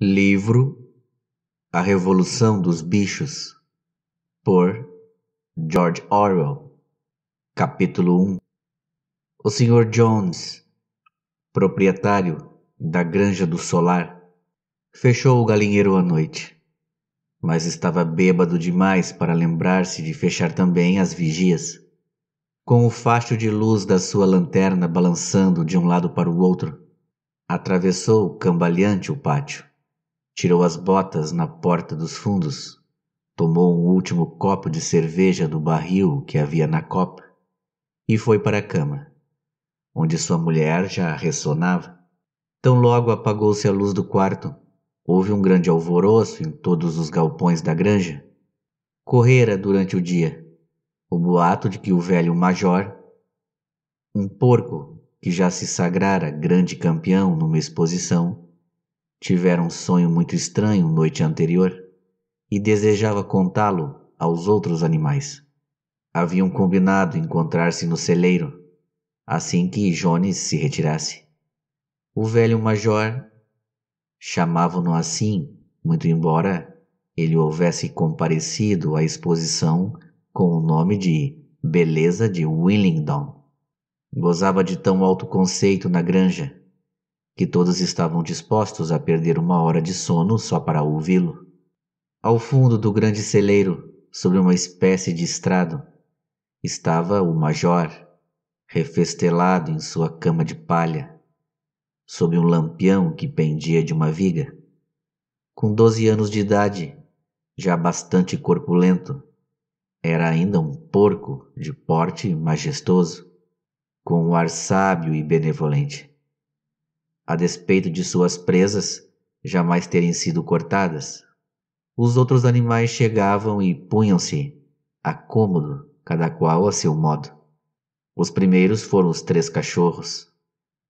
Livro A Revolução dos Bichos, por George Orwell, capítulo 1 O Sr. Jones, proprietário da Granja do Solar, fechou o galinheiro à noite, mas estava bêbado demais para lembrar-se de fechar também as vigias. Com o facho de luz da sua lanterna balançando de um lado para o outro, atravessou cambaleante o pátio tirou as botas na porta dos fundos, tomou um último copo de cerveja do barril que havia na copa e foi para a cama, onde sua mulher já ressonava. Tão logo apagou-se a luz do quarto, houve um grande alvoroço em todos os galpões da granja. Correra durante o dia o boato de que o velho major, um porco que já se sagrara grande campeão numa exposição, tivera um sonho muito estranho noite anterior e desejava contá-lo aos outros animais. Haviam combinado encontrar-se no celeiro assim que Jones se retirasse. O velho major chamavam-no assim, muito embora ele houvesse comparecido à exposição com o nome de Beleza de Willingdon. Gozava de tão alto conceito na granja que todos estavam dispostos a perder uma hora de sono só para ouvi-lo. Ao fundo do grande celeiro, sobre uma espécie de estrado, estava o major, refestelado em sua cama de palha, sob um lampião que pendia de uma viga. Com doze anos de idade, já bastante corpulento, era ainda um porco de porte majestoso, com um ar sábio e benevolente a despeito de suas presas jamais terem sido cortadas. Os outros animais chegavam e punham-se a cômodo, cada qual a seu modo. Os primeiros foram os três cachorros,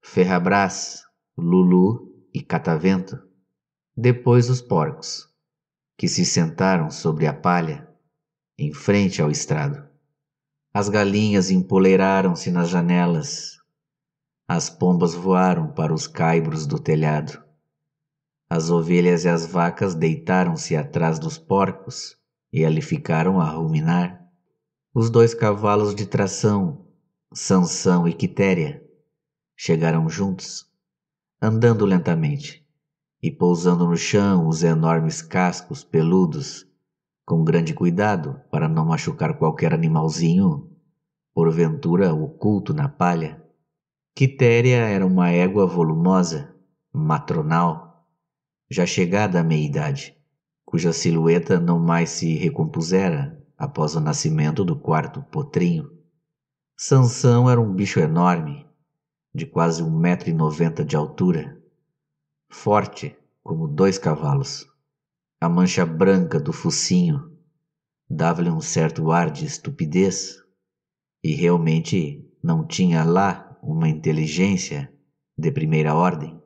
Ferrabras, Lulu e Catavento. Depois os porcos, que se sentaram sobre a palha, em frente ao estrado. As galinhas empoleiraram-se nas janelas, as pombas voaram para os caibros do telhado. As ovelhas e as vacas deitaram-se atrás dos porcos e ali ficaram a ruminar. Os dois cavalos de tração, Sansão e Quitéria, chegaram juntos, andando lentamente e pousando no chão os enormes cascos peludos, com grande cuidado para não machucar qualquer animalzinho, porventura oculto na palha. Quitéria era uma égua volumosa, matronal, já chegada à meia-idade, cuja silhueta não mais se recompusera após o nascimento do quarto potrinho. Sansão era um bicho enorme, de quase um metro e noventa de altura, forte como dois cavalos. A mancha branca do focinho dava-lhe um certo ar de estupidez e realmente não tinha lá uma inteligência de primeira ordem,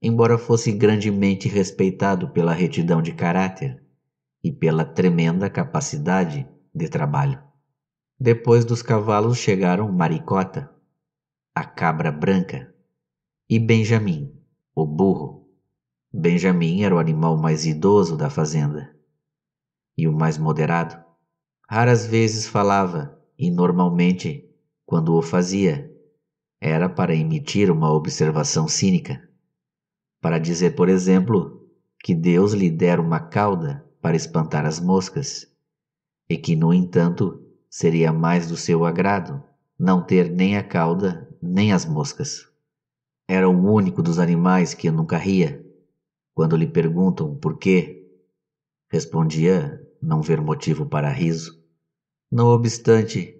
embora fosse grandemente respeitado pela retidão de caráter e pela tremenda capacidade de trabalho. Depois dos cavalos chegaram Maricota, a cabra branca, e Benjamin, o burro. Benjamin era o animal mais idoso da fazenda e o mais moderado. Raras vezes falava e normalmente, quando o fazia, era para emitir uma observação cínica, para dizer, por exemplo, que Deus lhe dera uma cauda para espantar as moscas, e que, no entanto, seria mais do seu agrado não ter nem a cauda nem as moscas. Era o único dos animais que nunca ria. Quando lhe perguntam por quê, respondia não ver motivo para riso. Não obstante,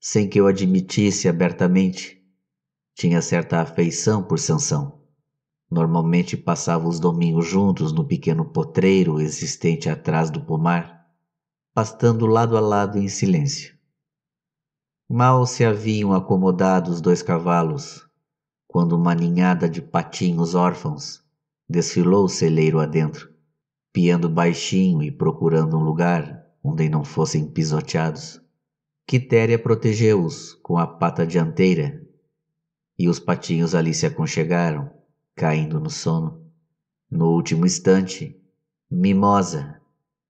sem que eu admitisse abertamente, tinha certa afeição por Sansão. Normalmente passava os domingos juntos no pequeno potreiro existente atrás do pomar, pastando lado a lado em silêncio. Mal se haviam acomodado os dois cavalos, quando uma ninhada de patinhos órfãos desfilou o celeiro adentro, piando baixinho e procurando um lugar onde não fossem pisoteados. Quitéria protegeu-os com a pata dianteira e os patinhos ali se aconchegaram, caindo no sono. No último instante, Mimosa,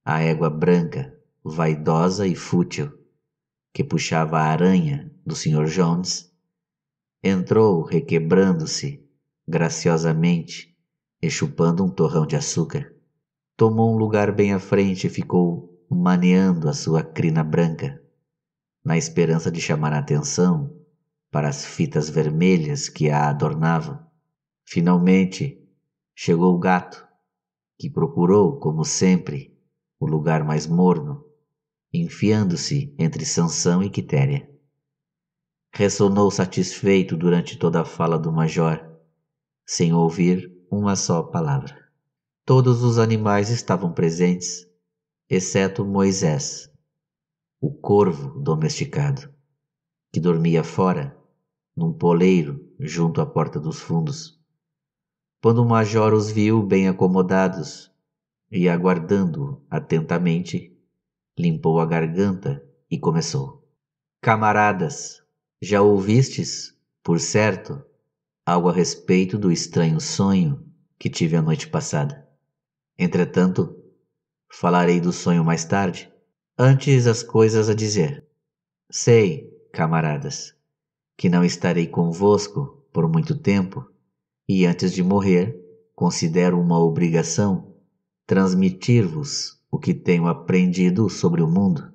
a égua branca, vaidosa e fútil, que puxava a aranha do Sr. Jones, entrou requebrando-se graciosamente e chupando um torrão de açúcar. Tomou um lugar bem à frente e ficou maneando a sua crina branca, na esperança de chamar a atenção para as fitas vermelhas que a adornavam. Finalmente chegou o gato, que procurou, como sempre, o lugar mais morno, enfiando-se entre Sansão e Quitéria. Ressonou satisfeito durante toda a fala do major, sem ouvir uma só palavra. Todos os animais estavam presentes, exceto Moisés, o corvo domesticado, que dormia fora, num poleiro junto à porta dos fundos. Quando o major os viu bem acomodados e aguardando atentamente, limpou a garganta e começou: Camaradas, já ouvistes, por certo, algo a respeito do estranho sonho que tive a noite passada. Entretanto, falarei do sonho mais tarde. Antes as coisas a dizer. Sei, camaradas, que não estarei convosco por muito tempo, e antes de morrer, considero uma obrigação transmitir-vos o que tenho aprendido sobre o mundo.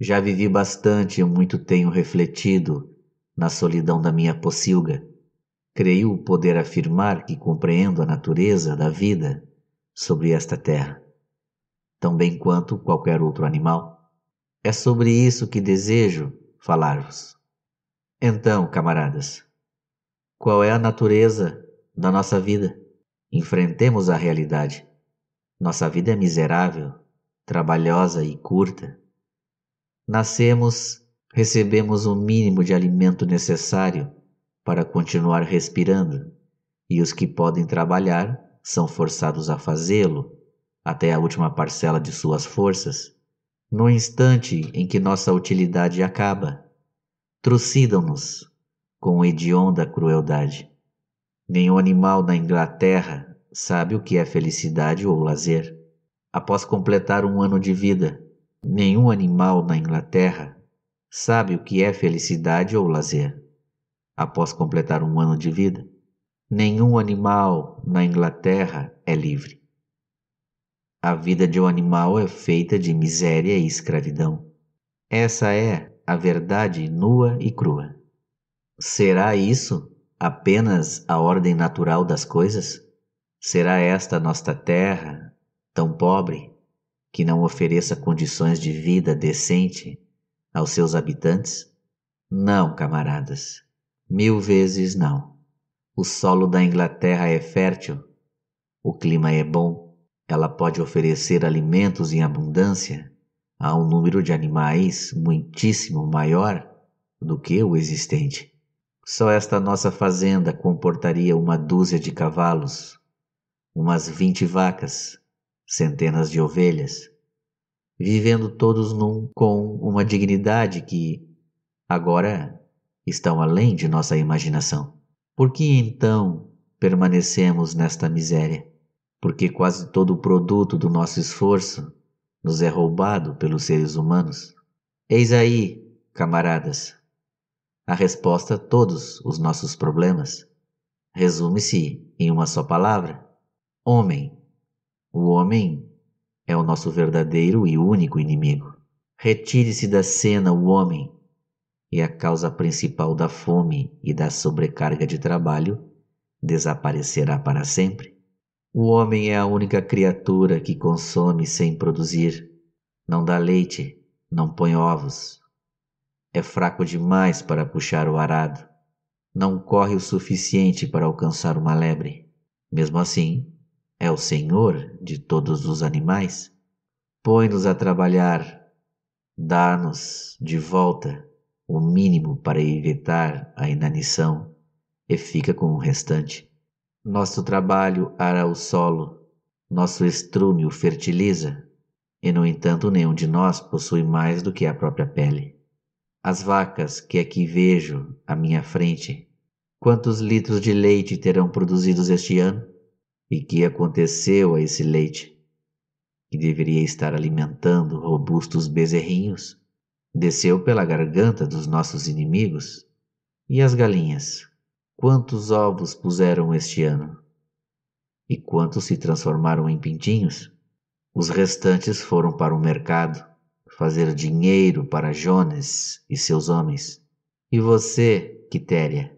Já vivi bastante e muito tenho refletido na solidão da minha pocilga. Creio poder afirmar que compreendo a natureza da vida sobre esta terra, tão bem quanto qualquer outro animal. É sobre isso que desejo falar-vos. Então, camaradas, qual é a natureza da nossa vida? Enfrentemos a realidade. Nossa vida é miserável, trabalhosa e curta. Nascemos, recebemos o mínimo de alimento necessário para continuar respirando, e os que podem trabalhar são forçados a fazê-lo até a última parcela de suas forças. No instante em que nossa utilidade acaba, trucidam-nos com hedionda crueldade. Nenhum animal na Inglaterra sabe o que é felicidade ou lazer. Após completar um ano de vida, nenhum animal na Inglaterra sabe o que é felicidade ou lazer. Após completar um ano de vida, nenhum animal na Inglaterra é livre. A vida de um animal é feita de miséria e escravidão. Essa é a verdade nua e crua. Será isso apenas a ordem natural das coisas? Será esta nossa terra, tão pobre, que não ofereça condições de vida decente aos seus habitantes? Não, camaradas, mil vezes não. O solo da Inglaterra é fértil, o clima é bom, ela pode oferecer alimentos em abundância a um número de animais muitíssimo maior do que o existente. Só esta nossa fazenda comportaria uma dúzia de cavalos umas vinte vacas, centenas de ovelhas, vivendo todos num com uma dignidade que agora estão além de nossa imaginação. Por que então permanecemos nesta miséria? Porque quase todo o produto do nosso esforço nos é roubado pelos seres humanos? Eis aí, camaradas, a resposta a todos os nossos problemas. Resume-se em uma só palavra: Homem. O homem é o nosso verdadeiro e único inimigo. Retire-se da cena o homem, e a causa principal da fome e da sobrecarga de trabalho desaparecerá para sempre. O homem é a única criatura que consome sem produzir, não dá leite, não põe ovos. É fraco demais para puxar o arado, não corre o suficiente para alcançar uma lebre. Mesmo assim, é o Senhor de todos os animais, põe-nos a trabalhar, dá-nos de volta o mínimo para evitar a inanição e fica com o restante. Nosso trabalho ara o solo, nosso estrume o fertiliza, e no entanto nenhum de nós possui mais do que a própria pele. As vacas que aqui vejo à minha frente, quantos litros de leite terão produzidos este ano? E que aconteceu a esse leite, que deveria estar alimentando robustos bezerrinhos, desceu pela garganta dos nossos inimigos? E as galinhas? Quantos ovos puseram este ano? E quantos se transformaram em pintinhos? Os restantes foram para o mercado fazer dinheiro para Jones e seus homens. E você, Quitéria,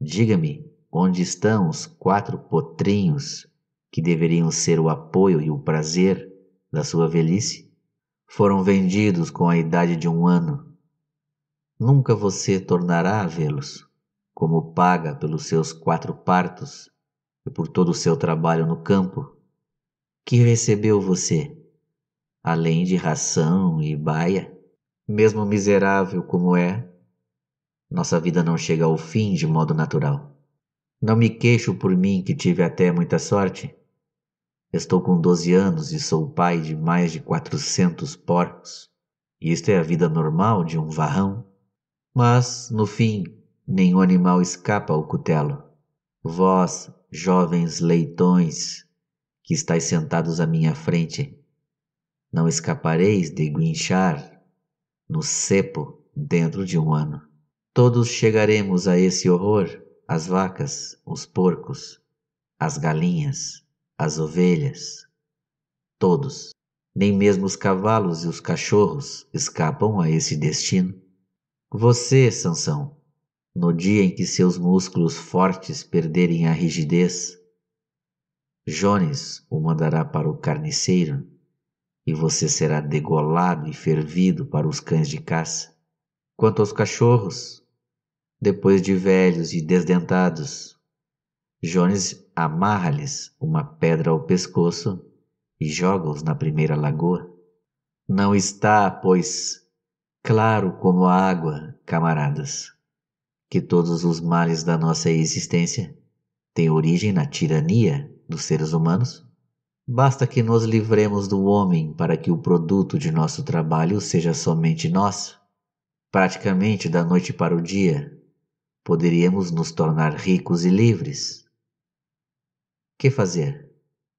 diga-me onde estão os quatro potrinhos que deveriam ser o apoio e o prazer da sua velhice? Foram vendidos com a idade de um ano. Nunca você tornará a vê-los, como paga pelos seus quatro partos e por todo o seu trabalho no campo. Que recebeu você, além de ração e baia? Mesmo miserável como é, nossa vida não chega ao fim de modo natural. Não me queixo por mim que tive até muita sorte. Estou com 12 anos e sou pai de mais de 400 porcos. Isto é a vida normal de um varrão. Mas, no fim, nenhum animal escapa ao cutelo. Vós, jovens leitões, que estáis sentados à minha frente, não escapareis de guinchar no cepo dentro de um ano. Todos chegaremos a esse horror, as vacas, os porcos, as galinhas, as ovelhas, todos. Nem mesmo os cavalos e os cachorros escapam a esse destino. Você, Sansão, no dia em que seus músculos fortes perderem a rigidez, Jones o mandará para o carniceiro e você será degolado e fervido para os cães de caça. Quanto aos cachorros, depois de velhos e desdentados, Jones amarra-lhes uma pedra ao pescoço e joga-os na primeira lagoa. Não está, pois, claro como a água, camaradas, que todos os males da nossa existência têm origem na tirania dos seres humanos? Basta que nos livremos do homem para que o produto de nosso trabalho seja somente nosso. Praticamente da noite para o dia, poderíamos nos tornar ricos e livres. Que fazer?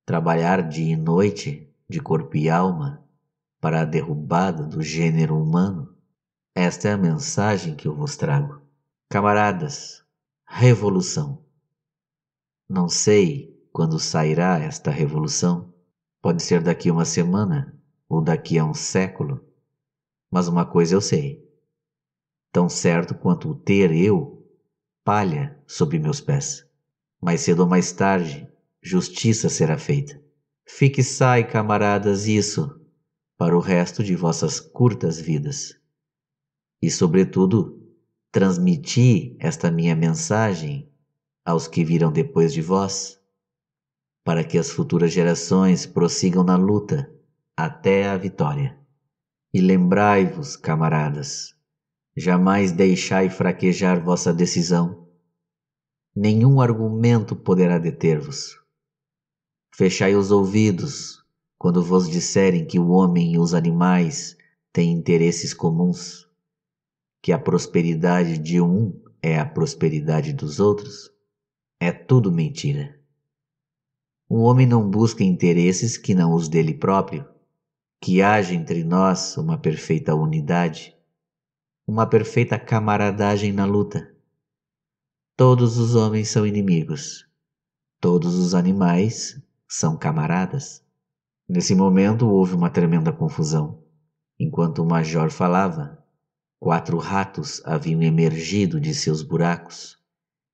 Trabalhar dia e noite, de corpo e alma, para a derrubada do gênero humano? Esta é a mensagem que eu vos trago. Camaradas, revolução. Não sei quando sairá esta revolução? Pode ser daqui a uma semana ou daqui a um século. Mas uma coisa eu sei: tão certo quanto o ter eu palha sob meus pés. Mais cedo ou mais tarde, justiça será feita. Fique sai, camaradas, isso para o resto de vossas curtas vidas. E, sobretudo, transmiti esta minha mensagem aos que virão depois de vós para que as futuras gerações prossigam na luta até a vitória. E lembrai-vos, camaradas, jamais deixai fraquejar vossa decisão. Nenhum argumento poderá deter-vos. Fechai os ouvidos quando vos disserem que o homem e os animais têm interesses comuns, que a prosperidade de um é a prosperidade dos outros. É tudo mentira. O homem não busca interesses que não os dele próprio, que haja entre nós uma perfeita unidade, uma perfeita camaradagem na luta. Todos os homens são inimigos, todos os animais são camaradas. Nesse momento houve uma tremenda confusão. Enquanto o major falava, quatro ratos haviam emergido de seus buracos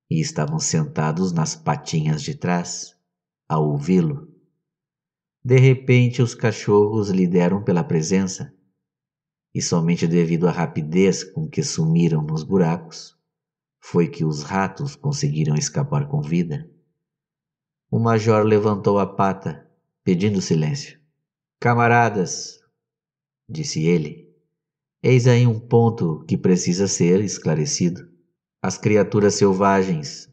e estavam sentados nas patinhas de trás a ouvi-lo. De repente, os cachorros lhe deram pela presença, e somente devido à rapidez com que sumiram nos buracos, foi que os ratos conseguiram escapar com vida. O major levantou a pata, pedindo silêncio. Camaradas, disse ele, eis aí um ponto que precisa ser esclarecido. As criaturas selvagens,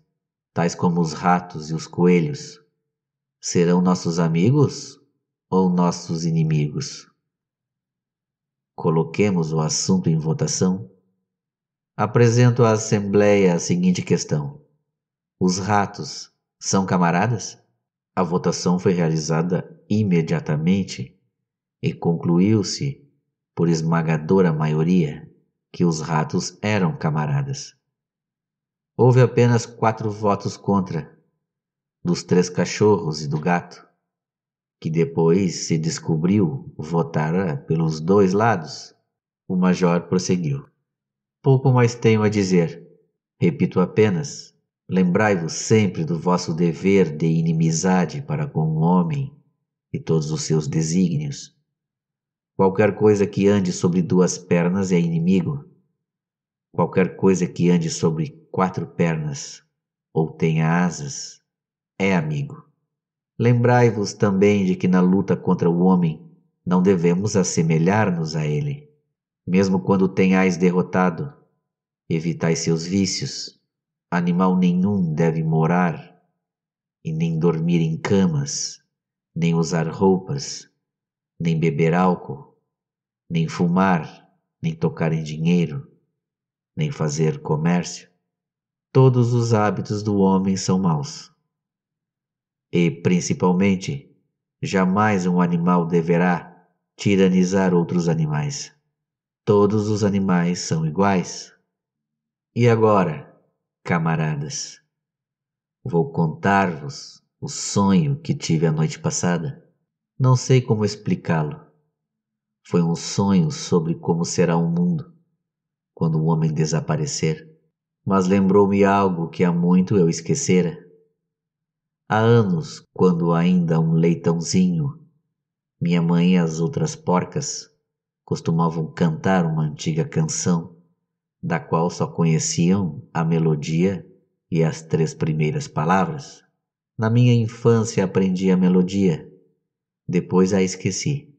tais como os ratos e os coelhos, serão nossos amigos ou nossos inimigos? Coloquemos o assunto em votação. Apresento à Assembleia a seguinte questão: Os ratos são camaradas? A votação foi realizada imediatamente e concluiu-se por esmagadora maioria que os ratos eram camaradas. Houve apenas quatro votos contra, dos três cachorros e do gato, que depois se descobriu votara pelos dois lados. O major prosseguiu. Pouco mais tenho a dizer. Repito apenas: lembrai-vos sempre do vosso dever de inimizade para com o homem e todos os seus desígnios. Qualquer coisa que ande sobre duas pernas é inimigo. Qualquer coisa que ande sobre quatro pernas ou tenha asas é amigo. Lembrai-vos também de que na luta contra o homem não devemos assemelhar-nos a ele. Mesmo quando tenhais derrotado, evitai seus vícios. Animal nenhum deve morar e nem dormir em camas, nem usar roupas, nem beber álcool, nem fumar, nem tocar em dinheiro, nem fazer comércio. Todos os hábitos do homem são maus. E, principalmente, jamais um animal deverá tiranizar outros animais. Todos os animais são iguais. E agora, camaradas, vou contar-vos o sonho que tive a noite passada. Não sei como explicá-lo. Foi um sonho sobre como será o mundo quando o homem desaparecer, mas lembrou-me algo que há muito eu esquecera. Há anos, quando ainda um leitãozinho, minha mãe e as outras porcas costumavam cantar uma antiga canção, da qual só conheciam a melodia e as três primeiras palavras. Na minha infância aprendi a melodia, depois a esqueci.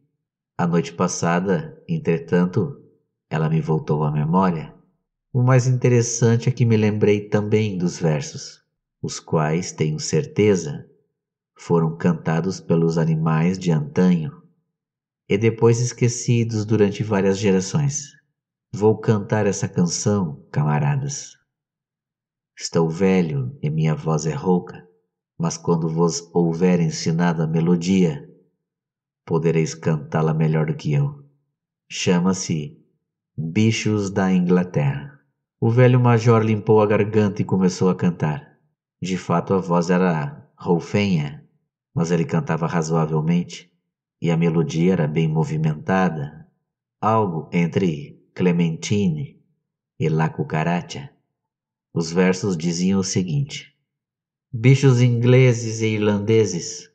A noite passada, entretanto, ela me voltou à memória. O mais interessante é que me lembrei também dos versos, os quais, tenho certeza, foram cantados pelos animais de antanho e depois esquecidos durante várias gerações. Vou cantar essa canção, camaradas. Estou velho e minha voz é rouca, mas quando vos houver ensinado a melodia, podereis cantá-la melhor do que eu. Chama-se Bichos da Inglaterra. O velho major limpou a garganta e começou a cantar. De fato, a voz era roufenha, mas ele cantava razoavelmente e a melodia era bem movimentada, algo entre Clementine e La Cucaracha. Os versos diziam o seguinte: Bichos ingleses e irlandeses,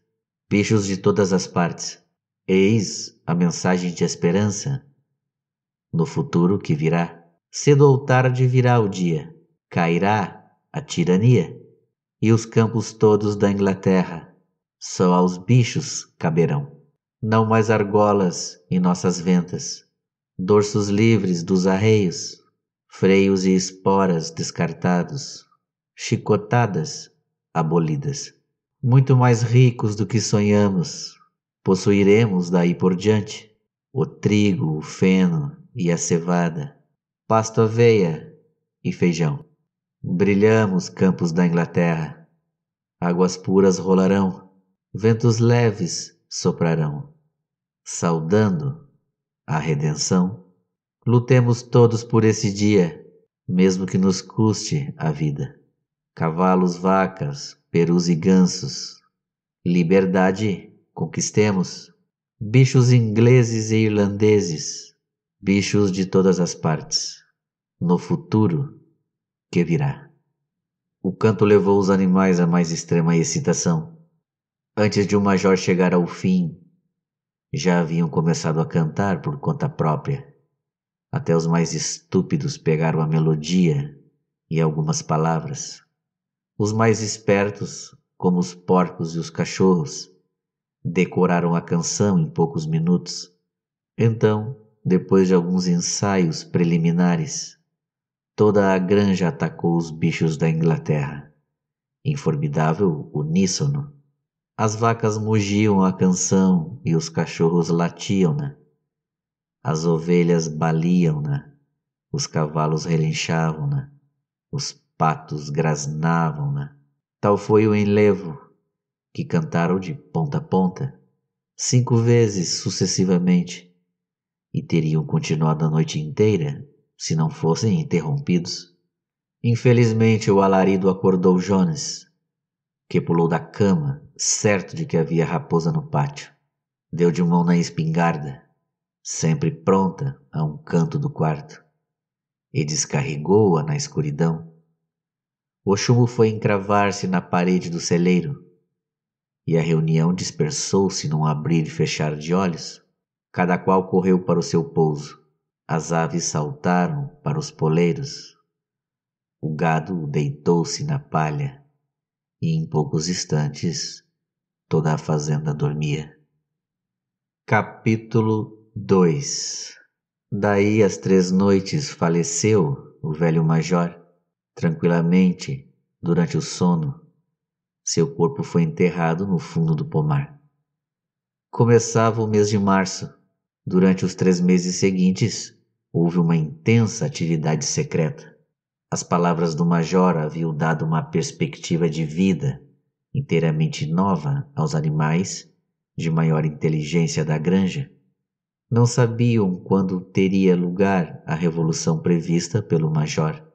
bichos de todas as partes, eis a mensagem de esperança. No futuro que virá, cedo ou tarde virá o dia, cairá a tirania, e os campos todos da Inglaterra só aos bichos caberão não mais argolas em nossas ventas, dorsos livres dos arreios, freios e esporas descartados, chicotadas abolidas. Muito mais ricos do que sonhamos, possuiremos daí por diante o trigo, o feno e a cevada, pasto aveia e feijão. Brilhamos campos da Inglaterra, águas puras rolarão, ventos leves soprarão, saudando a redenção. Lutemos todos por esse dia, mesmo que nos custe a vida. Cavalos, vacas, perus e gansos, liberdade conquistemos. Bichos ingleses e irlandeses, bichos de todas as partes, no futuro que virá. O canto levou os animais à mais extrema excitação. Antes de o major chegar ao fim, já haviam começado a cantar por conta própria. Até os mais estúpidos pegaram a melodia e algumas palavras. Os mais espertos, como os porcos e os cachorros, decoraram a canção em poucos minutos. Então, depois de alguns ensaios preliminares, toda a granja atacou os bichos da Inglaterra, em formidável uníssono. As vacas mugiam a canção e os cachorros latiam-na. As ovelhas baliam-na, os cavalos relinchavam-na, os patos grasnavam-na. Tal foi o enlevo que cantaram de ponta a ponta, cinco vezes sucessivamente, e teriam continuado a noite inteira se não fossem interrompidos. Infelizmente, o alarido acordou Jones, que pulou da cama, certo de que havia raposa no pátio. Deu de mão na espingarda, sempre pronta a um canto do quarto, e descarregou-a na escuridão. O chumbo foi encravar-se na parede do celeiro, e a reunião dispersou-se num abrir e fechar de olhos. Cada qual correu para o seu pouso. As aves saltaram para os poleiros. O gado deitou-se na palha, e em poucos instantes toda a fazenda dormia. Capítulo 2 Daí às três noites faleceu o velho major, tranquilamente, durante o sono, seu corpo foi enterrado no fundo do pomar. Começava o mês de março. Durante os três meses seguintes, houve uma intensa atividade secreta. As palavras do major haviam dado uma perspectiva de vida inteiramente nova aos animais de maior inteligência da granja. Não sabiam quando teria lugar a revolução prevista pelo major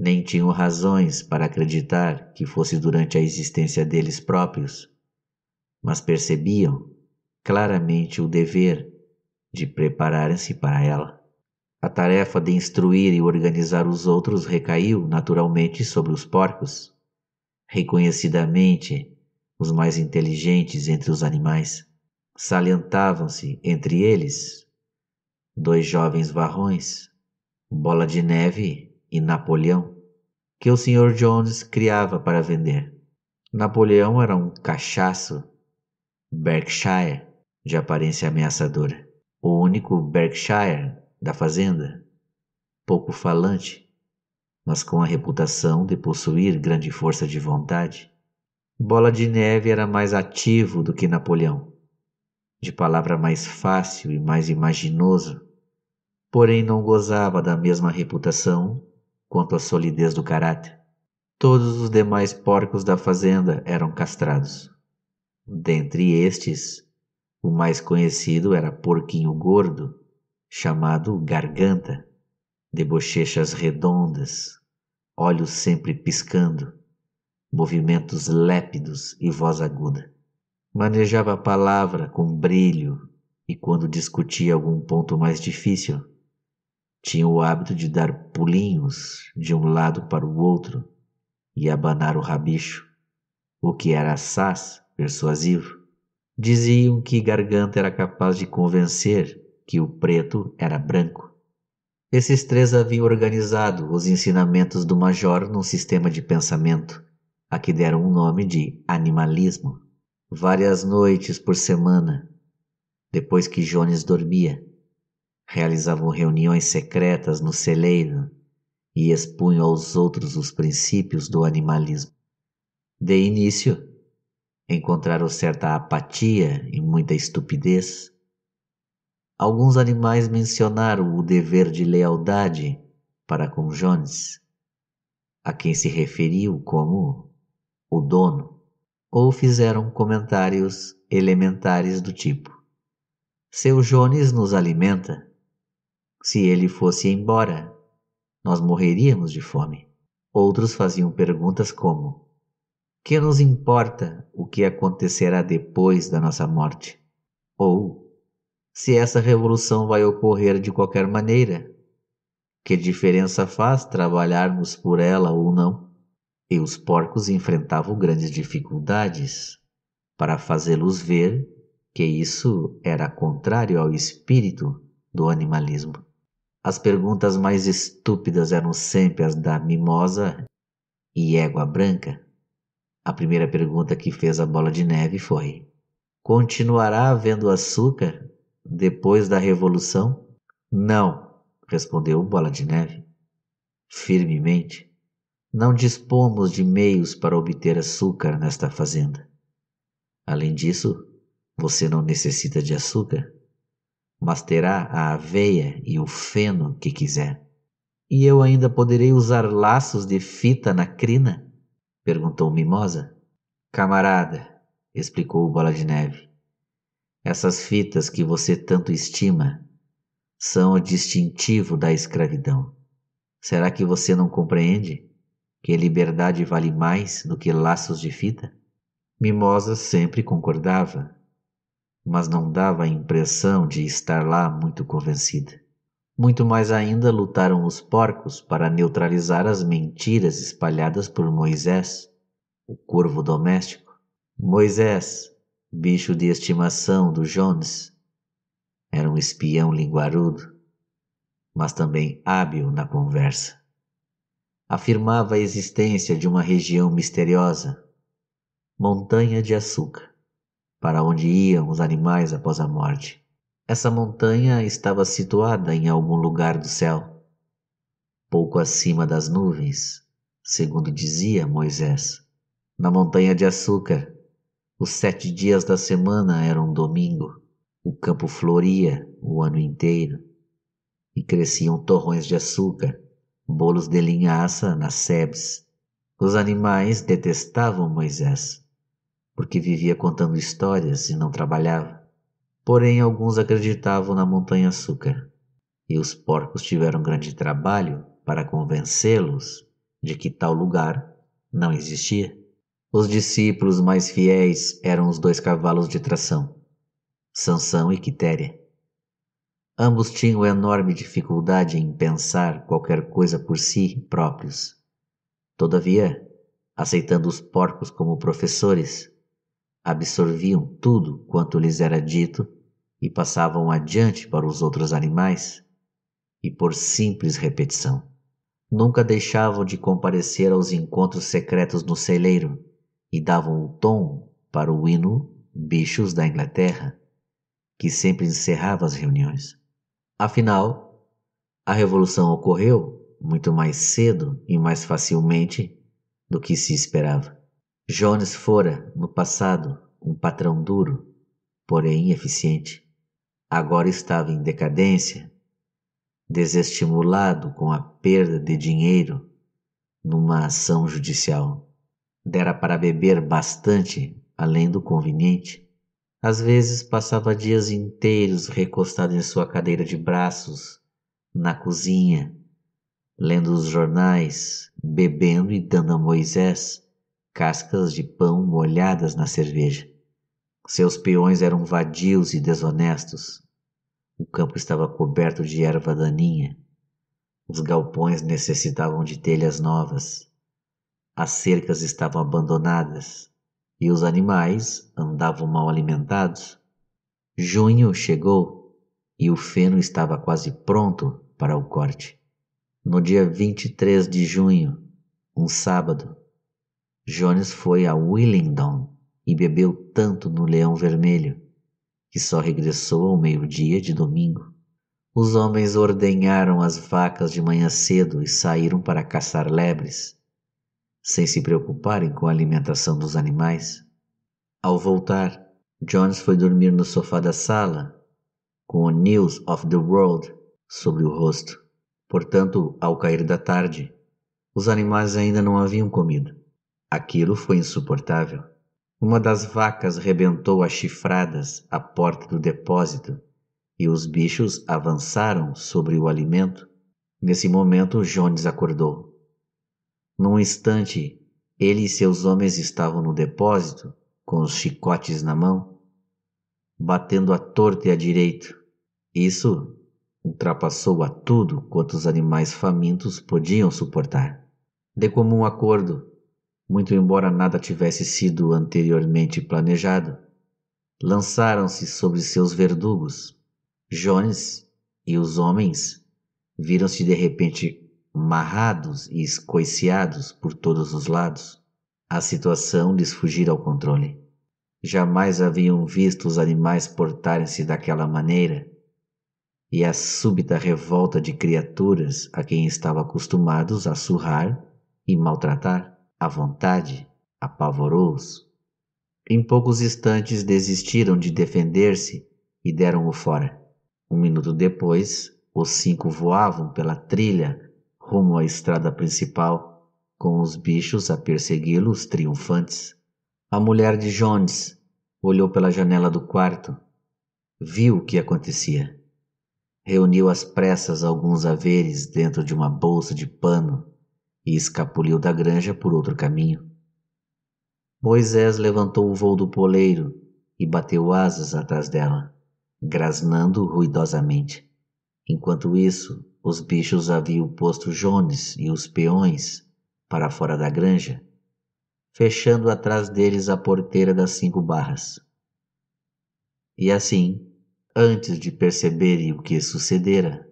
nem tinham razões para acreditar que fosse durante a existência deles próprios, mas percebiam claramente o dever de prepararem-se para ela. A tarefa de instruir e organizar os outros recaiu naturalmente sobre os porcos, reconhecidamente os mais inteligentes entre os animais. Salientavam-se entre eles dois jovens varrões, Bola de Neve e Napoleão, que o Sr. Jones criava para vender. Napoleão era um cachaço Berkshire de aparência ameaçadora, o único Berkshire da fazenda, pouco falante, mas com a reputação de possuir grande força de vontade. Bola de Neve era mais ativo do que Napoleão, de palavra mais fácil e mais imaginoso, porém não gozava da mesma reputação quanto à solidez do caráter. Todos os demais porcos da fazenda eram castrados. Dentre estes, o mais conhecido era Porquinho Gordo, chamado Garganta, de bochechas redondas, olhos sempre piscando, movimentos lépidos e voz aguda. Manejava a palavra com brilho e, quando discutia algum ponto mais difícil, tinha o hábito de dar pulinhos de um lado para o outro e abanar o rabicho, o que era assaz persuasivo. Diziam que Garganta era capaz de convencer que o preto era branco. Esses três haviam organizado os ensinamentos do Major num sistema de pensamento, a que deram o nome de animalismo. Várias noites por semana, depois que Jones dormia, realizavam reuniões secretas no celeiro e expunham aos outros os princípios do animalismo. De início, encontraram certa apatia e muita estupidez. Alguns animais mencionaram o dever de lealdade para com Jones, a quem se referiu como o dono, ou fizeram comentários elementares do tipo: Seu Jones nos alimenta se ele fosse embora, nós morreríamos de fome. Outros faziam perguntas como: Que nos importa o que acontecerá depois da nossa morte? Ou se essa revolução vai ocorrer de qualquer maneira? Que diferença faz trabalharmos por ela ou não? E os porcos enfrentavam grandes dificuldades para fazê-los ver que isso era contrário ao espírito do animalismo. As perguntas mais estúpidas eram sempre as da mimosa e égua branca. A primeira pergunta que fez a bola de neve foi: Continuará havendo açúcar depois da revolução? Não, respondeu Bola de Neve, firmemente. Não dispomos de meios para obter açúcar nesta fazenda. Além disso, você não necessita de açúcar mas terá a aveia e o feno que quiser. E eu ainda poderei usar laços de fita na crina? perguntou Mimosa. Camarada, explicou o Bola de Neve. Essas fitas que você tanto estima são o distintivo da escravidão. Será que você não compreende que liberdade vale mais do que laços de fita? Mimosa sempre concordava, mas não dava a impressão de estar lá muito convencida. Muito mais ainda lutaram os porcos para neutralizar as mentiras espalhadas por Moisés, o corvo doméstico. Moisés, bicho de estimação do Jones, era um espião linguarudo, mas também hábil na conversa. Afirmava a existência de uma região misteriosa, Montanha de Açúcar, para onde iam os animais após a morte. Essa montanha estava situada em algum lugar do céu, pouco acima das nuvens, segundo dizia Moisés. Na Montanha de Açúcar, os sete dias da semana eram domingo. O campo floria o ano inteiro e cresciam torrões de açúcar, bolos de linhaça nas sebes. Os animais detestavam Moisés, porque vivia contando histórias e não trabalhava. Porém, alguns acreditavam na montanha açúcar, e os porcos tiveram grande trabalho para convencê-los de que tal lugar não existia. Os discípulos mais fiéis eram os dois cavalos de tração, Sansão e Quitéria. Ambos tinham enorme dificuldade em pensar qualquer coisa por si próprios. Todavia, aceitando os porcos como professores, absorviam tudo quanto lhes era dito e passavam adiante para os outros animais, e por simples repetição. Nunca deixavam de comparecer aos encontros secretos no celeiro, e davam o tom para o hino Bichos da Inglaterra, que sempre encerrava as reuniões. Afinal, a revolução ocorreu muito mais cedo e mais facilmente do que se esperava. Jones fora, no passado, um patrão duro, porém eficiente. Agora estava em decadência, desestimulado com a perda de dinheiro numa ação judicial. Dera para beber bastante, além do conveniente. Às vezes passava dias inteiros recostado em sua cadeira de braços, na cozinha, lendo os jornais, bebendo e dando a Moisés cascas de pão molhadas na cerveja. Seus peões eram vadios e desonestos. O campo estava coberto de erva daninha. Os galpões necessitavam de telhas novas. As cercas estavam abandonadas e os animais andavam mal alimentados. Junho chegou e o feno estava quase pronto para o corte. No dia 23 de junho, um sábado, Jones foi a Willingdon e bebeu tanto no Leão Vermelho que só regressou ao meio-dia de domingo. Os homens ordenharam as vacas de manhã cedo e saíram para caçar lebres sem se preocuparem com a alimentação dos animais. Ao voltar, Jones foi dormir no sofá da sala, com o News of the World sobre o rosto. Portanto, ao cair da tarde, os animais ainda não haviam comido. Aquilo foi insuportável. Uma das vacas rebentou as chifradas à porta do depósito e os bichos avançaram sobre o alimento. Nesse momento, Jones acordou. Num instante, ele e seus homens estavam no depósito, com os chicotes na mão, batendo a torta e a direito. Isso ultrapassou a tudo quanto os animais famintos podiam suportar. De comum acordo, muito embora nada tivesse sido anteriormente planejado, lançaram-se sobre seus verdugos. Jones e os homens viram-se de repente marrados e escoiciados por todos os lados. A situação lhes fugira ao controle. Jamais haviam visto os animais portarem-se daquela maneira, e a súbita revolta de criaturas a quem estavam acostumados a surrar e maltratar, à vontade, apavorou-os. Em poucos instantes desistiram de defender-se e deram-o fora. Um minuto depois, os cinco voavam pela trilha rumo à estrada principal, com os bichos a persegui-los triunfantes. A mulher de Jones Olhou pela janela do quarto, viu o que acontecia. Reuniu às pressas alguns haveres dentro de uma bolsa de pano e escapuliu da granja por outro caminho. Moisés levantou o voo do poleiro e bateu asas atrás dela, grasnando ruidosamente. Enquanto isso, os bichos haviam posto Jones e os peões para fora da granja, fechando atrás deles a porteira das cinco barras. E assim, antes de perceberem o que sucedera,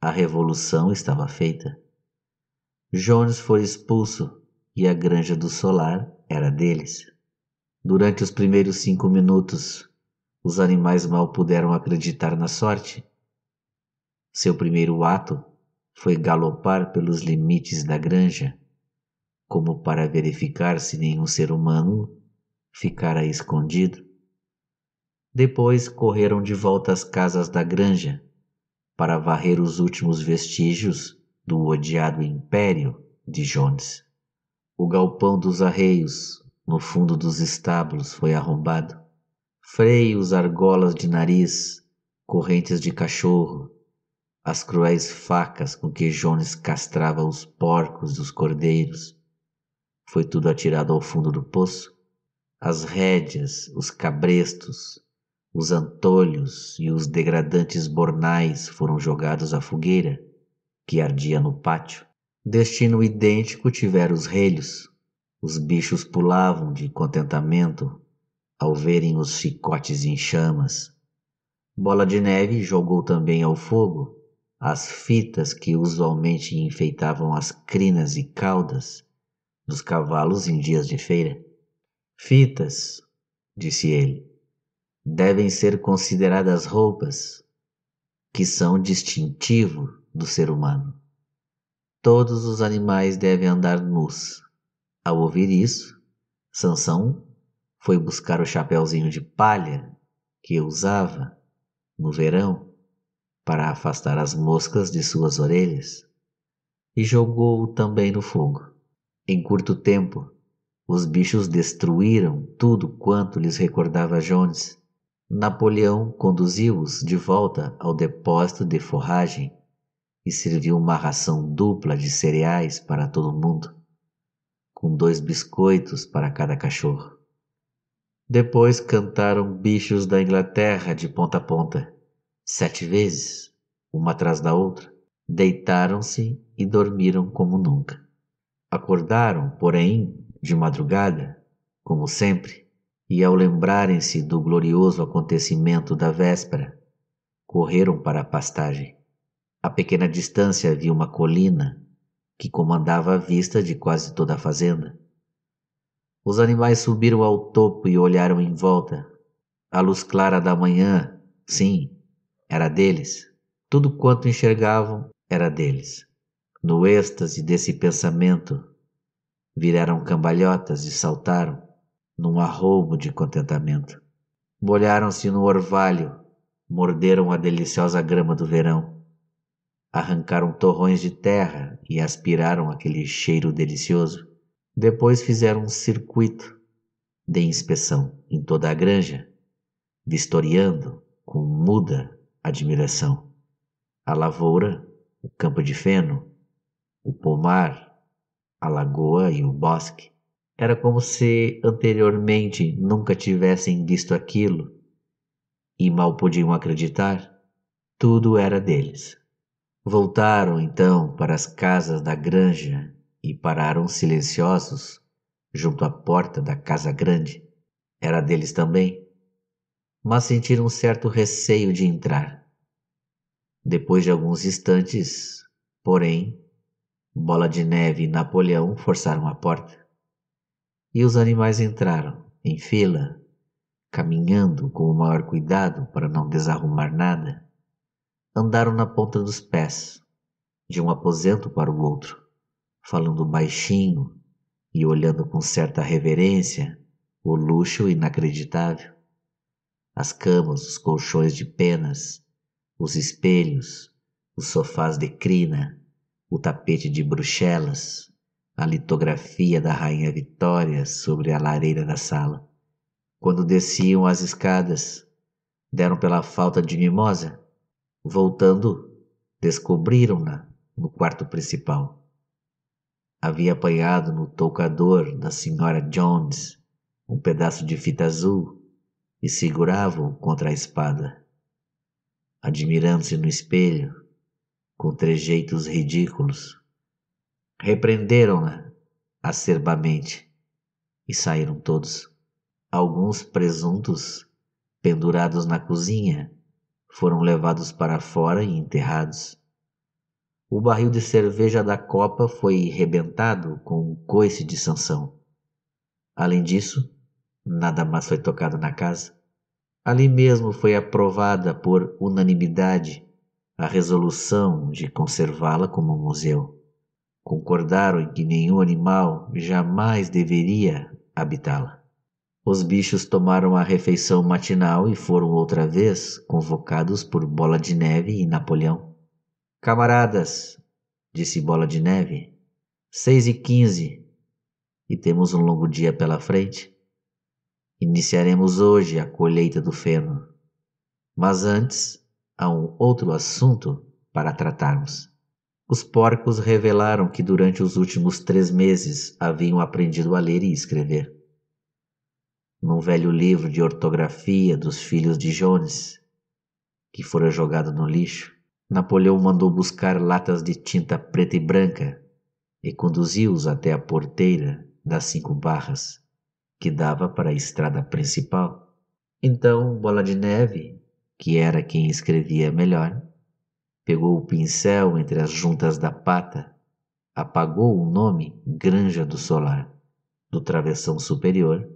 a revolução estava feita. Jones foi expulso e a granja do solar era deles. Durante os primeiros cinco minutos, os animais mal puderam acreditar na sorte. Seu primeiro ato foi galopar pelos limites da granja, como para verificar se nenhum ser humano ficara escondido. Depois correram de volta às casas da granja para varrer os últimos vestígios do odiado império de Jones. O galpão dos arreios, no fundo dos estábulos, foi arrombado. Freios, argolas de nariz, correntes de cachorro, as cruéis facas com que Jones castrava os porcos e os cordeiros. Foi tudo atirado ao fundo do poço. As rédeas, os cabrestos, os antolhos e os degradantes bornais foram jogados à fogueira que ardia no pátio. Destino idêntico tiveram os relhos. Os bichos pulavam de contentamento ao verem os chicotes em chamas. Bola de Neve jogou também ao fogo as fitas que usualmente enfeitavam as crinas e caudas dos cavalos em dias de feira. Fitas, disse ele, devem ser consideradas roupas que são distintivo do ser humano. Todos os animais devem andar nus. Ao ouvir isso, Sansão foi buscar o chapéuzinho de palha que usava no verão para afastar as moscas de suas orelhas e jogou-o também no fogo. Em curto tempo, os bichos destruíram tudo quanto lhes recordava Jones. Napoleão conduziu-os de volta ao depósito de forragem e serviu uma ração dupla de cereais para todo mundo, com dois biscoitos para cada cachorro. Depois cantaram bichos da Inglaterra de ponta a ponta, sete vezes, uma atrás da outra. Deitaram-se e dormiram como nunca. Acordaram, porém, de madrugada, como sempre, e ao lembrarem-se do glorioso acontecimento da véspera, correram para a pastagem. A pequena distância havia uma colina que comandava a vista de quase toda a fazenda. Os animais subiram ao topo e olharam em volta. A luz clara da manhã, sim, era deles. Tudo quanto enxergavam era deles. No êxtase desse pensamento, viraram cambalhotas e saltaram num arroubo de contentamento. Molharam-se no orvalho, morderam a deliciosa grama do verão arrancaram torrões de terra e aspiraram aquele cheiro delicioso. Depois fizeram um circuito de inspeção em toda a granja, vistoriando com muda admiração a lavoura, o campo de feno, o pomar, a lagoa e o bosque. Era como se anteriormente nunca tivessem visto aquilo e mal podiam acreditar. Tudo era deles. Voltaram então para as casas da granja e pararam silenciosos junto à porta da casa grande. Era deles também, mas sentiram um certo receio de entrar. Depois de alguns instantes, porém, Bola de Neve e Napoleão forçaram a porta. E os animais entraram, em fila, caminhando com o maior cuidado para não desarrumar nada andaram na ponta dos pés, de um aposento para o outro, falando baixinho e olhando com certa reverência o luxo inacreditável. As camas, os colchões de penas, os espelhos, os sofás de crina, o tapete de Bruxelas, a litografia da Rainha Vitória sobre a lareira da sala. Quando desciam as escadas, deram pela falta de mimosa. Voltando, descobriram-na no quarto principal. Havia apanhado no toucador da senhora Jones um pedaço de fita azul e segurava-o contra a espada. Admirando-se no espelho, com trejeitos ridículos, repreenderam-na acerbamente e saíram todos. Alguns presuntos, pendurados na cozinha, foram levados para fora e enterrados. O barril de cerveja da copa foi rebentado com um coice de sanção. Além disso, nada mais foi tocado na casa. Ali mesmo foi aprovada por unanimidade a resolução de conservá-la como museu. Concordaram em que nenhum animal jamais deveria habitá-la. Os bichos tomaram a refeição matinal e foram outra vez convocados por Bola de Neve e Napoleão. Camaradas, disse Bola de Neve, seis e quinze, e temos um longo dia pela frente. Iniciaremos hoje a colheita do feno. Mas antes, há um outro assunto para tratarmos. Os porcos revelaram que durante os últimos três meses haviam aprendido a ler e escrever. Num velho livro de ortografia dos filhos de Jones, que fora jogado no lixo, Napoleão mandou buscar latas de tinta preta e branca e conduziu-os até a porteira das cinco barras, que dava para a estrada principal. Então Bola de Neve que era quem escrevia melhor, pegou o pincel entre as juntas da pata, apagou o nome Granja do Solar do travessão superior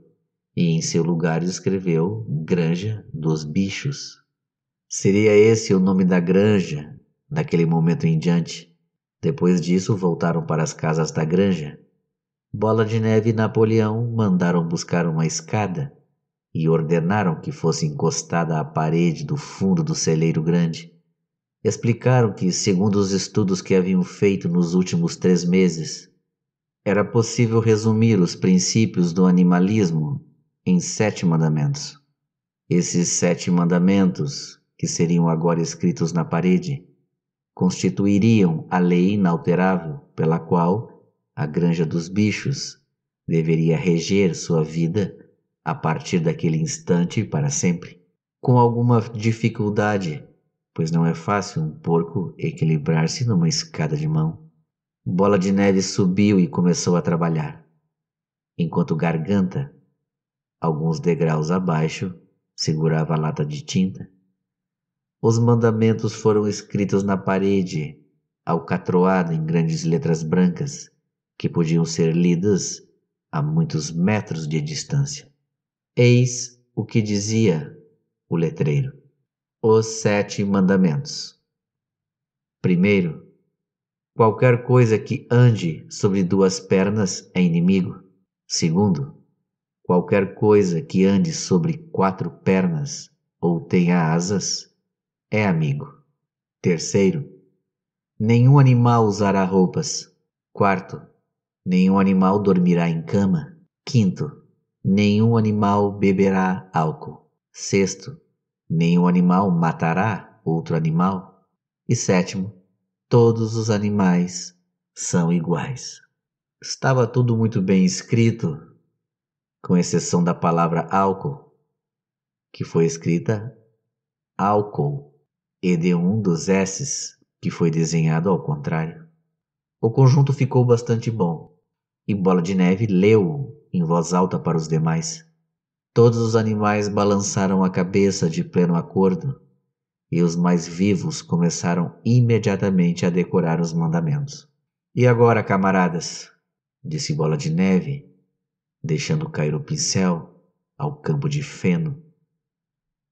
e em seu lugar escreveu Granja dos Bichos. Seria esse o nome da granja daquele momento em diante. Depois disso, voltaram para as casas da granja. Bola de Neve e Napoleão mandaram buscar uma escada e ordenaram que fosse encostada à parede do fundo do celeiro grande. Explicaram que, segundo os estudos que haviam feito nos últimos três meses, era possível resumir os princípios do animalismo em sete mandamentos. Esses sete mandamentos, que seriam agora escritos na parede, constituiriam a lei inalterável pela qual a granja dos bichos deveria reger sua vida a partir daquele instante para sempre, com alguma dificuldade, pois não é fácil um porco equilibrar-se numa escada de mão. Bola de Neve subiu e começou a trabalhar, enquanto Garganta, alguns degraus abaixo, segurava a lata de tinta. Os mandamentos foram escritos na parede, alcatroada em grandes letras brancas, que podiam ser lidas a muitos metros de distância. Eis o que dizia o letreiro: Os Sete Mandamentos. Primeiro, qualquer coisa que ande sobre duas pernas é inimigo. Segundo, qualquer coisa que ande sobre quatro pernas ou tenha asas é amigo. Terceiro, nenhum animal usará roupas. Quarto, nenhum animal dormirá em cama. Quinto, nenhum animal beberá álcool. Sexto, nenhum animal matará outro animal. E sétimo, todos os animais são iguais. Estava tudo muito bem escrito, com exceção da palavra álcool, que foi escrita álcool, e de um dos S's, que foi desenhado ao contrário. O conjunto ficou bastante bom, e Bola de Neve leu em voz alta para os demais. Todos os animais balançaram a cabeça de pleno acordo, e os mais vivos começaram imediatamente a decorar os mandamentos. E agora, camaradas, disse Bola de Neve, deixando cair o pincel ao campo de feno.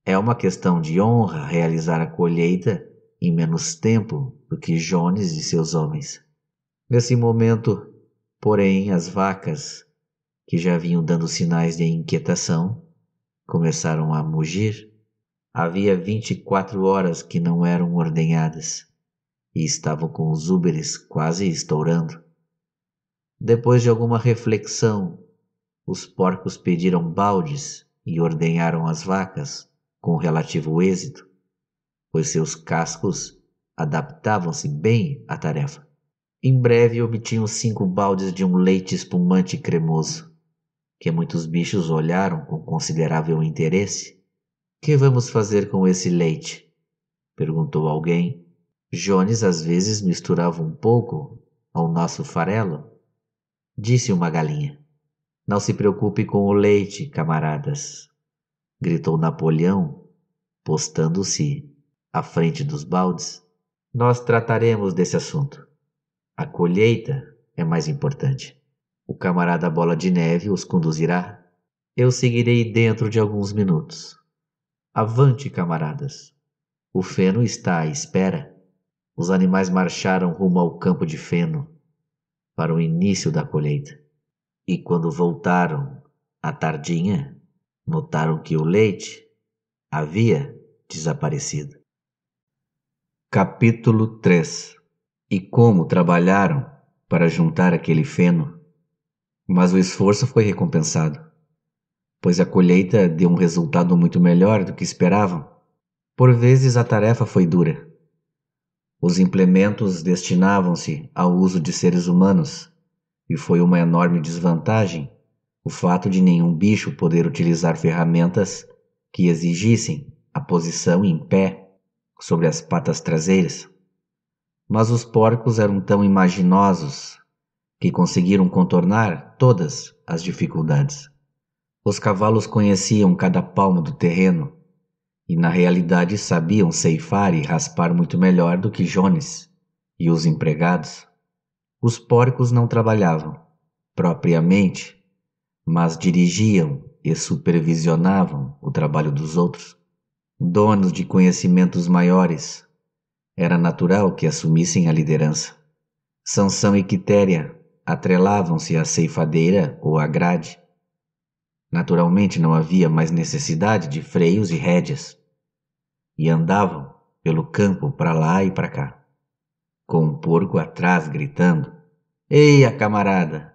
É uma questão de honra realizar a colheita em menos tempo do que Jones e seus homens. Nesse momento, porém, as vacas que já vinham dando sinais de inquietação, começaram a mugir. Havia vinte e quatro horas que não eram ordenhadas e estavam com os úberes quase estourando. Depois de alguma reflexão, os porcos pediram baldes e ordenharam as vacas com relativo êxito, pois seus cascos adaptavam-se bem à tarefa. Em breve obtinham cinco baldes de um leite espumante cremoso, que muitos bichos olharam com considerável interesse. Que vamos fazer com esse leite? perguntou alguém. Jones às vezes misturava um pouco ao nosso farelo, disse uma galinha. Não se preocupe com o leite, camaradas, gritou Napoleão, postando-se à frente dos baldes. Nós trataremos desse assunto. A colheita é mais importante. O camarada Bola de Neve os conduzirá. Eu seguirei dentro de alguns minutos. Avante, camaradas. O feno está à espera. Os animais marcharam rumo ao campo de feno para o início da colheita. E quando voltaram à tardinha, notaram que o leite havia desaparecido. Capítulo 3 E como trabalharam para juntar aquele feno, mas o esforço foi recompensado, pois a colheita deu um resultado muito melhor do que esperavam. Por vezes a tarefa foi dura. Os implementos destinavam-se ao uso de seres humanos, e foi uma enorme desvantagem o fato de nenhum bicho poder utilizar ferramentas que exigissem a posição em pé sobre as patas traseiras. Mas os porcos eram tão imaginosos que conseguiram contornar todas as dificuldades. Os cavalos conheciam cada palmo do terreno e, na realidade, sabiam ceifar e raspar muito melhor do que Jones e os empregados. Os porcos não trabalhavam, propriamente, mas dirigiam e supervisionavam o trabalho dos outros donos de conhecimentos maiores, era natural que assumissem a liderança. Sansão e Quitéria atrelavam-se à ceifadeira ou à grade. Naturalmente não havia mais necessidade de freios e rédeas, e andavam pelo campo para lá e para cá, com um porco atrás gritando: Eia, camarada!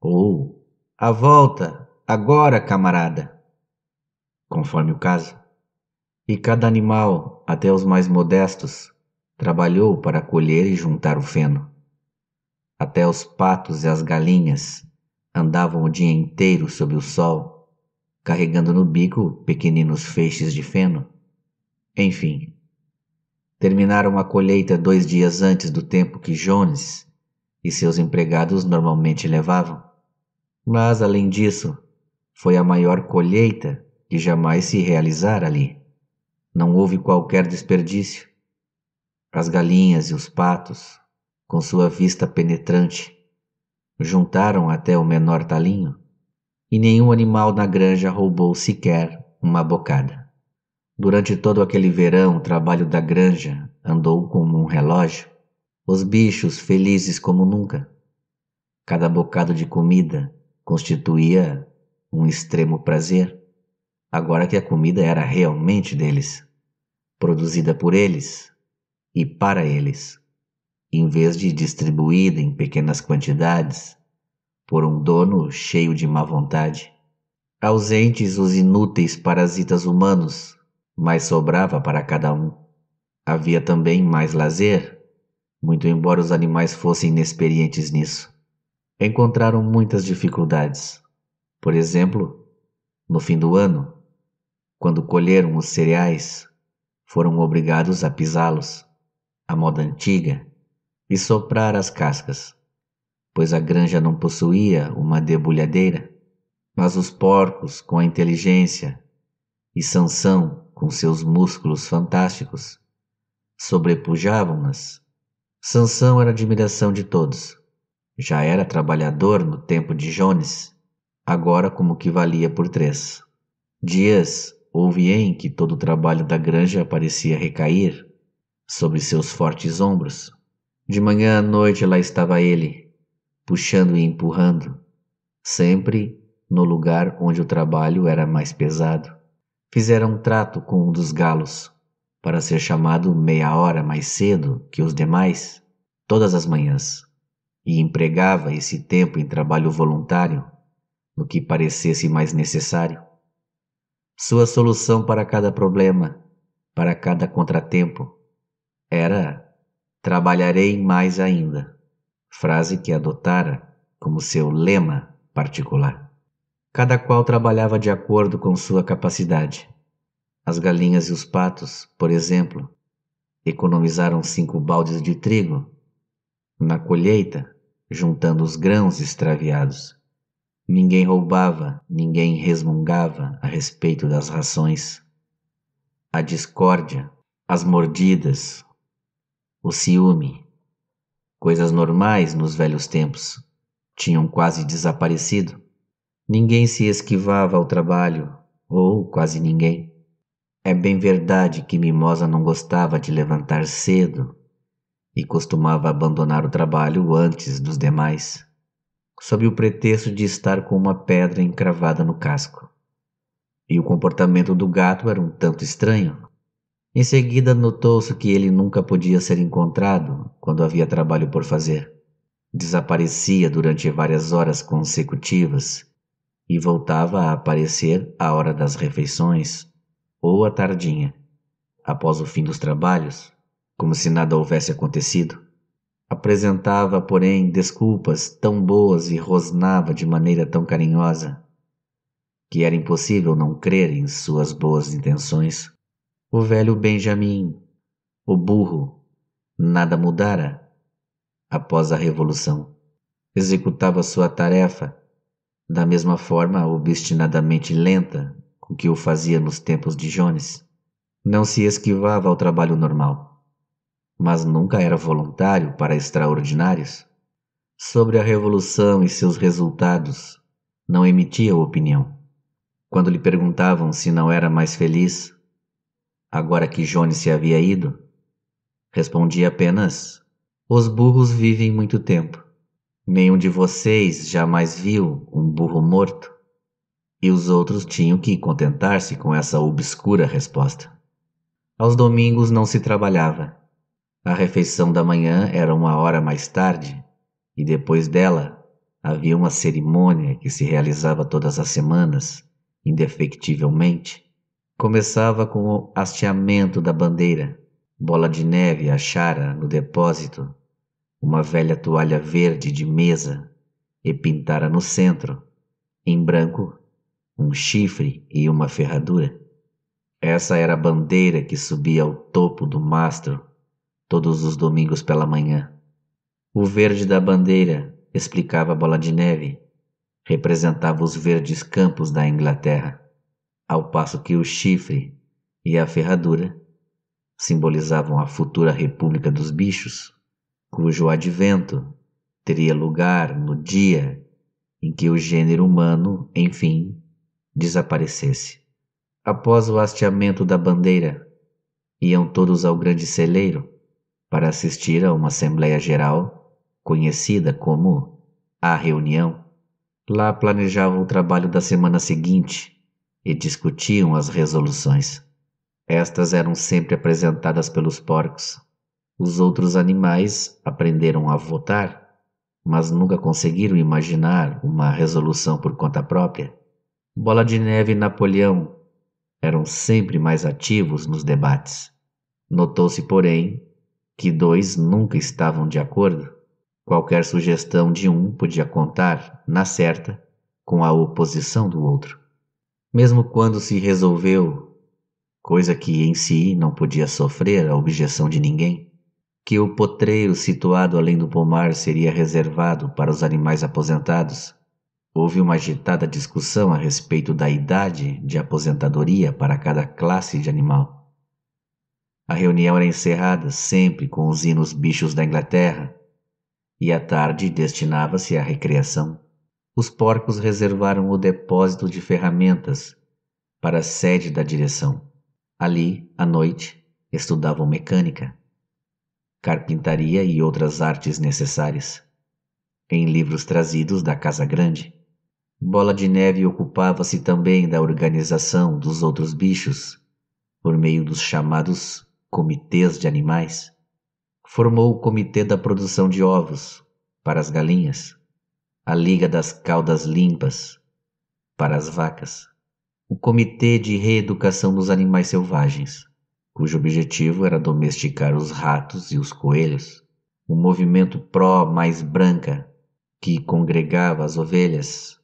Ou A volta, agora, camarada! Conforme o caso. E cada animal, até os mais modestos, trabalhou para colher e juntar o feno. Até os patos e as galinhas andavam o dia inteiro sob o sol, carregando no bico pequeninos feixes de feno. Enfim, terminaram a colheita dois dias antes do tempo que Jones e seus empregados normalmente levavam. Mas, além disso, foi a maior colheita que jamais se realizara ali. Não houve qualquer desperdício. As galinhas e os patos, com sua vista penetrante, juntaram até o menor talinho, e nenhum animal na granja roubou sequer uma bocada. Durante todo aquele verão, o trabalho da granja andou como um relógio, os bichos felizes como nunca. Cada bocado de comida constituía um extremo prazer agora que a comida era realmente deles, produzida por eles e para eles, em vez de distribuída em pequenas quantidades por um dono cheio de má vontade. Ausentes os inúteis parasitas humanos, mas sobrava para cada um. Havia também mais lazer, muito embora os animais fossem inexperientes nisso. Encontraram muitas dificuldades. Por exemplo, no fim do ano, quando colheram os cereais, foram obrigados a pisá-los, à moda antiga, e soprar as cascas, pois a granja não possuía uma debulhadeira, mas os porcos, com a inteligência, e Sansão, com seus músculos fantásticos, sobrepujavam-nas. Sansão era admiração de todos. Já era trabalhador no tempo de Jones, agora como que valia por três. Dias Houve em que todo o trabalho da granja parecia recair sobre seus fortes ombros. De manhã à noite lá estava ele, puxando e empurrando, sempre no lugar onde o trabalho era mais pesado. Fizeram um trato com um dos galos para ser chamado meia hora mais cedo que os demais, todas as manhãs, e empregava esse tempo em trabalho voluntário, no que parecesse mais necessário. Sua solução para cada problema, para cada contratempo, era trabalharei mais ainda, frase que adotara como seu lema particular. Cada qual trabalhava de acordo com sua capacidade. As galinhas e os patos, por exemplo, economizaram cinco baldes de trigo na colheita, juntando os grãos extraviados. Ninguém roubava, ninguém resmungava a respeito das rações. A discórdia, as mordidas, o ciúme, coisas normais nos velhos tempos, tinham quase desaparecido. Ninguém se esquivava ao trabalho, ou quase ninguém. É bem verdade que Mimosa não gostava de levantar cedo e costumava abandonar o trabalho antes dos demais, sob o pretexto de estar com uma pedra encravada no casco. E o comportamento do gato era um tanto estranho. Em seguida, notou-se que ele nunca podia ser encontrado quando havia trabalho por fazer. Desaparecia durante várias horas consecutivas e voltava a aparecer à hora das refeições ou à tardinha, após o fim dos trabalhos, como se nada houvesse acontecido. Apresentava, porém, desculpas tão boas e rosnava de maneira tão carinhosa que era impossível não crer em suas boas intenções. O velho Benjamin, o burro, nada mudara após a Revolução. Executava sua tarefa da mesma forma obstinadamente lenta com que o fazia nos tempos de Jones. Não se esquivava ao trabalho normal, mas nunca era voluntário para extraordinários. Sobre a revolução e seus resultados, não emitia opinião. Quando lhe perguntavam se não era mais feliz, agora que Jones se havia ido, respondia apenas: Os burros vivem muito tempo. Nenhum de vocês jamais viu um burro morto? E os outros tinham que contentar-se com essa obscura resposta. Aos domingos não se trabalhava. A refeição da manhã era uma hora mais tarde, e depois dela havia uma cerimônia que se realizava todas as semanas, indefectivelmente. Começava com o hasteamento da bandeira. Bola de neve achara no depósito uma velha toalha verde de mesa e pintara no centro, em branco, um chifre e uma ferradura. Essa era a bandeira que subia ao topo do mastro todos os domingos pela manhã. O verde da bandeira, explicava a Bola de Neve, representava os verdes campos da Inglaterra, ao passo que o chifre e a ferradura simbolizavam a futura República dos Bichos cujo advento teria lugar no dia em que o gênero humano, enfim, desaparecesse. Após o hasteamento da bandeira, iam todos ao grande celeiro para assistir a uma Assembleia Geral conhecida como a Reunião. Lá planejavam o trabalho da semana seguinte e discutiam as resoluções. Estas eram sempre apresentadas pelos porcos os outros animais aprenderam a votar, mas nunca conseguiram imaginar uma resolução por conta própria. Bola de Neve e Napoleão eram sempre mais ativos nos debates. Notou-se, porém, que dois nunca estavam de acordo. Qualquer sugestão de um podia contar, na certa, com a oposição do outro. Mesmo quando se resolveu, coisa que em si não podia sofrer a objeção de ninguém, que o potreiro situado além do pomar seria reservado para os animais aposentados, houve uma agitada discussão a respeito da idade de aposentadoria para cada classe de animal. A reunião era encerrada sempre com os hinos bichos da Inglaterra, e à tarde destinava-se à recreação. Os porcos reservaram o depósito de ferramentas para a sede da direção. Ali, à noite, estudavam mecânica carpintaria e outras artes necessárias. Em livros trazidos da Casa Grande, Bola de Neve ocupava-se também da organização dos outros bichos por meio dos chamados comitês de animais. Formou o Comitê da Produção de Ovos para as galinhas, a Liga das Caudas Limpas para as vacas, o Comitê de Reeducação dos Animais Selvagens, cujo objetivo era domesticar os ratos e os coelhos. O movimento pró mais branca, que congregava as ovelhas,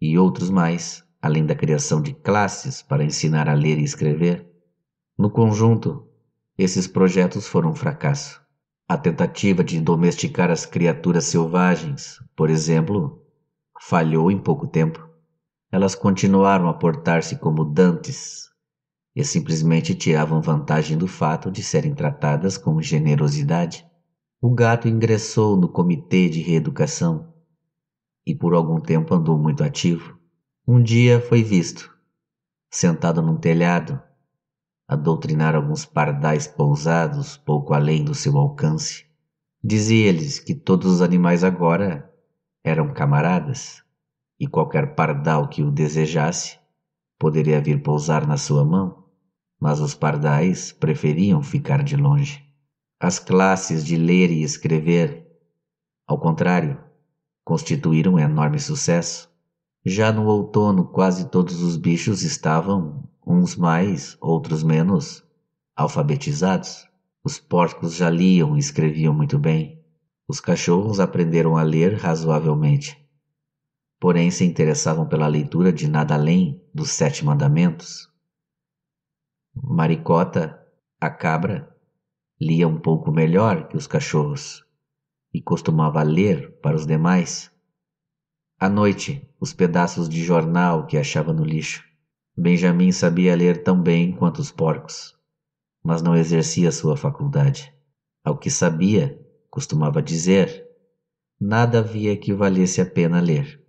e outros mais, além da criação de classes para ensinar a ler e escrever. No conjunto, esses projetos foram um fracasso. A tentativa de domesticar as criaturas selvagens, por exemplo, falhou em pouco tempo. Elas continuaram a portar-se como dantes e simplesmente tiravam vantagem do fato de serem tratadas com generosidade. O gato ingressou no comitê de reeducação e por algum tempo andou muito ativo. Um dia foi visto, sentado num telhado, a doutrinar alguns pardais pousados pouco além do seu alcance. Dizia-lhes que todos os animais agora eram camaradas e qualquer pardal que o desejasse poderia vir pousar na sua mão, mas os pardais preferiam ficar de longe. As classes de ler e escrever, ao contrário, constituíram um enorme sucesso. Já no outono, quase todos os bichos estavam uns mais, outros menos, alfabetizados. Os porcos já liam e escreviam muito bem. Os cachorros aprenderam a ler razoavelmente, porém se interessavam pela leitura de nada além dos sete mandamentos. Maricota, a cabra, lia um pouco melhor que os cachorros e costumava ler para os demais. À noite, os pedaços de jornal que achava no lixo. Benjamin sabia ler tão bem quanto os porcos, mas não exercia sua faculdade. Ao que sabia, costumava dizer, nada havia que valesse a pena ler.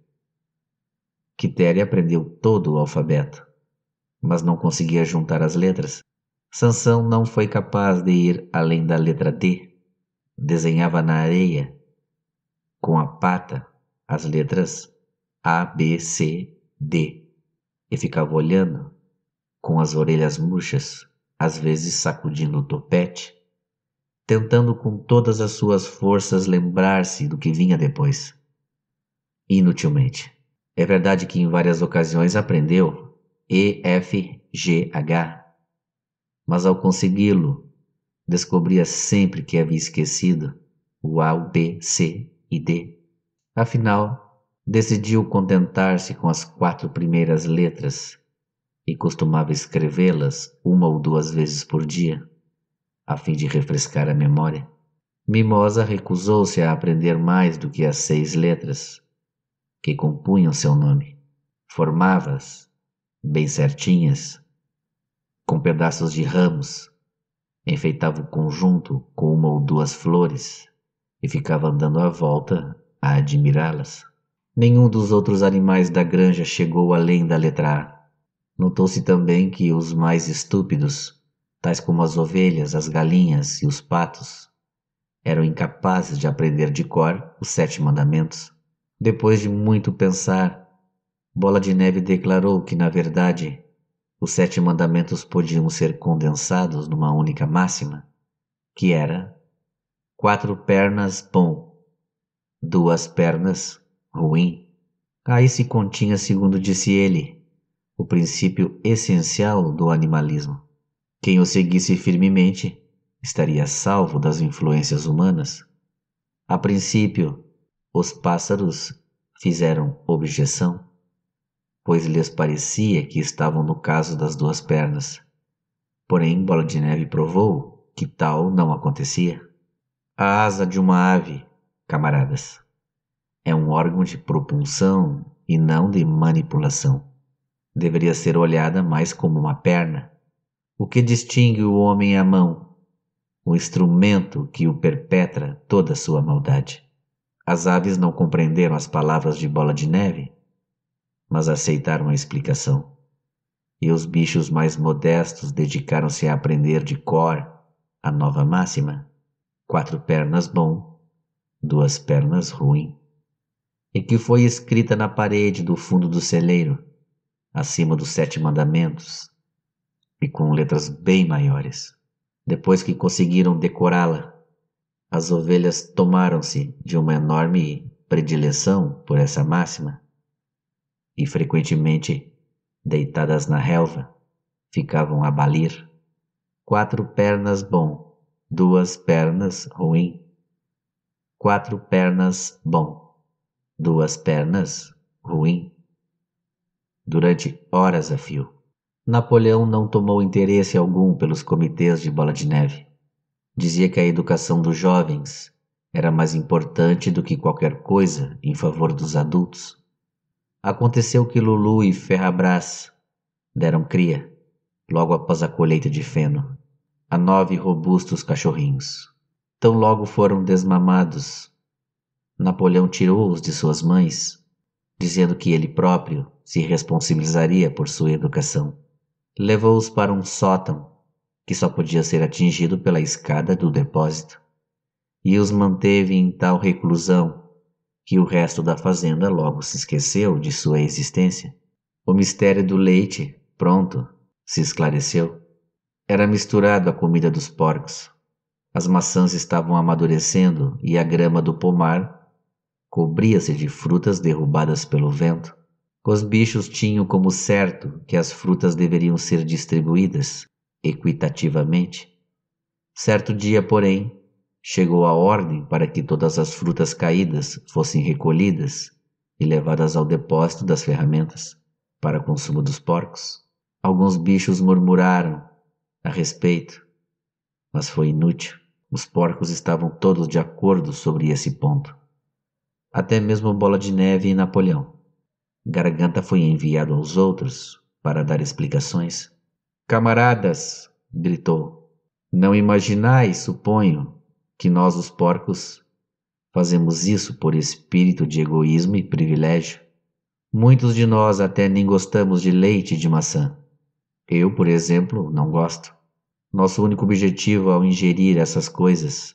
Quitéria aprendeu todo o alfabeto, mas não conseguia juntar as letras. Sansão não foi capaz de ir além da letra D. Desenhava na areia, com a pata, as letras A, B, C, D e ficava olhando, com as orelhas murchas, às vezes sacudindo o topete, tentando com todas as suas forças lembrar-se do que vinha depois. Inutilmente. É verdade que em várias ocasiões aprendeu E, F, G, H, mas ao consegui-lo, descobria sempre que havia esquecido o A, o B, C e D. Afinal, decidiu contentar-se com as quatro primeiras letras e costumava escrevê-las uma ou duas vezes por dia, a fim de refrescar a memória. Mimosa recusou-se a aprender mais do que as seis letras que compunham seu nome. Formava-as, bem certinhas, com pedaços de ramos, enfeitava o conjunto com uma ou duas flores e ficava andando à volta a admirá-las. Nenhum dos outros animais da granja chegou além da letra A. Notou-se também que os mais estúpidos, tais como as ovelhas, as galinhas e os patos, eram incapazes de aprender de cor os sete mandamentos. Depois de muito pensar, Bola de Neve declarou que, na verdade, os sete mandamentos podiam ser condensados numa única máxima, que era quatro pernas bom, duas pernas ruim. Aí se continha, segundo disse ele, o princípio essencial do animalismo. Quem o seguisse firmemente estaria salvo das influências humanas. A princípio, os pássaros fizeram objeção, pois lhes parecia que estavam no caso das duas pernas. Porém, Bola de Neve provou que tal não acontecia. A asa de uma ave, camaradas, é um órgão de propulsão e não de manipulação. Deveria ser olhada mais como uma perna. O que distingue o homem a mão, o instrumento que o perpetra toda sua maldade. As aves não compreenderam as palavras de Bola de Neve, mas aceitaram a explicação. E os bichos mais modestos dedicaram-se a aprender de cor a nova máxima: quatro pernas bom, duas pernas ruim e que foi escrita na parede do fundo do celeiro, acima dos sete mandamentos, e com letras bem maiores. Depois que conseguiram decorá-la, as ovelhas tomaram-se de uma enorme predileção por essa máxima e frequentemente deitadas na relva, ficavam a balir. Quatro pernas bom, duas pernas ruim. Quatro pernas bom, duas pernas ruim. Durante horas a fio. Napoleão não tomou interesse algum pelos comitês de bola de neve. Dizia que a educação dos jovens era mais importante do que qualquer coisa em favor dos adultos. Aconteceu que Lulu e Ferrabras deram cria, logo após a colheita de feno, a nove robustos cachorrinhos. Tão logo foram desmamados, Napoleão tirou-os de suas mães, dizendo que ele próprio se responsabilizaria por sua educação. Levou-os para um sótão que só podia ser atingido pela escada do depósito, e os manteve em tal reclusão que o resto da fazenda logo se esqueceu de sua existência. O mistério do leite, pronto, se esclareceu. Era misturado à comida dos porcos. As maçãs estavam amadurecendo e a grama do pomar cobria-se de frutas derrubadas pelo vento. Os bichos tinham como certo que as frutas deveriam ser distribuídas equitativamente. Certo dia, porém, chegou a ordem para que todas as frutas caídas fossem recolhidas e levadas ao depósito das ferramentas para consumo dos porcos. Alguns bichos murmuraram a respeito, mas foi inútil. Os porcos estavam todos de acordo sobre esse ponto até mesmo Bola de Neve e Napoleão. Garganta foi enviado aos outros para dar explicações. Camaradas, gritou, não imaginais, suponho, que nós, os porcos, fazemos isso por espírito de egoísmo e privilégio. Muitos de nós até nem gostamos de leite de maçã. Eu, por exemplo, não gosto. Nosso único objetivo ao ingerir essas coisas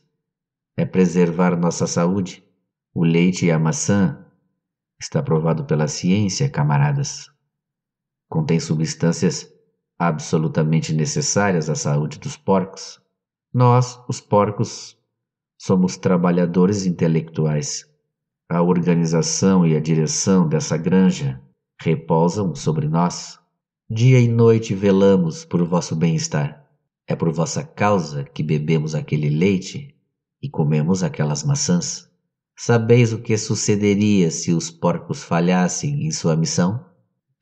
é preservar nossa saúde. O leite e a maçã, está provado pela ciência, camaradas, contém substâncias absolutamente necessárias à saúde dos porcos. Nós, os porcos, somos trabalhadores intelectuais. A organização e a direção dessa granja repousam sobre nós. Dia e noite velamos por vosso bem-estar. É por vossa causa que bebemos aquele leite e comemos aquelas maçãs. Sabeis o que sucederia se os porcos falhassem em sua missão?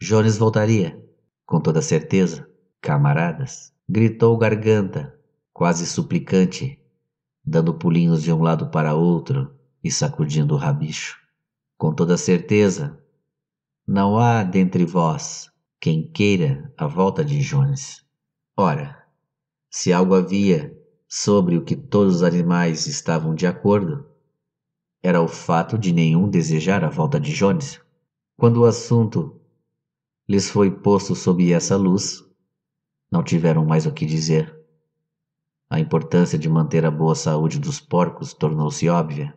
Jones voltaria, com toda certeza. Camaradas, gritou Garganta, quase suplicante, dando pulinhos de um lado para outro e sacudindo o rabicho. Com toda certeza, não há dentre vós quem queira a volta de Jones. Ora, se algo havia sobre o que todos os animais estavam de acordo, era o fato de nenhum desejar a volta de Jones. Quando o assunto lhes foi posto sob essa luz, não tiveram mais o que dizer. A importância de manter a boa saúde dos porcos tornou-se óbvia.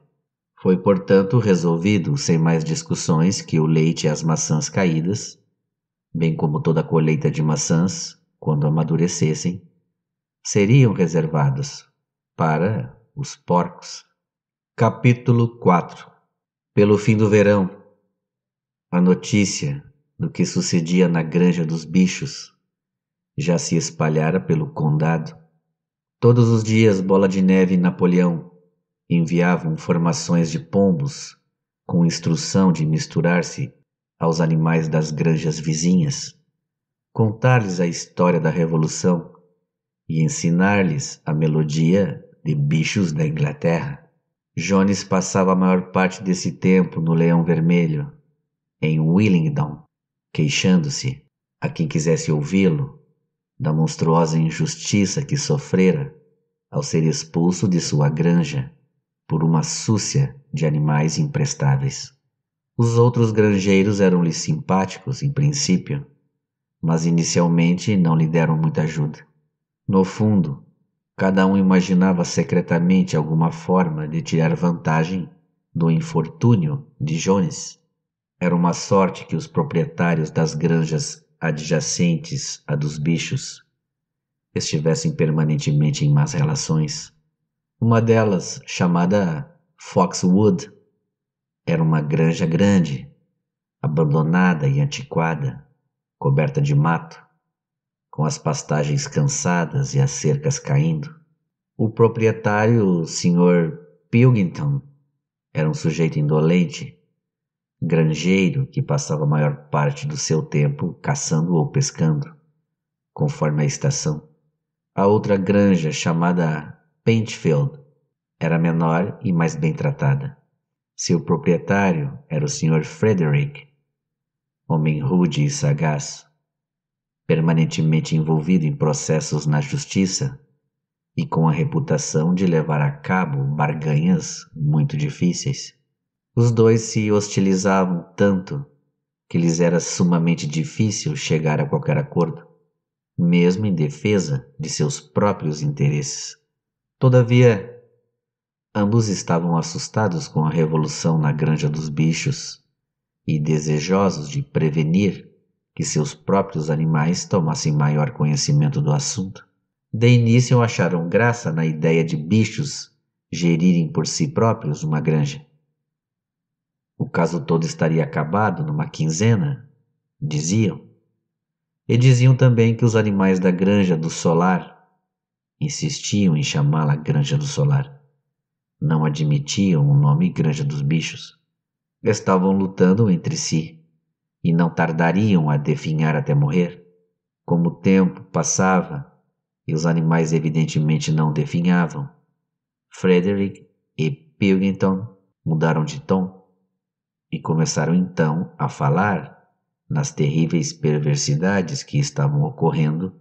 Foi, portanto, resolvido, sem mais discussões, que o leite e as maçãs caídas, bem como toda a colheita de maçãs, quando amadurecessem, seriam reservados para os porcos. Capítulo 4 Pelo fim do verão, a notícia do que sucedia na Granja dos Bichos já se espalhara pelo condado. Todos os dias, Bola de Neve e Napoleão enviavam informações de pombos com instrução de misturar-se aos animais das granjas vizinhas, contar-lhes a história da Revolução e ensinar-lhes a melodia de bichos da Inglaterra. Jones passava a maior parte desse tempo no Leão Vermelho, em Willingdon, queixando-se, a quem quisesse ouvi-lo, da monstruosa injustiça que sofrera ao ser expulso de sua granja por uma súcia de animais imprestáveis. Os outros granjeiros eram-lhe simpáticos em princípio, mas inicialmente não lhe deram muita ajuda. No fundo, Cada um imaginava secretamente alguma forma de tirar vantagem do infortúnio de Jones. Era uma sorte que os proprietários das granjas adjacentes à dos bichos estivessem permanentemente em más relações. Uma delas, chamada Foxwood, era uma granja grande, abandonada e antiquada, coberta de mato, com as pastagens cansadas e as cercas caindo. O proprietário, o Sr. Pilkington, era um sujeito indolente, granjeiro que passava a maior parte do seu tempo caçando ou pescando, conforme a estação. A outra granja, chamada Paintfield, era menor e mais bem tratada. Seu proprietário era o Sr. Frederick, homem rude e sagaz, permanentemente envolvido em processos na justiça e com a reputação de levar a cabo barganhas muito difíceis. Os dois se hostilizavam tanto que lhes era sumamente difícil chegar a qualquer acordo, mesmo em defesa de seus próprios interesses. Todavia, ambos estavam assustados com a revolução na Granja dos Bichos e desejosos de prevenir que seus próprios animais tomassem maior conhecimento do assunto. De início acharam graça na ideia de bichos gerirem por si próprios uma granja. O caso todo estaria acabado numa quinzena, diziam. E diziam também que os animais da Granja do Solar insistiam em chamá-la Granja do Solar. Não admitiam o nome Granja dos Bichos. Estavam lutando entre si e não tardariam a definhar até morrer. Como o tempo passava e os animais evidentemente não definhavam, Frederick e Pilkington mudaram de tom e começaram então a falar nas terríveis perversidades que estavam ocorrendo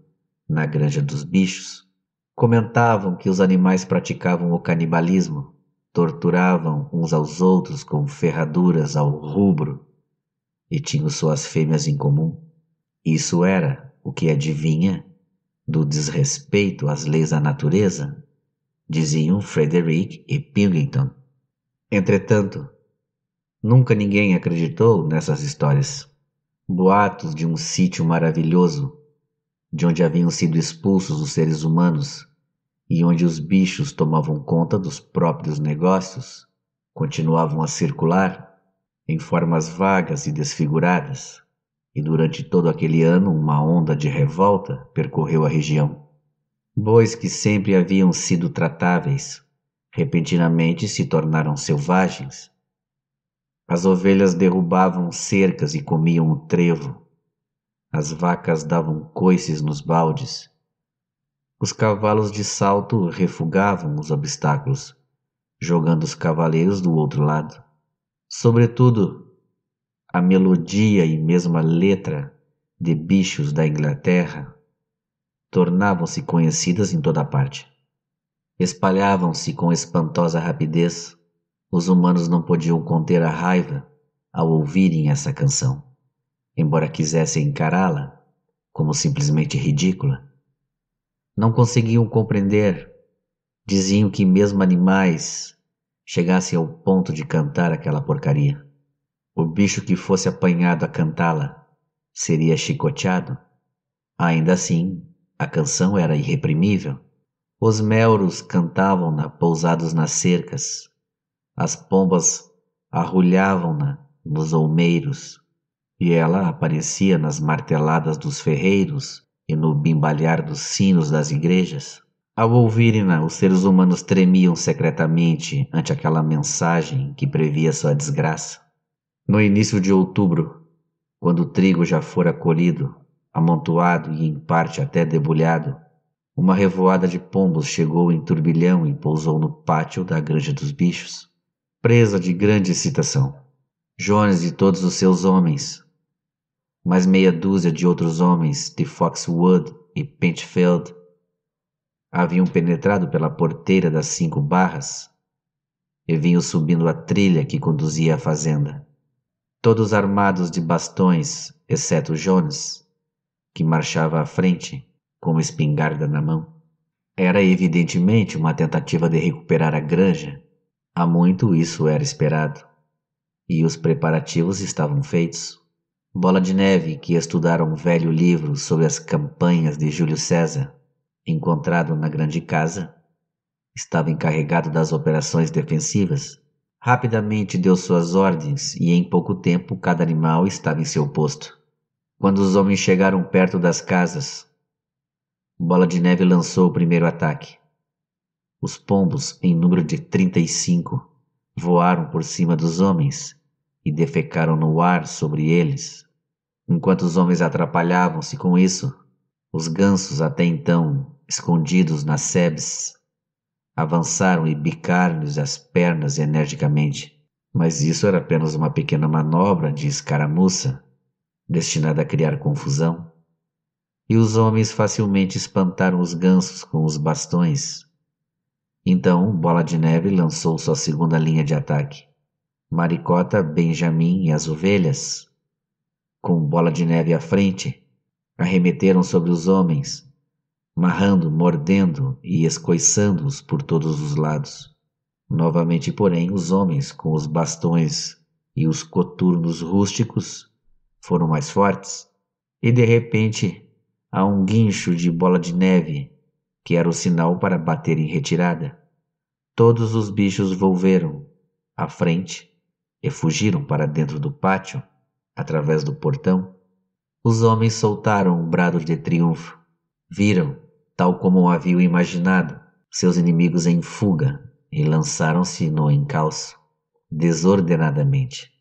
na Granja dos Bichos. Comentavam que os animais praticavam o canibalismo, torturavam uns aos outros com ferraduras ao rubro e tinham suas fêmeas em comum. Isso era o que adivinha do desrespeito às leis da natureza, diziam Frederick e Pilkington. Entretanto, nunca ninguém acreditou nessas histórias. Boatos de um sítio maravilhoso, de onde haviam sido expulsos os seres humanos e onde os bichos tomavam conta dos próprios negócios, continuavam a circular em formas vagas e desfiguradas, e durante todo aquele ano uma onda de revolta percorreu a região. Bois que sempre haviam sido tratáveis, repentinamente se tornaram selvagens. As ovelhas derrubavam cercas e comiam o trevo. As vacas davam coices nos baldes. Os cavalos de salto refugavam os obstáculos, jogando os cavaleiros do outro lado. Sobretudo, a melodia e mesmo a letra de bichos da Inglaterra tornavam-se conhecidas em toda parte. Espalhavam-se com espantosa rapidez. Os humanos não podiam conter a raiva ao ouvirem essa canção, embora quisessem encará-la como simplesmente ridícula. Não conseguiam compreender. Diziam que mesmo animais chegasse ao ponto de cantar aquela porcaria. O bicho que fosse apanhado a cantá-la seria chicoteado. Ainda assim, a canção era irreprimível. Os melros cantavam-na pousados nas cercas. As pombas arrulhavam-na nos olmeiros. E ela aparecia nas marteladas dos ferreiros e no bimbalhar dos sinos das igrejas. Ao ouvirem-na, os seres humanos tremiam secretamente ante aquela mensagem que previa sua desgraça. No início de outubro, quando o trigo já fora colhido, amontoado e em parte até debulhado, uma revoada de pombos chegou em turbilhão e pousou no pátio da Granja dos Bichos, presa de grande excitação. Jones e todos os seus homens, mais meia dúzia de outros homens de Foxwood e Pinchfield, haviam penetrado pela porteira das cinco barras e vinham subindo a trilha que conduzia à fazenda. Todos armados de bastões, exceto Jones, que marchava à frente, com uma espingarda na mão. Era evidentemente uma tentativa de recuperar a granja. Há muito isso era esperado. E os preparativos estavam feitos. Bola de Neve, que estudara um velho livro sobre as campanhas de Júlio César, encontrado na grande casa, estava encarregado das operações defensivas. Rapidamente deu suas ordens e em pouco tempo cada animal estava em seu posto. Quando os homens chegaram perto das casas, Bola de Neve lançou o primeiro ataque. Os pombos, em número de 35, voaram por cima dos homens e defecaram no ar sobre eles. Enquanto os homens atrapalhavam-se com isso, os gansos, até então escondidos nas sebes, avançaram e bicaram-lhes as pernas energicamente. Mas isso era apenas uma pequena manobra de escaramuça, destinada a criar confusão. E os homens facilmente espantaram os gansos com os bastões. Então, Bola de Neve lançou sua segunda linha de ataque. Maricota, Benjamin e as ovelhas, com Bola de Neve à frente, arremeteram sobre os homens, marrando, mordendo e escoiçando-os por todos os lados. Novamente, porém, os homens com os bastões e os coturnos rústicos foram mais fortes, e de repente há um guincho de bola de neve, que era o sinal para bater em retirada. Todos os bichos volveram à frente e fugiram para dentro do pátio, através do portão. Os homens soltaram um brado de triunfo. Viram, tal como haviam imaginado, seus inimigos em fuga e lançaram-se no encalço, desordenadamente.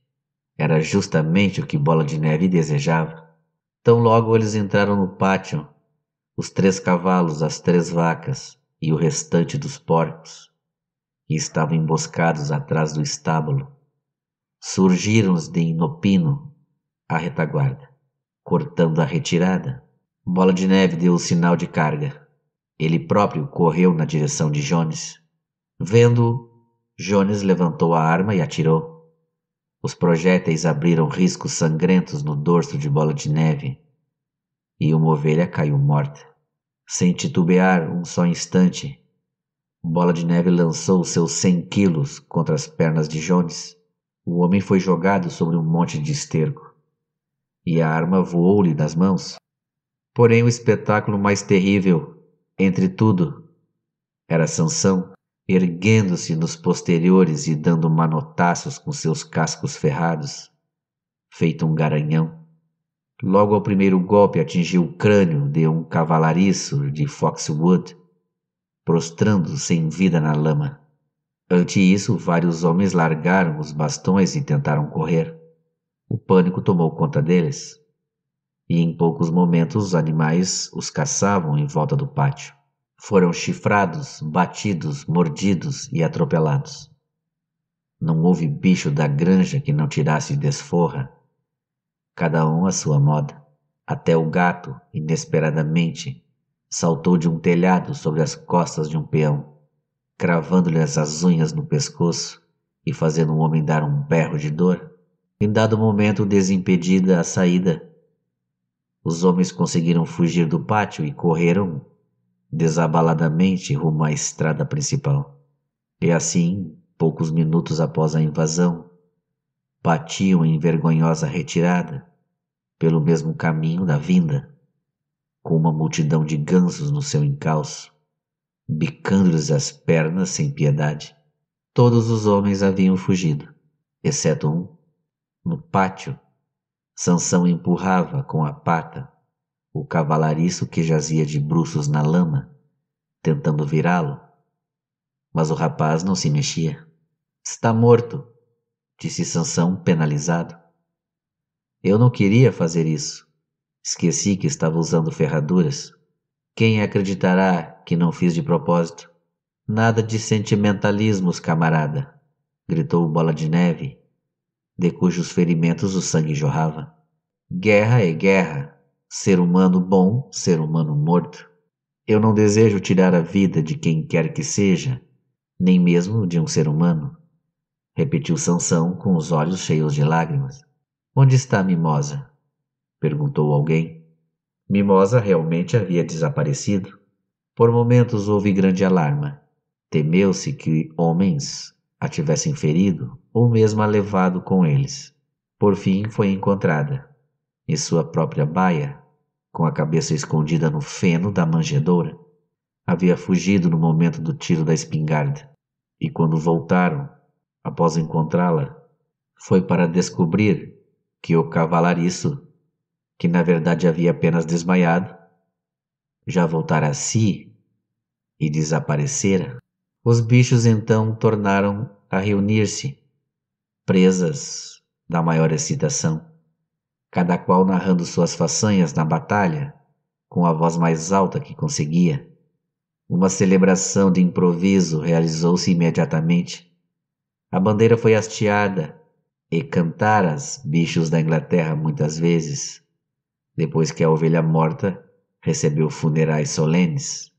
Era justamente o que Bola de Neve desejava. Tão logo eles entraram no pátio, os três cavalos, as três vacas e o restante dos porcos, e estavam emboscados atrás do estábulo. Surgiram-os de inopino à retaguarda cortando a retirada. Bola de Neve deu o sinal de carga. Ele próprio correu na direção de Jones. Vendo, Jones levantou a arma e atirou. Os projéteis abriram riscos sangrentos no dorso de Bola de Neve e uma ovelha caiu morta. Sem titubear um só instante, Bola de Neve lançou seus cem quilos contra as pernas de Jones. O homem foi jogado sobre um monte de esterco e a arma voou-lhe das mãos. Porém, o espetáculo mais terrível, entre tudo, era Sansão erguendo-se nos posteriores e dando manotaços com seus cascos ferrados, feito um garanhão. Logo ao primeiro golpe atingiu o crânio de um cavalariço de Foxwood, prostrando sem vida na lama. Ante isso, vários homens largaram os bastões e tentaram correr. O pânico tomou conta deles, e em poucos momentos os animais os caçavam em volta do pátio. Foram chifrados, batidos, mordidos e atropelados. Não houve bicho da granja que não tirasse desforra, cada um à sua moda. Até o gato, inesperadamente, saltou de um telhado sobre as costas de um peão, cravando-lhe as unhas no pescoço e fazendo o homem dar um berro de dor. Em dado momento, desimpedida a saída, os homens conseguiram fugir do pátio e correram desabaladamente rumo à estrada principal. E assim, poucos minutos após a invasão, batiam em vergonhosa retirada pelo mesmo caminho da vinda, com uma multidão de gansos no seu encalço, bicando-lhes as pernas sem piedade. Todos os homens haviam fugido, exceto um no pátio, Sansão empurrava com a pata o cavalariço que jazia de bruços na lama, tentando virá-lo. Mas o rapaz não se mexia. Está morto, disse Sansão penalizado. Eu não queria fazer isso. Esqueci que estava usando ferraduras. Quem acreditará que não fiz de propósito? Nada de sentimentalismos, camarada, gritou Bola de Neve, de cujos ferimentos o sangue jorrava. Guerra é guerra, ser humano bom, ser humano morto. Eu não desejo tirar a vida de quem quer que seja, nem mesmo de um ser humano, repetiu Sansão com os olhos cheios de lágrimas. Onde está Mimosa? perguntou alguém. Mimosa realmente havia desaparecido. Por momentos houve grande alarma. Temeu-se que homens a tivessem ferido ou mesmo a levado com eles. Por fim foi encontrada, em sua própria baia, com a cabeça escondida no feno da manjedoura. Havia fugido no momento do tiro da espingarda, e quando voltaram, após encontrá-la, foi para descobrir que o cavalariço que na verdade havia apenas desmaiado, já voltara a si e desaparecera, os bichos então tornaram a reunir-se, presas da maior excitação, cada qual narrando suas façanhas na batalha com a voz mais alta que conseguia. Uma celebração de improviso realizou-se imediatamente. A bandeira foi hasteada e cantaras bichos da Inglaterra muitas vezes, depois que a ovelha morta recebeu funerais solenes,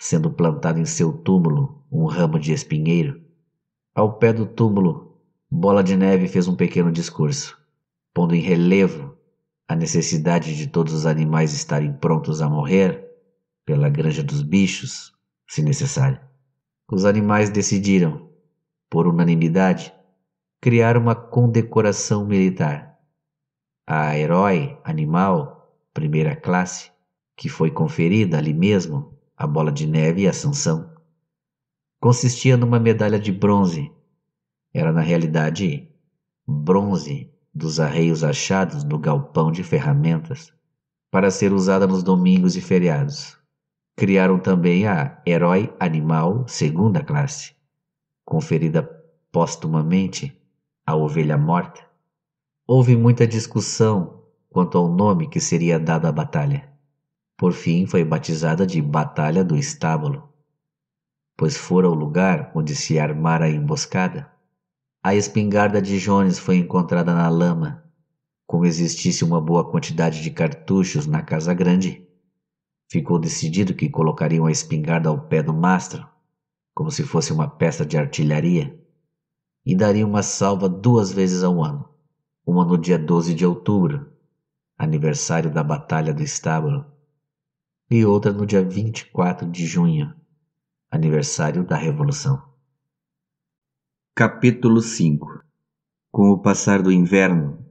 sendo plantado em seu túmulo um ramo de espinheiro. Ao pé do túmulo, Bola de Neve fez um pequeno discurso, pondo em relevo a necessidade de todos os animais estarem prontos a morrer pela granja dos bichos, se necessário. Os animais decidiram, por unanimidade, criar uma condecoração militar. A herói animal, primeira classe, que foi conferida ali mesmo a bola de neve e a sanção, consistia numa medalha de bronze. Era na realidade bronze dos arreios achados no galpão de ferramentas para ser usada nos domingos e feriados. Criaram também a Herói Animal Segunda Classe, conferida postumamente à ovelha morta. Houve muita discussão quanto ao nome que seria dado à batalha. Por fim, foi batizada de Batalha do Estábulo, pois fora o lugar onde se armara a emboscada. A espingarda de Jones foi encontrada na lama. Como existisse uma boa quantidade de cartuchos na casa grande, Ficou decidido que colocariam a espingarda ao pé do mastro, como se fosse uma peça de artilharia, e dariam uma salva duas vezes ao ano, uma no dia 12 de outubro, aniversário da Batalha do Estábulo, e outra no dia 24 de junho, aniversário da Revolução. Capítulo 5 Com o passar do inverno,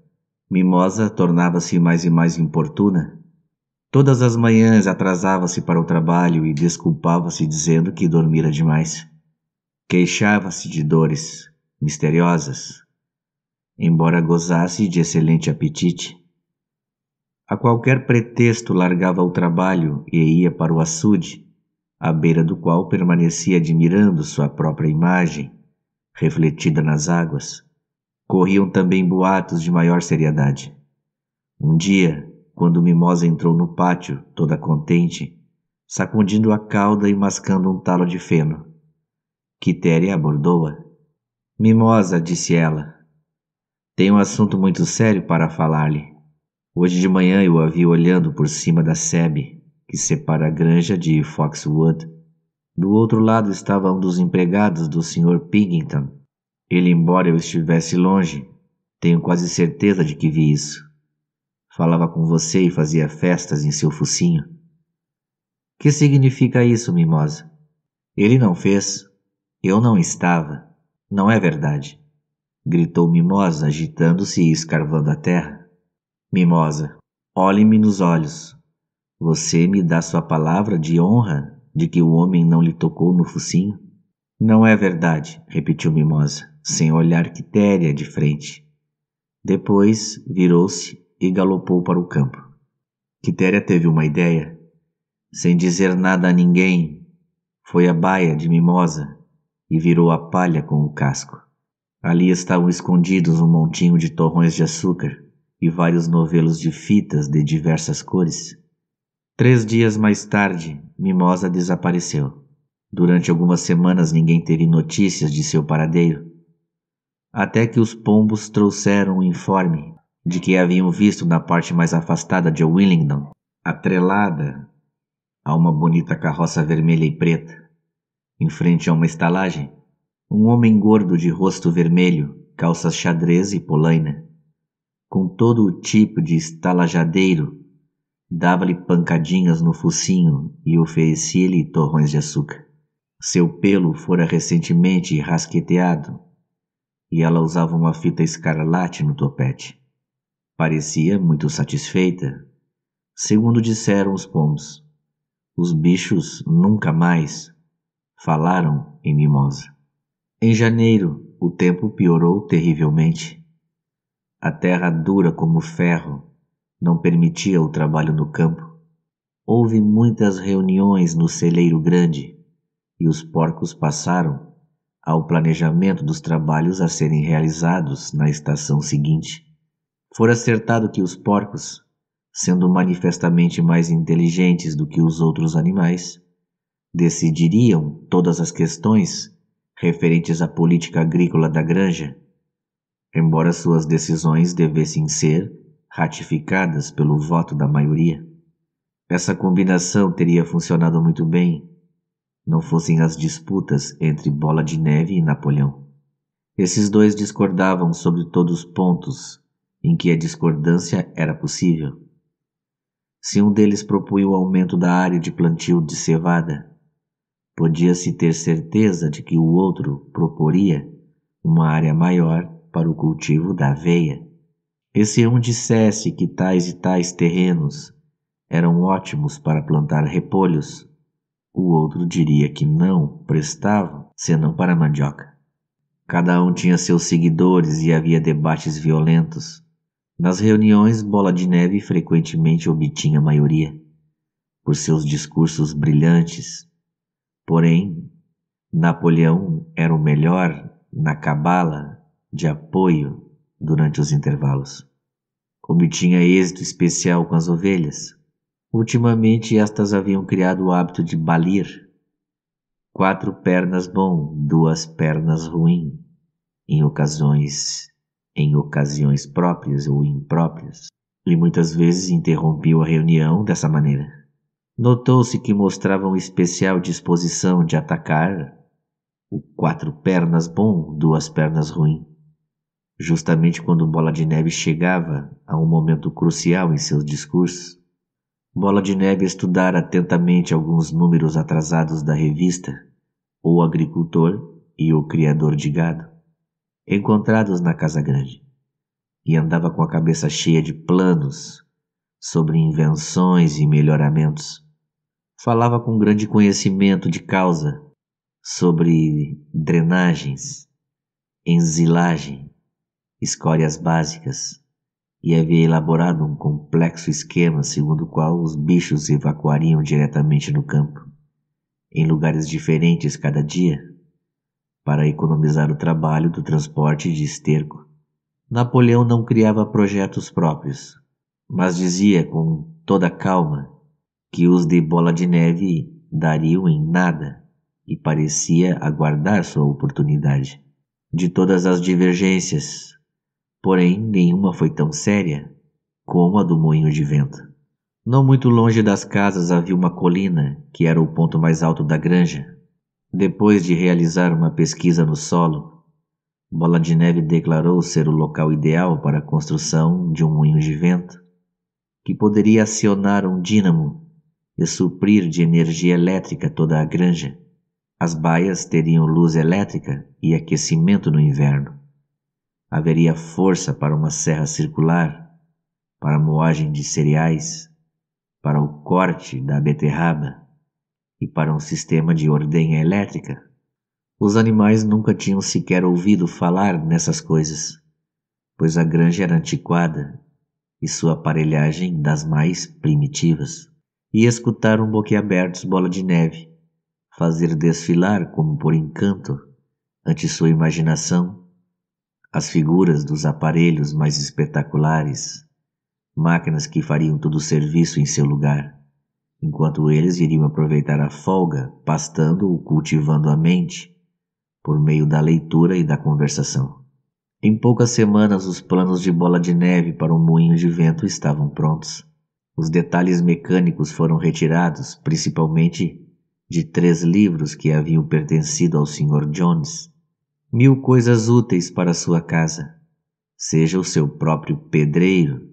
Mimosa tornava-se mais e mais importuna Todas as manhãs atrasava-se para o trabalho e desculpava-se dizendo que dormira demais. Queixava-se de dores misteriosas, embora gozasse de excelente apetite. A qualquer pretexto largava o trabalho e ia para o açude, à beira do qual permanecia admirando sua própria imagem, refletida nas águas. Corriam também boatos de maior seriedade. Um dia, quando Mimosa entrou no pátio, toda contente, sacudindo a cauda e mascando um talo de feno. Quitéria abordou-a. Mimosa, disse ela, tenho um assunto muito sério para falar-lhe. Hoje de manhã eu a vi olhando por cima da sebe que separa a granja de Foxwood. Do outro lado estava um dos empregados do Sr. Pigington. Ele, embora eu estivesse longe, tenho quase certeza de que vi isso falava com você e fazia festas em seu focinho. Que significa isso, Mimosa? Ele não fez. Eu não estava. Não é verdade. Gritou Mimosa, agitando-se e escarvando a terra. Mimosa, olhe-me nos olhos. Você me dá sua palavra de honra de que o homem não lhe tocou no focinho? Não é verdade, repetiu Mimosa, sem olhar Quitéria de frente. Depois virou-se e galopou para o campo. Quitéria teve uma ideia. Sem dizer nada a ninguém, foi à baia de Mimosa e virou a palha com o casco. Ali estavam escondidos um montinho de torrões de açúcar e vários novelos de fitas de diversas cores. Três dias mais tarde, Mimosa desapareceu. Durante algumas semanas ninguém teve notícias de seu paradeiro, até que os pombos trouxeram um informe de que haviam visto na parte mais afastada de Willingdon, atrelada a uma bonita carroça vermelha e preta, em frente a uma estalagem, um homem gordo de rosto vermelho, calças xadrez e polaina, com todo o tipo de estalajadeiro, dava-lhe pancadinhas no focinho e oferecia-lhe torrões de açúcar. Seu pelo fora recentemente rasqueteado e ela usava uma fita escarlate no topete. Parecia muito satisfeita. Segundo disseram os pombos, os bichos nunca mais falaram em Mimosa. Em janeiro, o tempo piorou terrivelmente. A terra dura como ferro não permitia o trabalho no campo. Houve muitas reuniões no celeiro grande e os porcos passaram ao planejamento dos trabalhos a serem realizados na estação seguinte. Fora acertado que os porcos, sendo manifestamente mais inteligentes do que os outros animais, decidiriam todas as questões referentes à política agrícola da granja, embora suas decisões devessem ser ratificadas pelo voto da maioria. Essa combinação teria funcionado muito bem, não fossem as disputas entre Bola de Neve e Napoleão. Esses dois discordavam sobre todos os pontos em que a discordância era possível. Se um deles propunha o aumento da área de plantio de cevada, podia-se ter certeza de que o outro proporia uma área maior para o cultivo da aveia. E se um dissesse que tais e tais terrenos eram ótimos para plantar repolhos, o outro diria que não prestavam senão para mandioca. Cada um tinha seus seguidores e havia debates violentos. Nas reuniões, Bola de Neve frequentemente obtinha maioria por seus discursos brilhantes Porém, Napoleão era o melhor na cabala de apoio durante os intervalos. Obtinha êxito especial com as ovelhas. Ultimamente estas haviam criado o hábito de balir. Quatro pernas bom, duas pernas ruim, em ocasiões em ocasiões próprias ou impróprias, e muitas vezes interrompiam a reunião dessa maneira. Notou-se que mostravam especial disposição de atacar o quatro pernas bom, duas pernas ruim. Justamente quando Bola de Neve chegava a um momento crucial em seus discursos, Bola de Neve estudara atentamente alguns números atrasados da revista O Agricultor e o Criador de Gado, encontrados na Casa Grande, e andava com a cabeça cheia de planos sobre invenções e melhoramentos. Falava com grande conhecimento de causa sobre drenagens, ensilagem, escórias básicas e havia elaborado um complexo esquema segundo o qual os bichos evacuariam diretamente no campo, em lugares diferentes cada dia, para economizar o trabalho do transporte de esterco. Napoleão não criava projetos próprios, mas dizia com toda calma que os de Bola de Neve dariam em nada e parecia aguardar sua oportunidade. De todas as divergências, porém nenhuma foi tão séria como a do moinho de vento. Não muito longe das casas havia uma colina que era o ponto mais alto da granja. Depois de realizar uma pesquisa no solo, Bola de Neve declarou ser o local ideal para a construção de um moinho de vento, que poderia acionar um dínamo e suprir de energia elétrica toda a granja. As baias teriam luz elétrica e aquecimento no inverno. Haveria força para uma serra circular, para a moagem de cereais, para o corte da beterraba e para um sistema de ordenha elétrica. Os animais nunca tinham sequer ouvido falar nessas coisas, pois a granja era antiquada e sua aparelhagem das mais primitivas e escutaram boquiabertos Bola de Neve fazer desfilar como por encanto ante sua imaginação as figuras dos aparelhos mais espetaculares, máquinas que fariam todo o serviço em seu lugar, enquanto eles iriam aproveitar a folga pastando ou cultivando a mente por meio da leitura e da conversação. Em poucas semanas, os planos de bola de neve para o moinho de vento estavam prontos. Os detalhes mecânicos foram retirados, principalmente de três livros que haviam pertencido ao Sr. Jones. Mil coisas úteis para sua casa, seja o seu próprio pedreiro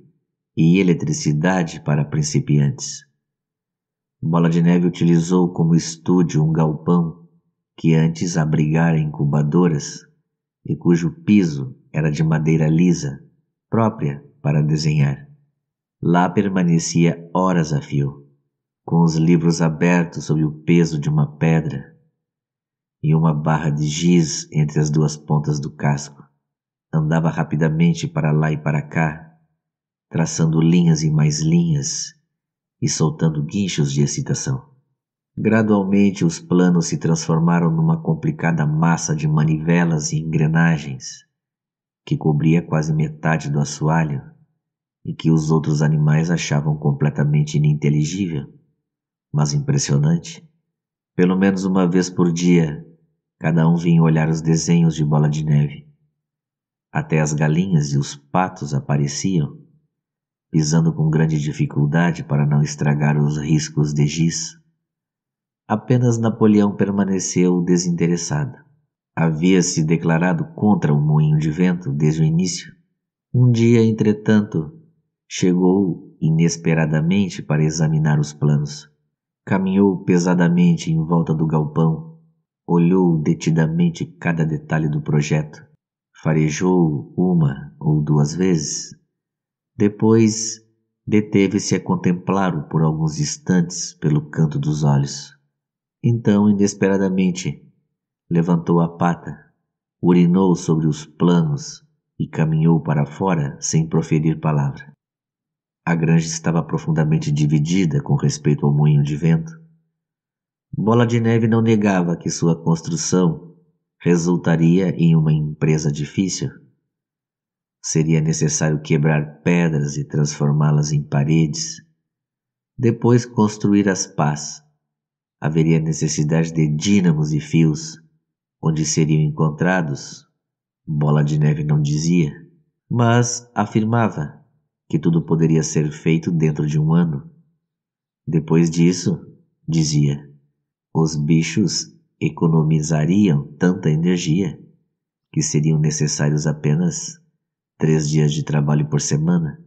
e eletricidade para principiantes. Bola de Neve utilizou como estúdio um galpão que antes abrigara incubadoras e cujo piso era de madeira lisa, própria para desenhar. Lá permanecia horas a fio, com os livros abertos sob o peso de uma pedra e uma barra de giz entre as duas pontas do casco. Andava rapidamente para lá e para cá, traçando linhas e mais linhas e soltando guinchos de excitação. Gradualmente, os planos se transformaram numa complicada massa de manivelas e engrenagens que cobria quase metade do assoalho e que os outros animais achavam completamente ininteligível, mas impressionante. Pelo menos uma vez por dia, cada um vinha olhar os desenhos de bola de neve. Até as galinhas e os patos apareciam, pisando com grande dificuldade para não estragar os riscos de giz. Apenas Napoleão permaneceu desinteressado. Havia se declarado contra o moinho de vento desde o início. Um dia, entretanto, Chegou inesperadamente para examinar os planos. Caminhou pesadamente em volta do galpão, olhou detidamente cada detalhe do projeto, farejou uma ou duas vezes. Depois deteve-se a contemplá-lo por alguns instantes pelo canto dos olhos. Então, inesperadamente, levantou a pata, urinou sobre os planos e caminhou para fora sem proferir palavra. A granja estava profundamente dividida com respeito ao moinho de vento. Bola de Neve não negava que sua construção resultaria em uma empresa difícil. Seria necessário quebrar pedras e transformá-las em paredes. Depois construir as pás. Haveria necessidade de dínamos e fios. Onde seriam encontrados? Bola de Neve não dizia, mas afirmava que tudo poderia ser feito dentro de um ano. Depois disso, dizia, os bichos economizariam tanta energia que seriam necessários apenas três dias de trabalho por semana.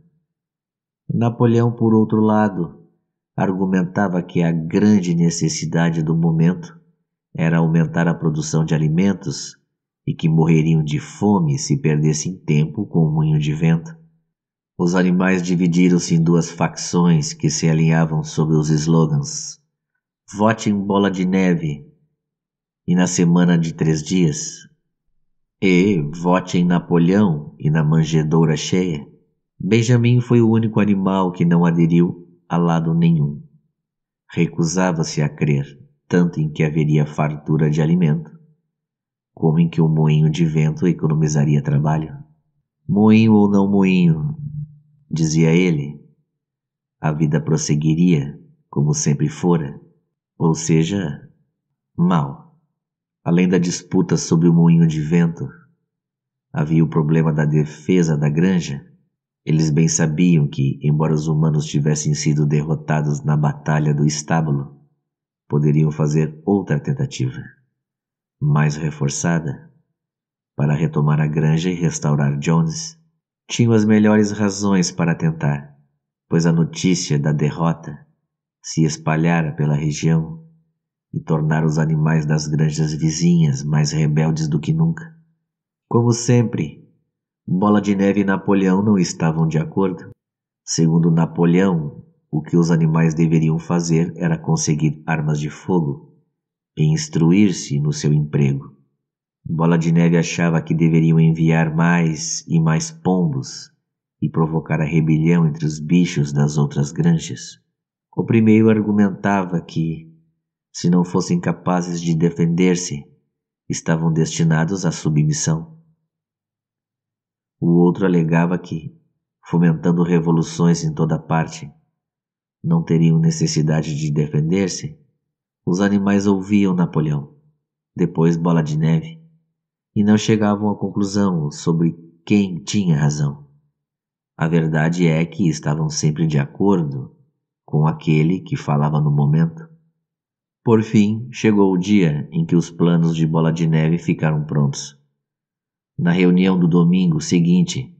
Napoleão, por outro lado, argumentava que a grande necessidade do momento era aumentar a produção de alimentos e que morreriam de fome se perdessem tempo com o moinho de vento. Os animais dividiram-se em duas facções que se alinhavam sob os slogans: Vote em bola de neve e na semana de três dias, e vote em Napoleão e na manjedoura cheia. Benjamin foi o único animal que não aderiu a lado nenhum. Recusava-se a crer tanto em que haveria fartura de alimento, como em que o moinho de vento economizaria trabalho. Moinho ou não moinho, dizia ele, a vida prosseguiria como sempre fora, ou seja, mal. Além da disputa sobre o moinho de vento, havia o problema da defesa da granja. Eles bem sabiam que, embora os humanos tivessem sido derrotados na batalha do estábulo, poderiam fazer outra tentativa, mais reforçada, para retomar a granja e restaurar Jones tinham as melhores razões para tentar, pois a notícia da derrota se espalhara pela região e tornara os animais das granjas vizinhas mais rebeldes do que nunca. Como sempre, Bola de Neve e Napoleão não estavam de acordo. Segundo Napoleão, o que os animais deveriam fazer era conseguir armas de fogo e instruir-se no seu emprego. Bola de Neve achava que deveriam enviar mais e mais pombos e provocar a rebelião entre os bichos das outras granjas. O primeiro argumentava que, se não fossem capazes de defender-se, estavam destinados à submissão. O outro alegava que, fomentando revoluções em toda parte, não teriam necessidade de defender-se. Os animais ouviam Napoleão, depois Bola de Neve, e não chegavam à conclusão sobre quem tinha razão. A verdade é que estavam sempre de acordo com aquele que falava no momento. Por fim, chegou o dia em que os planos de Bola de Neve ficaram prontos. Na reunião do domingo seguinte,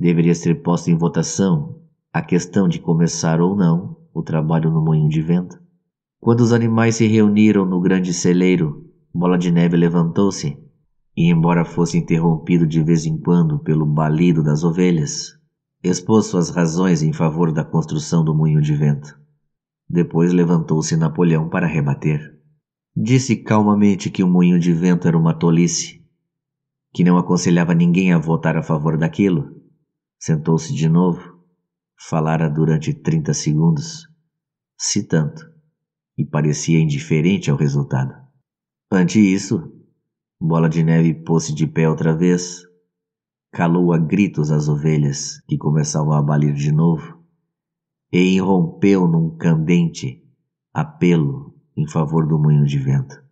deveria ser posta em votação a questão de começar ou não o trabalho no moinho de vento. Quando os animais se reuniram no grande celeiro, Bola de Neve levantou-se e, embora fosse interrompido de vez em quando pelo balido das ovelhas, expôs suas razões em favor da construção do moinho de vento. Depois levantou-se Napoleão para rebater. Disse calmamente que o moinho de vento era uma tolice, que não aconselhava ninguém a votar a favor daquilo. Sentou-se de novo, Falara durante trinta segundos, se tanto, e parecia indiferente ao resultado. Ante isso, Bola de Neve pôs-se de pé outra vez, calou a gritos as ovelhas, que começavam a balir de novo, e irrompeu num candente apelo em favor do moinho de vento.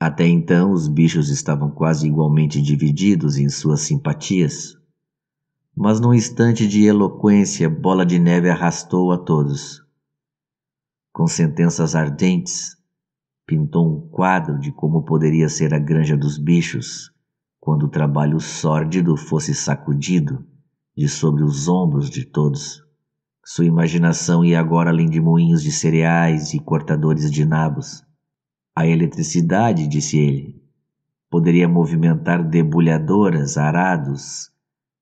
Até então, os bichos estavam quase igualmente divididos em suas simpatias, mas num instante de eloquência, Bola de Neve arrastou a todos. Com sentenças ardentes, pintou um quadro de como poderia ser a granja dos bichos quando o trabalho sórdido fosse sacudido de sobre os ombros de todos. Sua imaginação ia agora além de moinhos de cereais e cortadores de nabos. A eletricidade, disse ele, poderia movimentar debulhadoras, arados,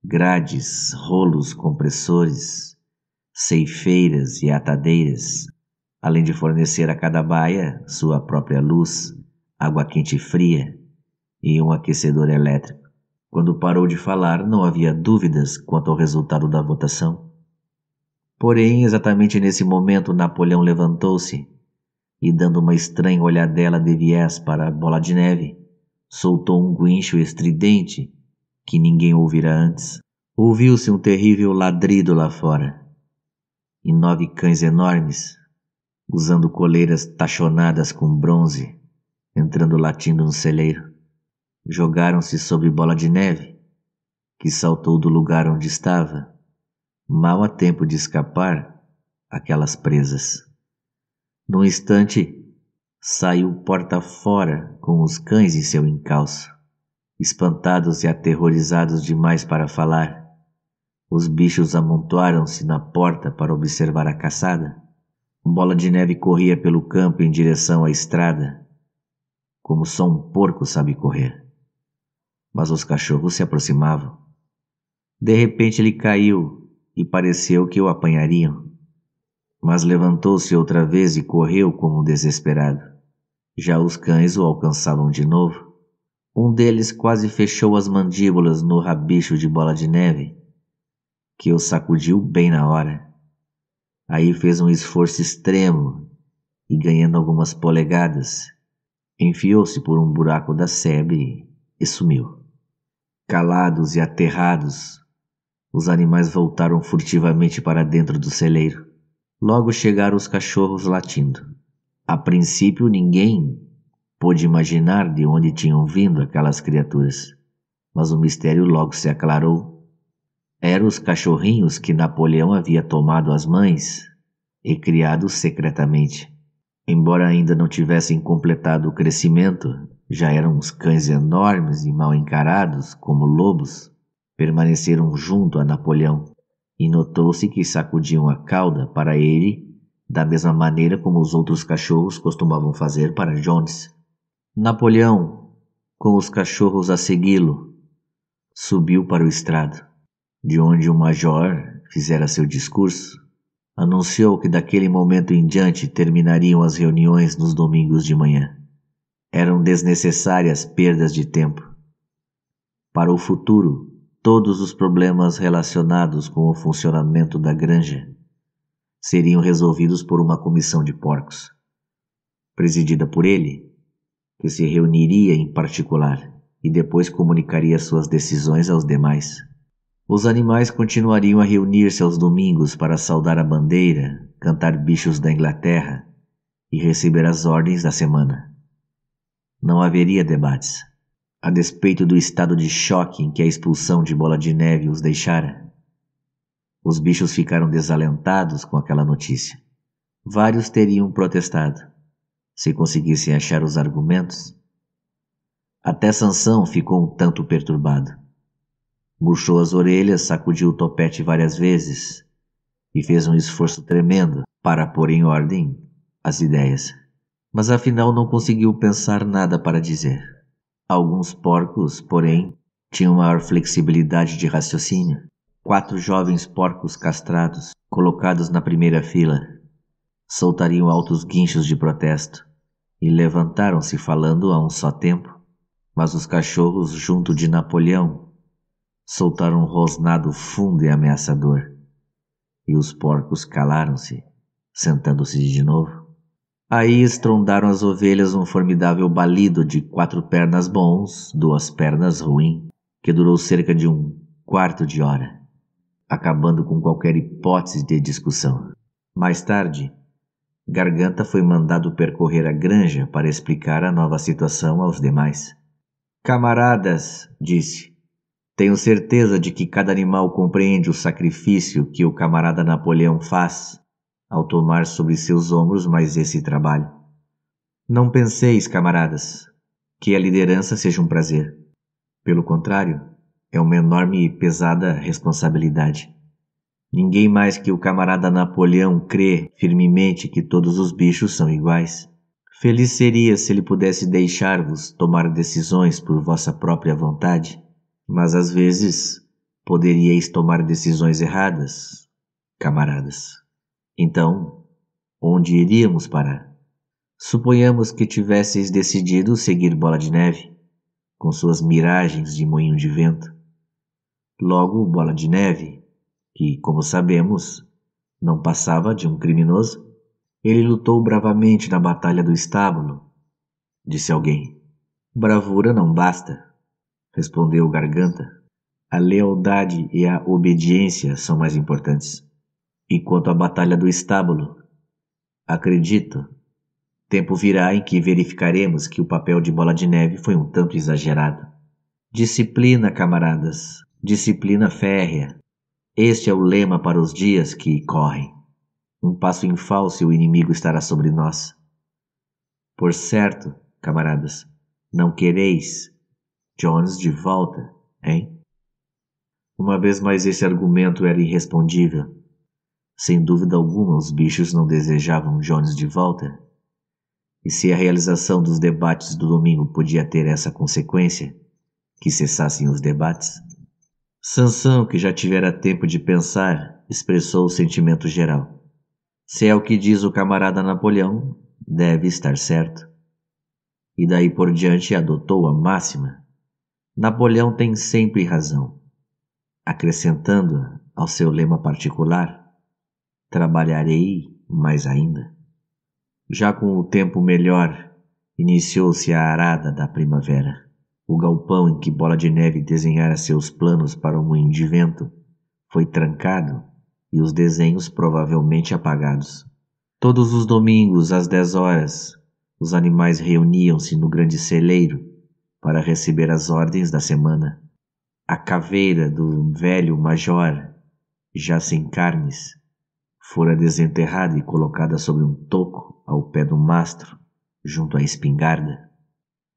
grades, rolos compressores, ceifeiras e atadeiras além de fornecer a cada baia sua própria luz, água quente e fria e um aquecedor elétrico. Quando parou de falar, não havia dúvidas quanto ao resultado da votação. Porém, exatamente nesse momento, Napoleão levantou-se e, dando uma estranha olhadela de viés para a bola de neve, soltou um guincho estridente que ninguém ouvira antes. Ouviu-se um terrível ladrido lá fora, e nove cães enormes, usando coleiras tachonadas com bronze, entrando latindo no celeiro. Jogaram-se sobre bola de neve, que saltou do lugar onde estava, mal a tempo de escapar aquelas presas. Num instante, saiu porta fora com os cães em seu encalço. Espantados e aterrorizados demais para falar, os bichos amontoaram-se na porta para observar a caçada. Bola de Neve corria pelo campo em direção à estrada, como só um porco sabe correr. Mas os cachorros se aproximavam. De repente ele caiu e pareceu que o apanhariam. Mas levantou-se outra vez e correu como um desesperado. Já os cães o alcançavam de novo. Um deles quase fechou as mandíbulas no rabicho de bola de neve, que o sacudiu bem na hora. Aí fez um esforço extremo e, ganhando algumas polegadas, enfiou-se por um buraco da sebe e sumiu. Calados e aterrados, os animais voltaram furtivamente para dentro do celeiro. Logo chegaram os cachorros latindo. A princípio, ninguém pôde imaginar de onde tinham vindo aquelas criaturas, mas o mistério logo se aclarou eram os cachorrinhos que Napoleão havia tomado às mães e criado secretamente. Embora ainda não tivessem completado o crescimento, já eram uns cães enormes e mal encarados, como lobos, permaneceram junto a Napoleão, e notou-se que sacudiam a cauda para ele da mesma maneira como os outros cachorros costumavam fazer para Jones. Napoleão, com os cachorros a segui-lo, subiu para o estrado de onde o major fizera seu discurso, anunciou que daquele momento em diante terminariam as reuniões nos domingos de manhã. Eram desnecessárias perdas de tempo. Para o futuro, todos os problemas relacionados com o funcionamento da granja seriam resolvidos por uma comissão de porcos, presidida por ele, que se reuniria em particular e depois comunicaria suas decisões aos demais. Os animais continuariam a reunir-se aos domingos para saudar a bandeira, cantar bichos da Inglaterra e receber as ordens da semana. Não haveria debates. A despeito do estado de choque em que a expulsão de Bola de Neve os deixara, os bichos ficaram desalentados com aquela notícia. Vários teriam protestado, se conseguissem achar os argumentos. Até Sansão ficou um tanto perturbado. Murchou as orelhas, sacudiu o topete várias vezes e fez um esforço tremendo para pôr em ordem as ideias. Mas afinal não conseguiu pensar nada para dizer. Alguns porcos, porém, tinham maior flexibilidade de raciocínio. Quatro jovens porcos castrados, colocados na primeira fila, soltariam altos guinchos de protesto e levantaram-se falando a um só tempo. Mas os cachorros junto de Napoleão soltaram um rosnado fundo e ameaçador. e os porcos calaram-se, sentando-se de novo. Aí estrondaram as ovelhas um formidável balido de quatro pernas bons, duas pernas ruim, que durou cerca de um quarto de hora, acabando com qualquer hipótese de discussão. Mais tarde, Garganta foi mandado percorrer a granja para explicar a nova situação aos demais. Camaradas, disse, tenho certeza de que cada animal compreende o sacrifício que o camarada Napoleão faz ao tomar sobre seus ombros mais esse trabalho. Não penseis, camaradas, que a liderança seja um prazer. Pelo contrário, é uma enorme e pesada responsabilidade. Ninguém mais que o camarada Napoleão crê firmemente que todos os bichos são iguais. Feliz seria se ele pudesse deixar-vos tomar decisões por vossa própria vontade, mas às vezes poderíeis tomar decisões erradas, camaradas. Então, onde iríamos parar? Suponhamos que tivesseis decidido seguir Bola de Neve, com suas miragens de moinho de vento. Logo, Bola de Neve que, como sabemos, não passava de um criminoso, ele lutou bravamente na batalha do estábulo, disse alguém. Bravura não basta, respondeu Garganta. A lealdade e a obediência são mais importantes. E quanto à batalha do estábulo, acredito, tempo virá em que verificaremos que o papel de bola de neve foi um tanto exagerado. Disciplina, camaradas, disciplina férrea, este é o lema para os dias que correm. Um passo em falso e o inimigo estará sobre nós. Por certo, camaradas, não quereis Jones de volta, hein? Uma vez mais esse argumento era irrespondível. Sem dúvida alguma, os bichos não desejavam Jones de volta. E se a realização dos debates do domingo podia ter essa consequência, que cessassem os debates, Sansão, que já tivera tempo de pensar, expressou o sentimento geral. Se é o que diz o camarada Napoleão, deve estar certo. E daí por diante adotou a máxima: Napoleão tem sempre razão, acrescentando ao seu lema particular: Trabalharei mais ainda. Já com o tempo melhor, iniciou-se a arada da primavera. O galpão em que Bola de Neve desenhara seus planos para o moinho de vento foi trancado e os desenhos provavelmente apagados. Todos os domingos, às dez horas, os animais reuniam-se no grande celeiro para receber as ordens da semana. A caveira do velho major, já sem carnes, fora desenterrada e colocada sobre um toco ao pé do mastro, junto à espingarda.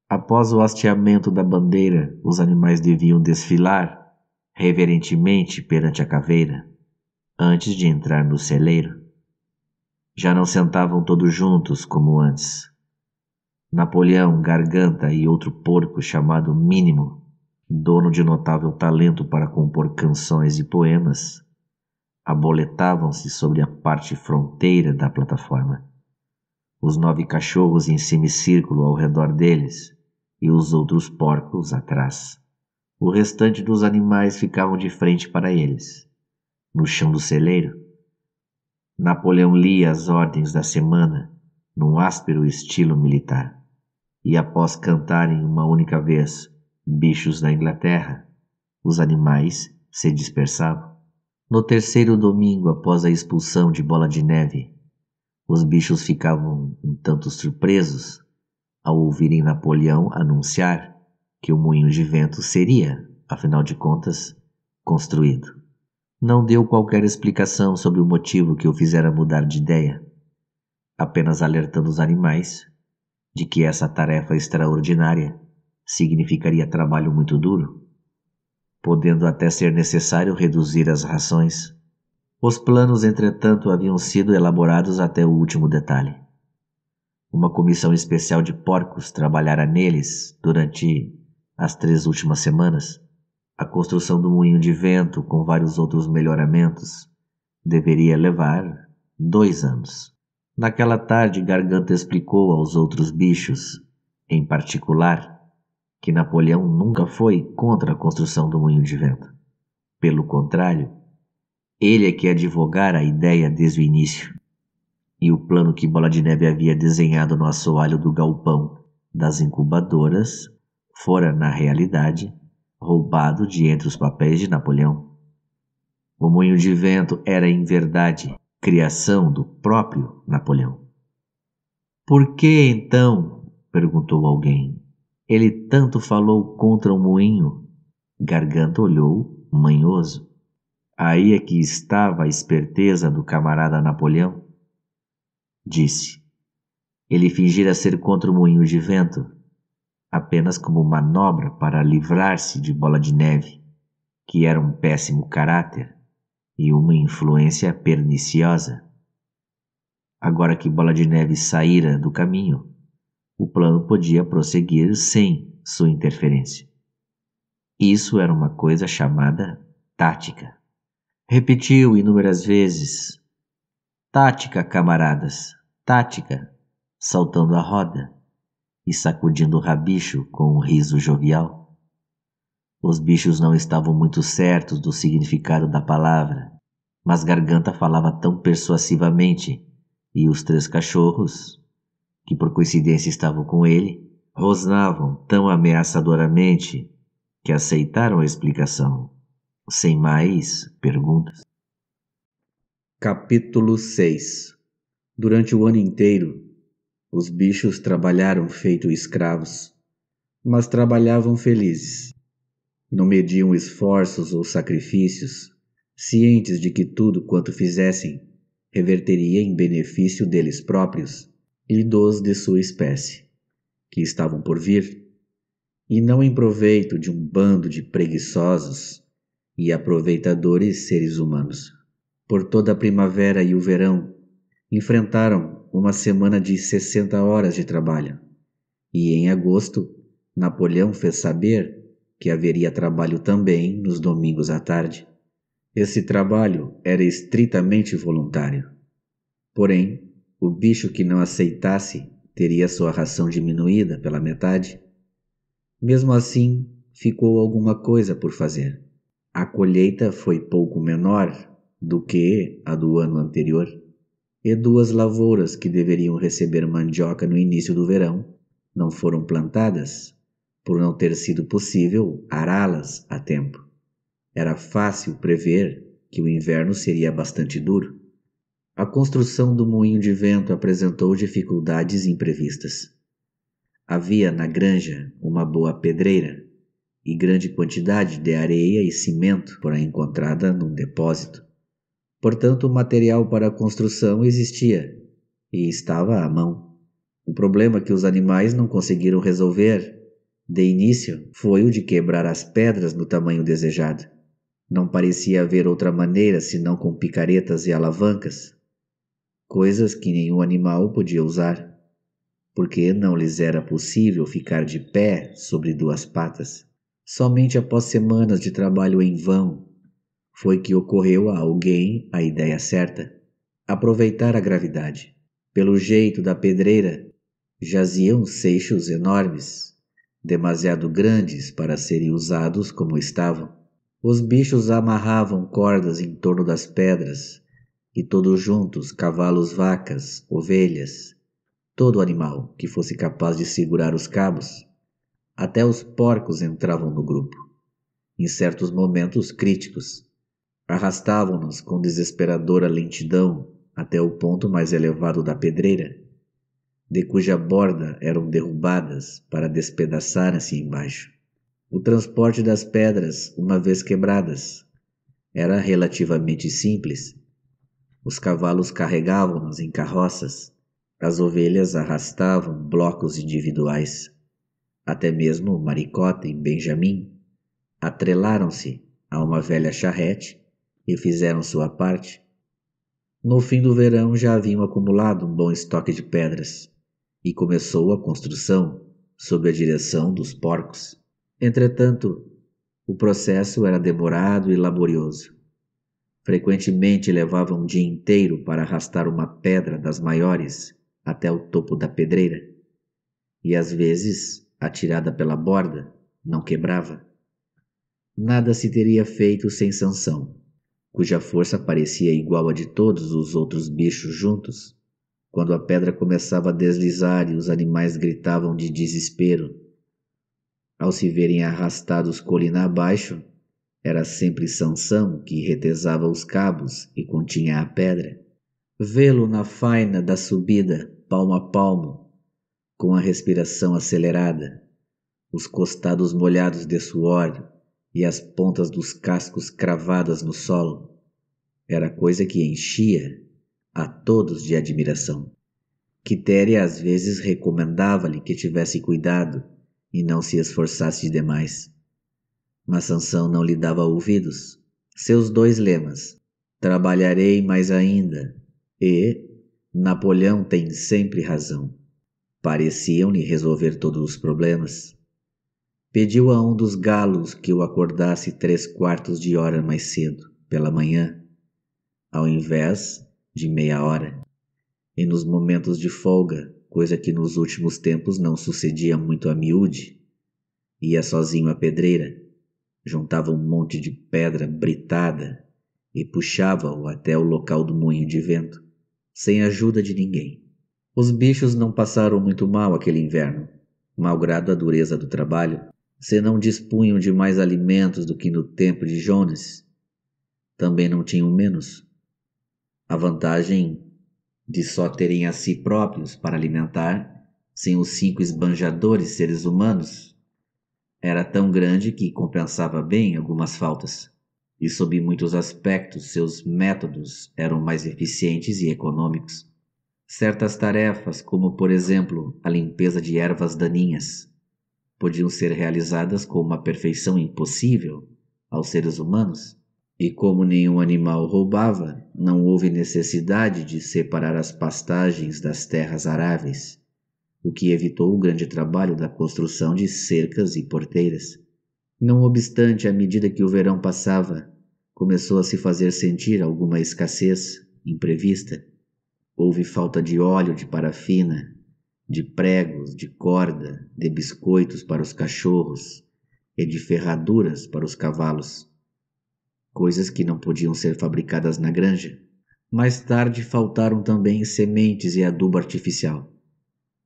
Após o hasteamento da bandeira, os animais deviam desfilar reverentemente perante a caveira, antes de entrar no celeiro. Já não sentavam todos juntos como antes. Napoleão, Garganta e outro porco chamado Mínimo, dono de notável talento para compor canções e poemas, aboletavam-se sobre a parte fronteira da plataforma. Os nove cachorros em semicírculo ao redor deles e os outros porcos atrás. O restante dos animais ficavam de frente para eles. No chão do celeiro, Napoleão lia as ordens da semana num áspero estilo militar. E após cantarem uma única vez Bichos da Inglaterra, os animais se dispersavam. No terceiro domingo após a expulsão de Bola de Neve, os bichos ficavam um tanto surpresos ao ouvirem Napoleão anunciar que o moinho de vento seria, afinal de contas, construído. Não deu qualquer explicação sobre o motivo que o fizera mudar de ideia, apenas alertando os animais de que essa tarefa extraordinária significaria trabalho muito duro, podendo até ser necessário reduzir as rações. Os planos, entretanto, haviam sido elaborados até o último detalhe. Uma comissão especial de porcos trabalhara neles durante as três últimas semanas. A construção do moinho de vento, com vários outros melhoramentos, deveria levar dois anos. Naquela tarde, Garganta explicou aos outros bichos, em particular, que Napoleão nunca foi contra a construção do moinho de vento. Pelo contrário, Ele é que advogara a ideia desde o início. E o plano que Bola de Neve havia desenhado no assoalho do galpão das incubadoras fora, na realidade, roubado de entre os papéis de Napoleão. O moinho de vento era, em verdade, criação do próprio Napoleão. Por que então, perguntou alguém, ele tanto falou contra o moinho? Garganta olhou, manhoso. Aí é que estava a esperteza do camarada Napoleão. Disse: Ele fingira ser contra o moinho de vento, apenas como manobra para livrar-se de Bola de Neve, que era um péssimo caráter e uma influência perniciosa. Agora que Bola de Neve saíra do caminho, o plano podia prosseguir sem sua interferência. Isso era uma coisa chamada tática. Repetiu inúmeras vezes: Tática, camaradas, tática, saltando a roda e sacudindo o rabicho com um riso jovial. Os bichos não estavam muito certos do significado da palavra, mas Garganta falava tão persuasivamente e os três cachorros, que por coincidência estavam com ele, rosnavam tão ameaçadoramente que aceitaram a explicação, sem mais perguntas. Capítulo 6 Durante o ano inteiro, os bichos trabalharam feito escravos, mas trabalhavam felizes. Não mediam esforços ou sacrifícios, cientes de que tudo quanto fizessem reverteria em benefício deles próprios e dos de sua espécie, que estavam por vir e não em proveito de um bando de preguiçosos e aproveitadores seres humanos. Por toda a primavera e o verão, enfrentaram uma semana de 60 horas de trabalho. E em agosto, Napoleão fez saber que haveria trabalho também nos domingos à tarde. Esse trabalho era estritamente voluntário. Porém, o bicho que não aceitasse teria sua ração diminuída pela metade mesmo assim, ficou alguma coisa por fazer. A colheita foi pouco menor do que a do ano anterior, e duas lavouras que deveriam receber mandioca no início do verão não foram plantadas, por não ter sido possível ará-las a tempo. Era fácil prever que o inverno seria bastante duro. A construção do moinho de vento apresentou dificuldades imprevistas. Havia na granja uma boa pedreira e grande quantidade de areia e cimento fora encontrada num depósito. Portanto, o material para a construção existia e estava à mão. O problema que os animais não conseguiram resolver de início foi o de quebrar as pedras no tamanho desejado. Não parecia haver outra maneira senão com picaretas e alavancas, coisas que nenhum animal podia usar porque não lhes era possível ficar de pé sobre duas patas. Somente após semanas de trabalho em vão foi que ocorreu a alguém a ideia certa: aproveitar a gravidade. Pelo jeito da pedreira, jaziam seixos enormes, demasiado grandes para serem usados como estavam. Os bichos amarravam cordas em torno das pedras, e todos juntos, cavalos, vacas, ovelhas, todo animal que fosse capaz de segurar os cabos. Até os porcos entravam no grupo. Em certos momentos críticos, arrastavam-nos com desesperadora lentidão até o ponto mais elevado da pedreira, de cuja borda eram derrubadas para despedaçarem-se embaixo. O transporte das pedras, uma vez quebradas, era relativamente simples. Os cavalos carregavam-nas em carroças as ovelhas arrastavam blocos individuais. Até mesmo Maricota e Benjamin atrelaram-se a uma velha charrete e fizeram sua parte. No fim do verão já haviam acumulado um bom estoque de pedras e começou a construção sob a direção dos porcos. Entretanto, o processo era demorado e laborioso. Frequentemente levava um dia inteiro para arrastar uma pedra das maiores até o topo da pedreira, e às vezes, atirada pela borda, não quebrava. Nada se teria feito sem sanção. cuja força parecia igual à de todos os outros bichos juntos, quando a pedra começava a deslizar e os animais gritavam de desespero. Ao se verem arrastados colina abaixo, era sempre Sansão que retesava os cabos e continha a pedra. Vê-lo na faina da subida, palmo a palmo, com a respiração acelerada, os costados molhados de suor e as pontas dos cascos cravadas no solo, era coisa que enchia a todos de admiração. Quitéria às vezes recomendava-lhe que tivesse cuidado e não se esforçasse demais. Mas Sansão não lhe dava ouvidos. Seus dois lemas, trabalharei mais ainda, e Napoleão tem sempre razão, pareciam-lhe resolver todos os problemas. Pediu a um dos galos que o acordasse três quartos de hora mais cedo, pela manhã, ao invés de meia hora. E nos momentos de folga, coisa que nos últimos tempos não sucedia muito a miúde, ia sozinho à pedreira, juntava um monte de pedra britada e puxava-o até o local do moinho de vento, sem ajuda de ninguém. Os bichos não passaram muito mal aquele inverno, malgrado a dureza do trabalho, se não dispunham de mais alimentos do que no tempo de Jones. Também não tinham menos. A vantagem de só terem a si próprios para alimentar, sem os cinco esbanjadores seres humanos, era tão grande que compensava bem algumas faltas, e sob muitos aspectos seus métodos eram mais eficientes e econômicos. Certas tarefas, como por exemplo a limpeza de ervas daninhas, podiam ser realizadas com uma perfeição impossível aos seres humanos. E como nenhum animal roubava, não houve necessidade de separar as pastagens das terras aráveis, o que evitou o grande trabalho da construção de cercas e porteiras. Não obstante, à medida que o verão passava, começou a se fazer sentir alguma escassez imprevista. Houve falta de óleo de parafina, de pregos, de corda, de biscoitos para os cachorros e de ferraduras para os cavalos coisas que não podiam ser fabricadas na granja. Mais tarde faltaram também sementes e adubo artificial,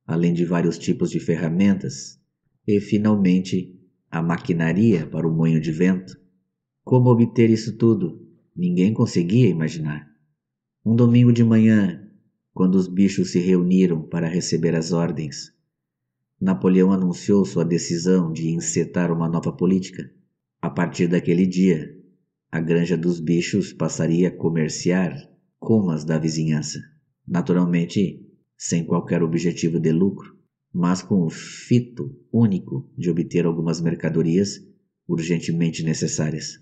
além de vários tipos de ferramentas, e finalmente a maquinaria para o moinho de vento. Como obter isso tudo? Ninguém conseguia imaginar. Um domingo de manhã, quando os bichos se reuniram para receber as ordens, Napoleão anunciou sua decisão de encetar uma nova política. A partir daquele dia, a granja dos bichos passaria a comerciar com as da vizinhança. Naturalmente, sem qualquer objetivo de lucro, mas com o fito único de obter algumas mercadorias urgentemente necessárias.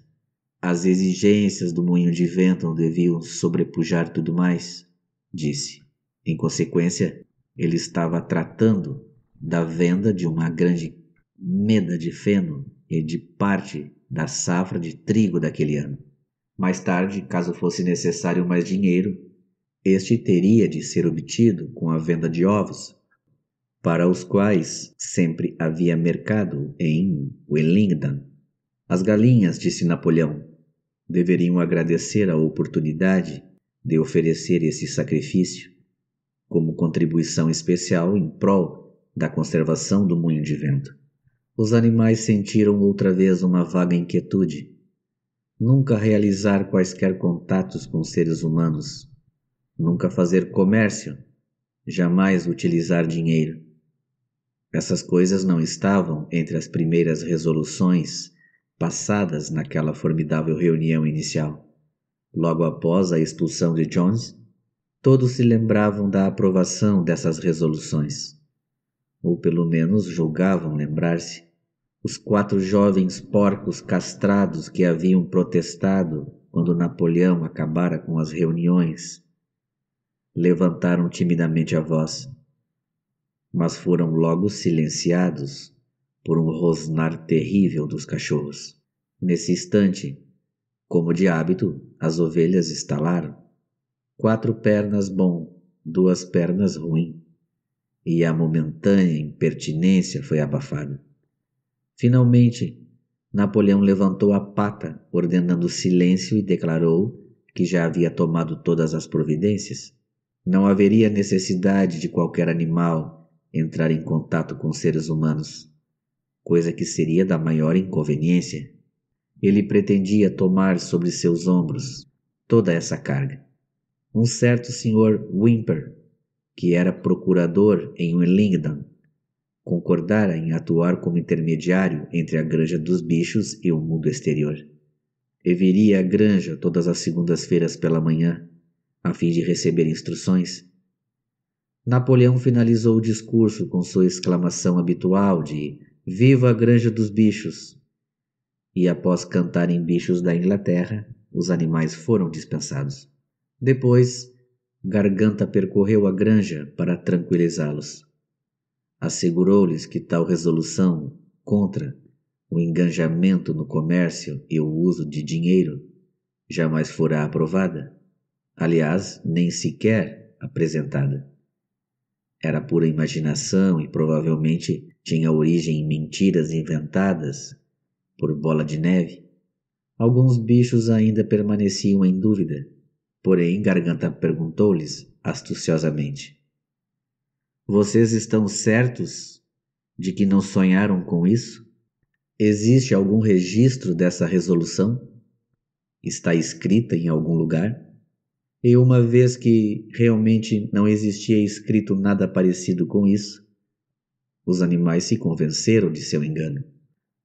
As exigências do moinho de vento não deviam sobrepujar tudo mais, disse. Em consequência, ele estava tratando da venda de uma grande meda de feno e de parte da safra de trigo daquele ano. Mais tarde, caso fosse necessário mais dinheiro, este teria de ser obtido com a venda de ovos, para os quais sempre havia mercado em Wellington. As galinhas, disse Napoleão, deveriam agradecer a oportunidade de oferecer esse sacrifício como contribuição especial em prol da conservação do moinho de vento. Os animais sentiram outra vez uma vaga inquietude. Nunca realizar quaisquer contatos com seres humanos, nunca fazer comércio, jamais utilizar dinheiro. Essas coisas não estavam entre as primeiras resoluções passadas naquela formidável reunião inicial. Logo após a expulsão de Jones, todos se lembravam da aprovação dessas resoluções ou pelo menos julgavam lembrar-se, os quatro jovens porcos castrados que haviam protestado quando Napoleão acabara com as reuniões, levantaram timidamente a voz, mas foram logo silenciados por um rosnar terrível dos cachorros. Nesse instante, como de hábito, as ovelhas estalaram. Quatro pernas bom, duas pernas ruim e a momentânea impertinência foi abafada. Finalmente, Napoleão levantou a pata, ordenando silêncio, e declarou que já havia tomado todas as providências. Não haveria necessidade de qualquer animal entrar em contato com seres humanos, coisa que seria da maior inconveniência. Ele pretendia tomar sobre seus ombros toda essa carga. Um certo senhor Wimper, que era procurador em Wellington, concordara em atuar como intermediário entre a granja dos bichos e o mundo exterior. E viria à granja todas as segundas-feiras pela manhã, a fim de receber instruções. Napoleão finalizou o discurso com sua exclamação habitual de Viva a granja dos bichos! E após cantarem bichos da Inglaterra, os animais foram dispensados. Depois, Garganta percorreu a granja para tranquilizá-los assegurou-lhes que tal resolução contra o enganjamento no comércio e o uso de dinheiro jamais fora aprovada, aliás, nem sequer apresentada. Era pura imaginação e provavelmente tinha origem em mentiras inventadas por bola de neve. Alguns bichos ainda permaneciam em dúvida, porém Garganta perguntou-lhes astuciosamente: vocês estão certos de que não sonharam com isso? Existe algum registro dessa resolução? Está escrita em algum lugar? E uma vez que realmente não existia escrito nada parecido com isso, os animais se convenceram de seu engano.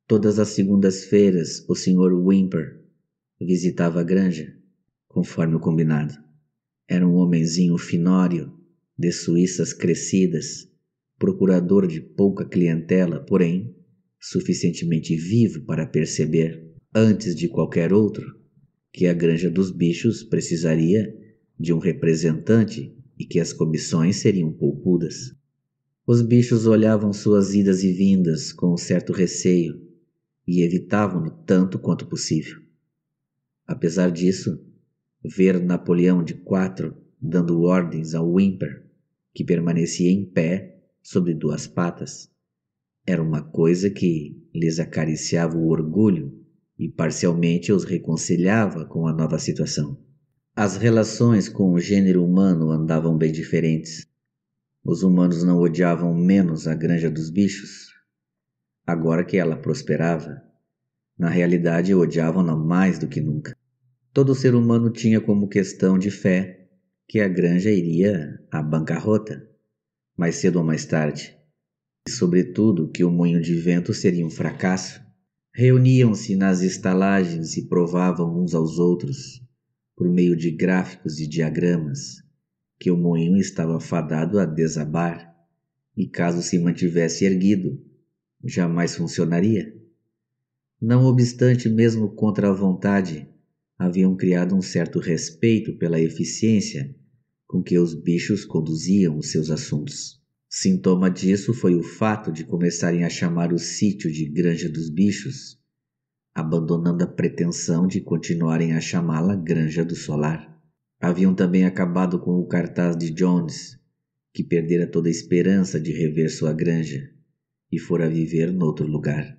Todas as segundas-feiras, o Sr. Wimper visitava a granja, conforme o combinado. Era um homenzinho finório de suíças crescidas, procurador de pouca clientela, porém suficientemente vivo para perceber, antes de qualquer outro, que a Granja dos Bichos precisaria de um representante e que as comissões seriam poupudas. Os bichos olhavam suas idas e vindas com um certo receio e evitavam-no tanto quanto possível. Apesar disso, ver Napoleão de quatro dando ordens ao Wimper que permanecia em pé sobre duas patas. Era uma coisa que lhes acariciava o orgulho e parcialmente os reconciliava com a nova situação. As relações com o gênero humano andavam bem diferentes. Os humanos não odiavam menos a granja dos bichos. Agora que ela prosperava, na realidade odiavam-na mais do que nunca. Todo ser humano tinha como questão de fé que a granja iria à bancarrota, mais cedo ou mais tarde, e sobretudo que o moinho de vento seria um fracasso. Reuniam-se nas estalagens e provavam uns aos outros, por meio de gráficos e diagramas, que o moinho estava fadado a desabar, e caso se mantivesse erguido, jamais funcionaria. Não obstante, mesmo contra a vontade, haviam criado um certo respeito pela eficiência com que os bichos conduziam os seus assuntos. Sintoma disso foi o fato de começarem a chamar o sítio de Granja dos Bichos, abandonando a pretensão de continuarem a chamá-la Granja do Solar. Haviam também acabado com o cartaz de Jones, que perdera toda a esperança de rever sua granja e fora viver noutro lugar.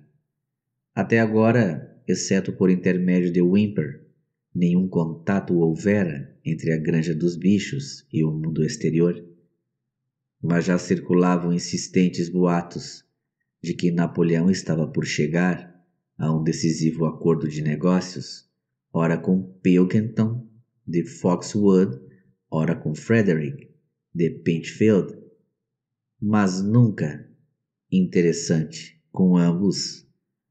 Até agora, exceto por intermédio de Wimper, nenhum contato houvera entre a granja dos bichos e o mundo exterior, mas já circulavam insistentes boatos de que Napoleão estava por chegar a um decisivo acordo de negócios, ora com Pilkington de Foxwood, ora com Frederick de Pinchfield, mas nunca interessante com ambos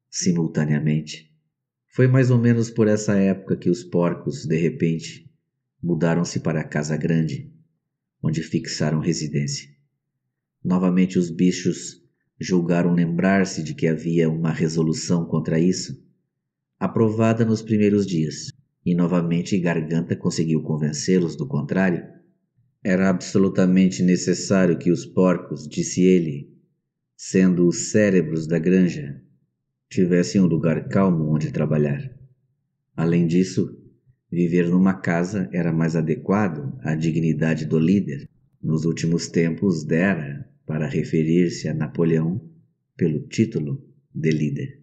simultaneamente. Foi mais ou menos por essa época que os porcos, de repente, mudaram-se para a Casa Grande, onde fixaram residência. Novamente os bichos julgaram lembrar-se de que havia uma resolução contra isso, aprovada nos primeiros dias, e novamente Garganta conseguiu convencê-los do contrário. Era absolutamente necessário que os porcos, disse ele, sendo os cérebros da granja, tivessem um lugar calmo onde trabalhar. Além disso, viver numa casa era mais adequado à dignidade do líder. Nos últimos tempos dera para referir-se a Napoleão pelo título de líder.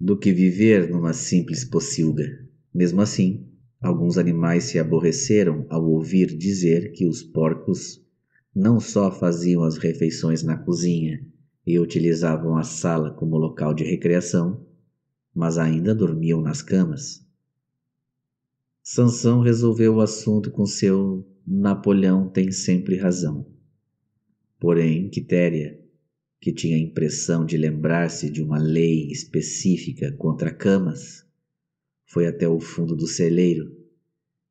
do que viver numa simples pocilga. Mesmo assim, alguns animais se aborreceram ao ouvir dizer que os porcos não só faziam as refeições na cozinha e utilizavam a sala como local de recreação, mas ainda dormiam nas camas. Sansão resolveu o assunto com seu Napoleão tem sempre razão. Porém, Quitéria, que tinha a impressão de lembrar-se de uma lei específica contra camas, foi até o fundo do celeiro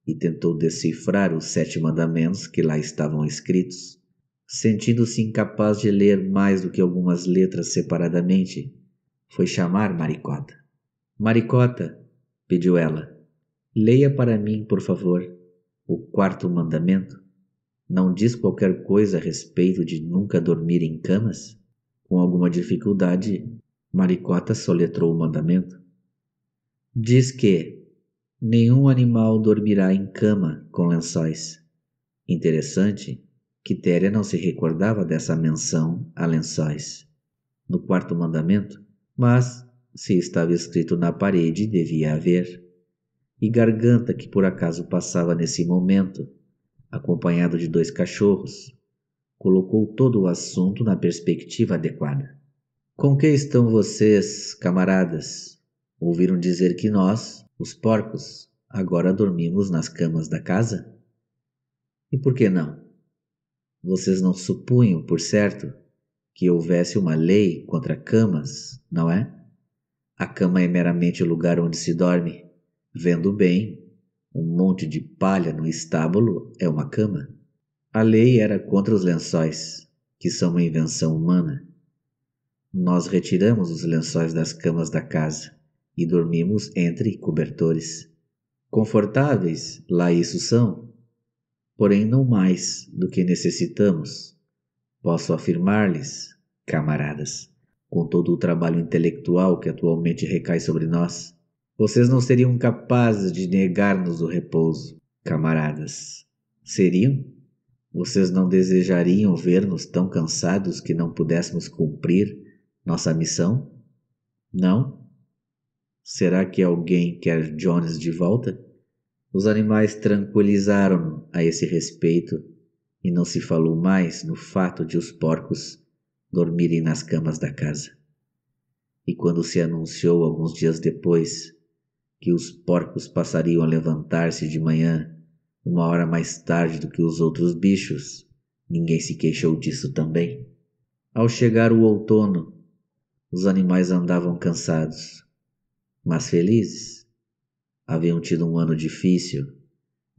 e tentou decifrar os sete mandamentos que lá estavam escritos. Sentindo-se incapaz de ler mais do que algumas letras separadamente, foi chamar Maricota. Maricota, pediu ela, leia para mim, por favor, o quarto mandamento. Não diz qualquer coisa a respeito de nunca dormir em camas? Com alguma dificuldade, Maricota soletrou o mandamento. Diz que nenhum animal dormirá em cama com lençóis. Interessante, Quitéria não se recordava dessa menção a lençóis no quarto mandamento, mas se estava escrito na parede, devia haver. E Garganta, que por acaso passava nesse momento, acompanhado de dois cachorros, colocou todo o assunto na perspectiva adequada. Com que estão vocês, camaradas? Ouviram dizer que nós, os porcos, agora dormimos nas camas da casa? E por que não? Vocês não supunham, por certo, que houvesse uma lei contra camas, não é? A cama é meramente o lugar onde se dorme. Vendo bem, um monte de palha no estábulo é uma cama. A lei era contra os lençóis, que são uma invenção humana. Nós retiramos os lençóis das camas da casa e dormimos entre cobertores. Confortáveis, lá isso são, porém não mais do que necessitamos. Posso afirmar-lhes, camaradas, com todo o trabalho intelectual que atualmente recai sobre nós. Vocês não seriam capazes de negar-nos o repouso, camaradas. Seriam? Vocês não desejariam ver-nos tão cansados que não pudéssemos cumprir nossa missão? Não? Será que alguém quer Jones de volta? Os animais tranquilizaram-no a esse respeito e não se falou mais no fato de os porcos dormirem nas camas da casa. E quando se anunciou alguns dias depois que os porcos passariam a levantar-se de manhã uma hora mais tarde do que os outros bichos, ninguém se queixou disso também. Ao chegar o outono, os animais andavam cansados, mas felizes. Haviam tido um ano difícil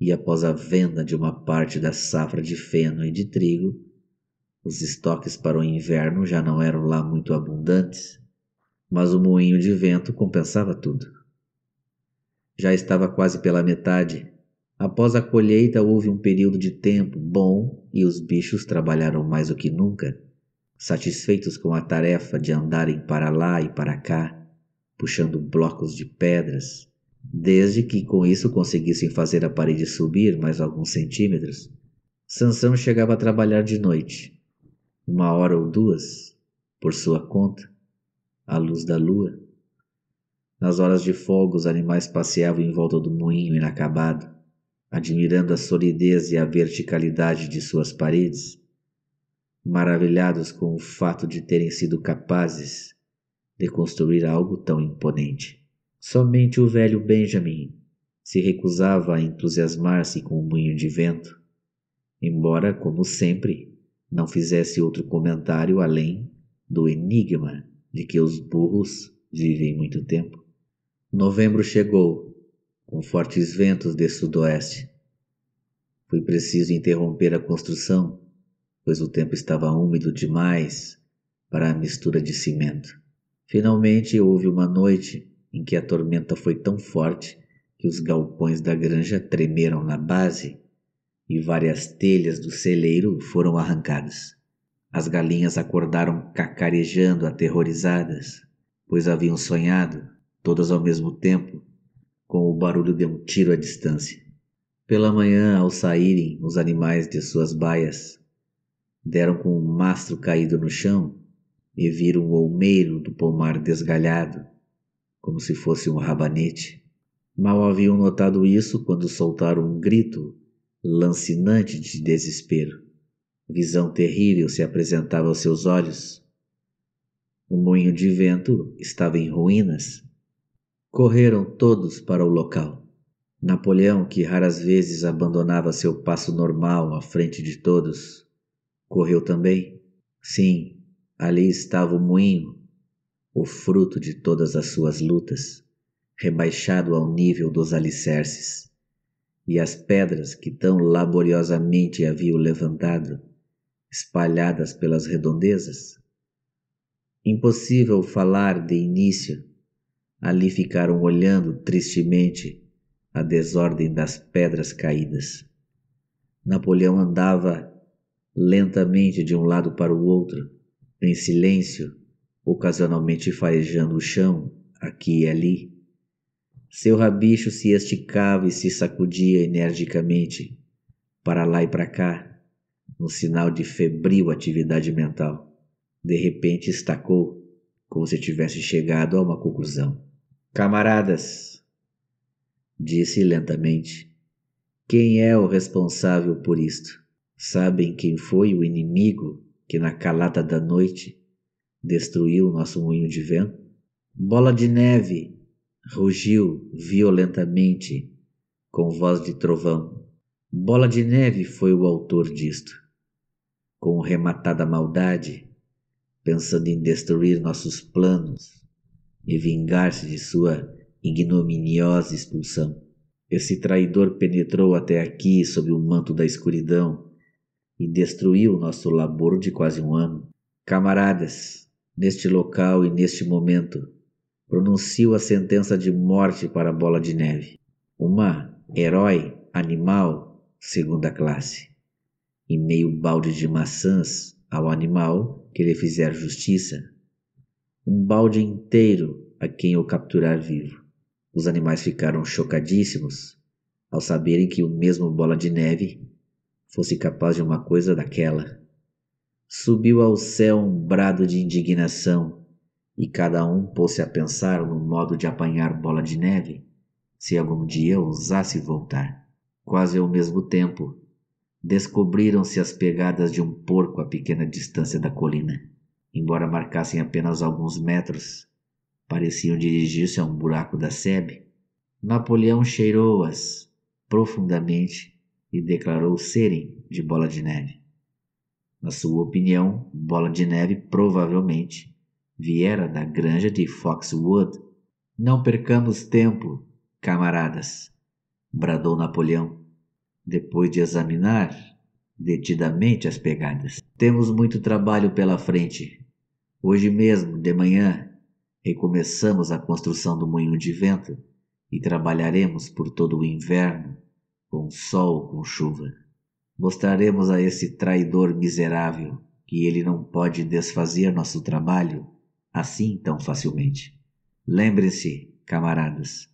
e após a venda de uma parte da safra de feno e de trigo, os estoques para o inverno já não eram lá muito abundantes, mas o moinho de vento compensava tudo. Já estava quase pela metade. Após a colheita houve um período de tempo bom e os bichos trabalharam mais do que nunca, satisfeitos com a tarefa de andarem para lá e para cá, puxando blocos de pedras, desde que com isso conseguissem fazer a parede subir mais alguns centímetros. Sansão chegava a trabalhar de noite, uma hora ou duas, por sua conta, à luz da lua. Nas horas de folga, os animais passeavam em volta do moinho inacabado, admirando a solidez e a verticalidade de suas paredes, maravilhados com o fato de terem sido capazes de construir algo tão imponente. Somente o velho Benjamin se recusava a entusiasmar-se com o moinho de vento, embora, como sempre, não fizesse outro comentário além do enigma de que os burros vivem muito tempo. Novembro chegou, com fortes ventos de sudoeste. Foi preciso interromper a construção, pois o tempo estava úmido demais para a mistura de cimento. Finalmente houve uma noite em que a tormenta foi tão forte que os galpões da granja tremeram na base e várias telhas do celeiro foram arrancadas. As galinhas acordaram cacarejando aterrorizadas, pois haviam sonhado, todas ao mesmo tempo, com o barulho de um tiro à distância. Pela manhã, ao saírem os animais de suas baias, deram com um mastro caído no chão e viram o olmeiro do pomar desgalhado, como se fosse um rabanete. Mal haviam notado isso quando soltaram um grito lancinante de desespero. Visão terrível se apresentava aos seus olhos. O moinho de vento estava em ruínas. Correram todos para o local. Napoleão, que raras vezes abandonava seu passo normal à frente de todos, correu também. Sim, ali estava o moinho, o fruto de todas as suas lutas, rebaixado ao nível dos alicerces, e as pedras que tão laboriosamente haviam levantado, espalhadas pelas redondezas. Impossível falar de início. Ali ficaram olhando tristemente a desordem das pedras caídas. Napoleão andava lentamente de um lado para o outro, em silêncio, ocasionalmente farejando o chão, aqui e ali. Seu rabicho se esticava e se sacudia energicamente, para lá e para cá, no sinal de febril atividade mental. De repente estacou, como se tivesse chegado a uma conclusão. Camaradas, disse lentamente, quem é o responsável por isto? Sabem quem foi o inimigo que na calada da noite destruiu nosso moinho de vento? Bola de neve rugiu violentamente com voz de trovão. Bola de neve foi o autor disto. Com rematada maldade, pensando em destruir nossos planos e vingar-se de sua ignominiosa expulsão. Esse traidor penetrou até aqui sob o manto da escuridão e destruiu nosso labor de quase um ano. Camaradas, neste local e neste momento, pronuncio a sentença de morte para a bola de neve. Uma herói animal segunda classe. E meio balde de maçãs ao animal que lhe fizer justiça. Um balde inteiro a quem o capturar vivo. Os animais ficaram chocadíssimos ao saberem que o mesmo bola de neve fosse capaz de uma coisa daquela. Subiu ao céu um brado de indignação e cada um pôs-se a pensar no modo de apanhar bola de neve se algum dia ousasse voltar. Quase ao mesmo tempo, descobriram-se as pegadas de um porco a pequena distância da colina. Embora marcassem apenas alguns metros, pareciam dirigir-se a um buraco da sebe. Napoleão cheirou-as profundamente e declarou serem de bola de neve. Na sua opinião, bola de neve provavelmente viera da granja de Foxwood. Não percamos tempo, camaradas, bradou Napoleão, depois de examinar detidamente as pegadas. Temos muito trabalho pela frente. Hoje mesmo, de manhã, recomeçamos a construção do moinho de vento e trabalharemos por todo o inverno com sol, com chuva. Mostraremos a esse traidor miserável que ele não pode desfazer nosso trabalho assim tão facilmente. Lembre-se, camaradas,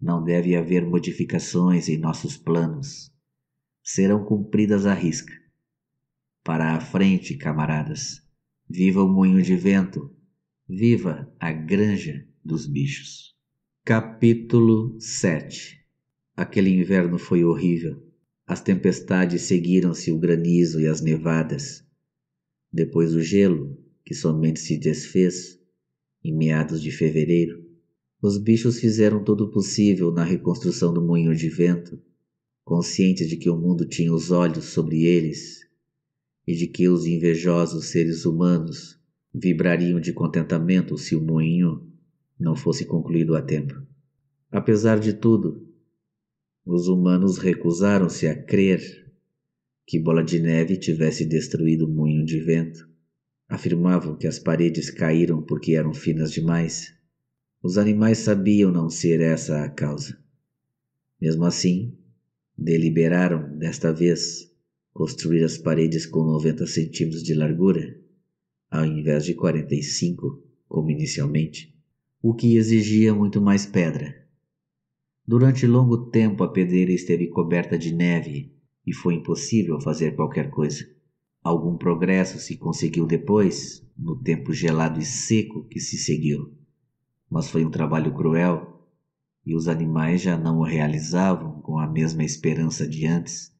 não deve haver modificações em nossos planos. Serão cumpridas à risca. Para a frente, camaradas. Viva o moinho de vento. Viva a granja dos bichos. Capítulo 7 Aquele inverno foi horrível. As tempestades seguiram-se o granizo e as nevadas. Depois o gelo, que somente se desfez em meados de fevereiro. Os bichos fizeram todo o possível na reconstrução do moinho de vento, conscientes de que o mundo tinha os olhos sobre eles e de que os invejosos seres humanos vibrariam de contentamento se o moinho não fosse concluído a tempo. Apesar de tudo, os humanos recusaram-se a crer que Bola de Neve tivesse destruído o moinho de vento. Afirmavam que as paredes caíram porque eram finas demais. Os animais sabiam não ser essa a causa. Mesmo assim, deliberaram, desta vez, construir as paredes com 90 centímetros de largura, ao invés de 45, como inicialmente, o que exigia muito mais pedra. Durante longo tempo a pedreira esteve coberta de neve e foi impossível fazer qualquer coisa. Algum progresso se conseguiu depois, no tempo gelado e seco que se seguiu. mas foi um trabalho cruel e os animais já não o realizavam com a mesma esperança de antes.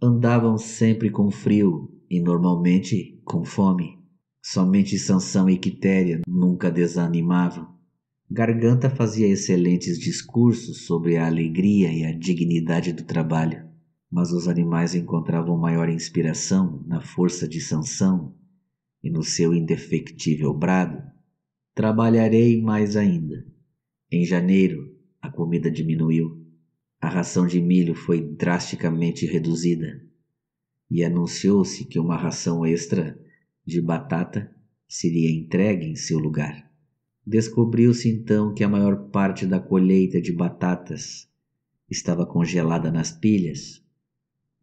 Andavam sempre com frio e normalmente com fome. Somente Sansão e Quitéria nunca desanimavam. Garganta fazia excelentes discursos sobre a alegria e a dignidade do trabalho, mas os animais encontravam maior inspiração na força de Sansão e no seu indefectível brado: Trabalharei mais ainda. Em janeiro, a comida diminuiu. A ração de milho foi drasticamente reduzida e anunciou-se que uma ração extra de batata seria entregue em seu lugar. Descobriu-se então que a maior parte da colheita de batatas estava congelada nas pilhas,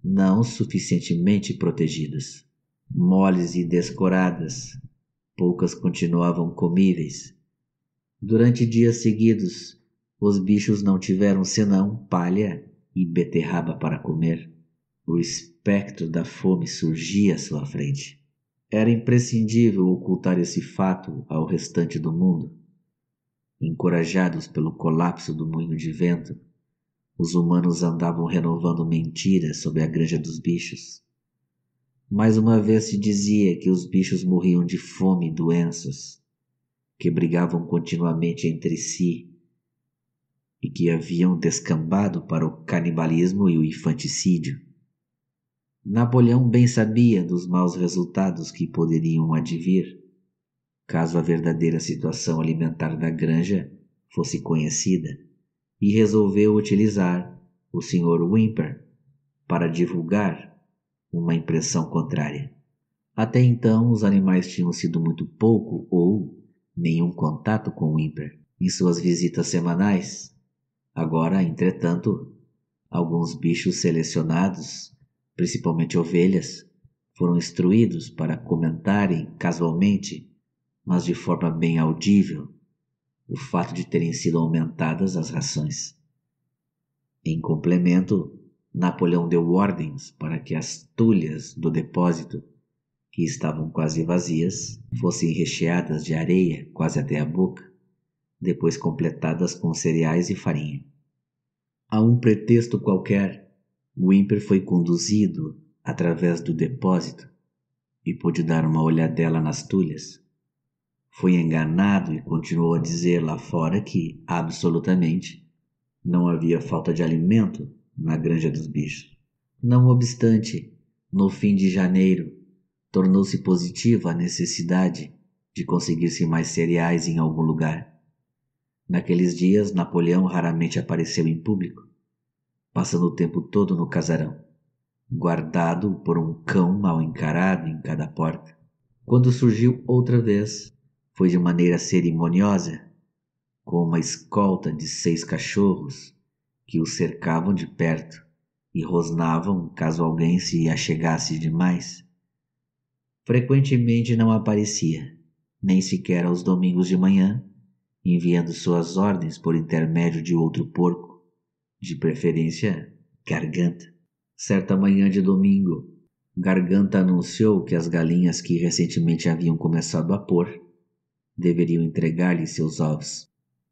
não suficientemente protegidas. Moles e descoradas, poucas continuavam comíveis. Durante dias seguidos, os bichos não tiveram senão palha e beterraba para comer. O espectro da fome surgia à sua frente. Era imprescindível ocultar esse fato ao restante do mundo. Encorajados pelo colapso do moinho de vento, os humanos andavam renovando mentiras sobre a granja dos bichos. Mais uma vez se dizia que os bichos morriam de fome e doenças, que brigavam continuamente entre si e que haviam descambado para o canibalismo e o infanticídio. Napoleão bem sabia dos maus resultados que poderiam advir caso a verdadeira situação alimentar da granja fosse conhecida, e resolveu utilizar o Sr. Wimper para divulgar uma impressão contrária. Até então, os animais tinham sido muito pouco ou nenhum contato com Wimper em suas visitas semanais. Agora, entretanto, alguns bichos selecionados principalmente ovelhas, foram instruídos para comentarem casualmente, mas de forma bem audível, o fato de terem sido aumentadas as rações. Em complemento, Napoleão deu ordens para que as tulhas do depósito, que estavam quase vazias, fossem recheadas de areia quase até a boca, depois completadas com cereais e farinha. A um pretexto qualquer, Wimper foi conduzido através do depósito e pôde dar uma olhadela nas tulhas. Foi enganado e continuou a dizer lá fora que, absolutamente, não havia falta de alimento na granja dos bichos. Não obstante, no fim de janeiro, tornou-se positiva a necessidade de conseguir-se mais cereais em algum lugar. Naqueles dias, Napoleão raramente apareceu em público passando o tempo todo no casarão, guardado por um cão mal encarado em cada porta. Quando surgiu outra vez, foi de maneira cerimoniosa, com uma escolta de seis cachorros que o cercavam de perto e rosnavam caso alguém se achegasse demais. Frequentemente não aparecia, nem sequer aos domingos de manhã, enviando suas ordens por intermédio de outro porco de preferência Garganta. Certa manhã de domingo, Garganta anunciou que as galinhas que recentemente haviam começado a pôr deveriam entregar-lhe seus ovos,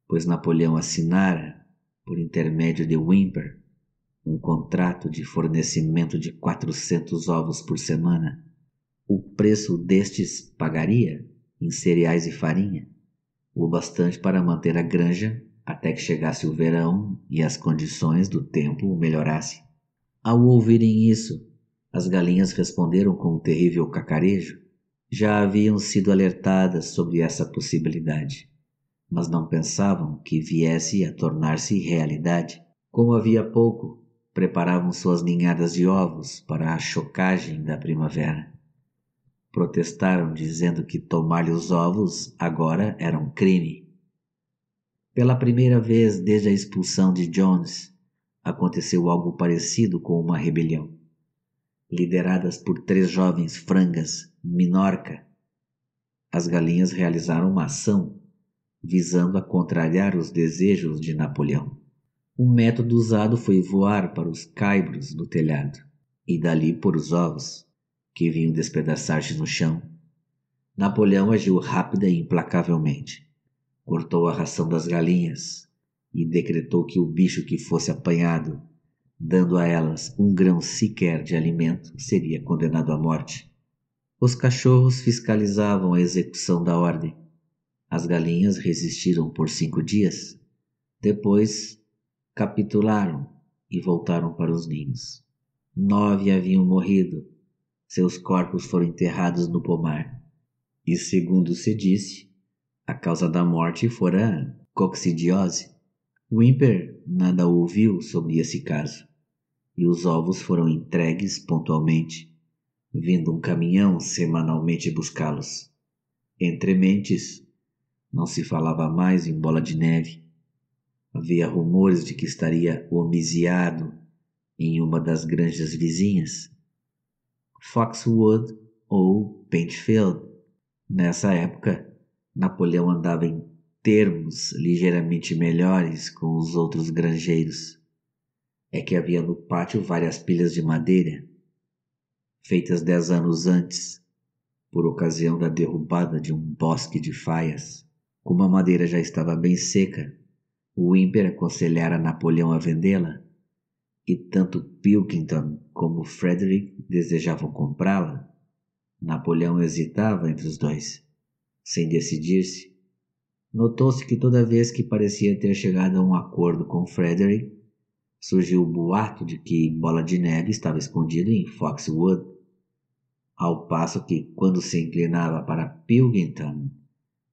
pois Napoleão assinara, por intermédio de Wimper, um contrato de fornecimento de 400 ovos por semana. O preço destes pagaria, em cereais e farinha, o bastante para manter a granja até que chegasse o verão e as condições do tempo melhorassem. Ao ouvirem isso, as galinhas responderam com um terrível cacarejo. Já haviam sido alertadas sobre essa possibilidade, mas não pensavam que viesse a tornar-se realidade. Como havia pouco, preparavam suas ninhadas de ovos para a chocagem da primavera. Protestaram dizendo que tomar-lhe os ovos agora era um crime pela primeira vez desde a expulsão de Jones, aconteceu algo parecido com uma rebelião. Lideradas por três jovens frangas, Minorca, as galinhas realizaram uma ação visando a contrariar os desejos de Napoleão. O método usado foi voar para os caibros do telhado e dali por os ovos, que vinham despedaçar-se no chão. Napoleão agiu rápida e implacavelmente cortou a ração das galinhas e decretou que o bicho que fosse apanhado, dando a elas um grão sequer de alimento, seria condenado à morte. Os cachorros fiscalizavam a execução da ordem. As galinhas resistiram por cinco dias. Depois capitularam e voltaram para os ninhos. Nove haviam morrido. Seus corpos foram enterrados no pomar. E segundo se disse, a causa da morte fora coccidiose. Wimper nada ouviu sobre esse caso, e os ovos foram entregues pontualmente vindo um caminhão semanalmente buscá-los. Entre mentes, não se falava mais em bola de neve. Havia rumores de que estaria homiciado em uma das granjas vizinhas, Foxwood ou Paintfield. Nessa época, Napoleão andava em termos ligeiramente melhores com os outros granjeiros. É que havia no pátio várias pilhas de madeira feitas dez anos antes, por ocasião da derrubada de um bosque de faias. Como a madeira já estava bem seca, o Wimper aconselhara Napoleão a vendê-la, e tanto Pilkington como Frederick desejavam comprá-la. Napoleão hesitava entre os dois, sem decidir-se. Notou-se que toda vez que parecia ter chegado a um acordo com Frederick, surgiu o boato de que Bola de Neve estava escondido em Foxwood ao passo que, quando se inclinava para Pilkington,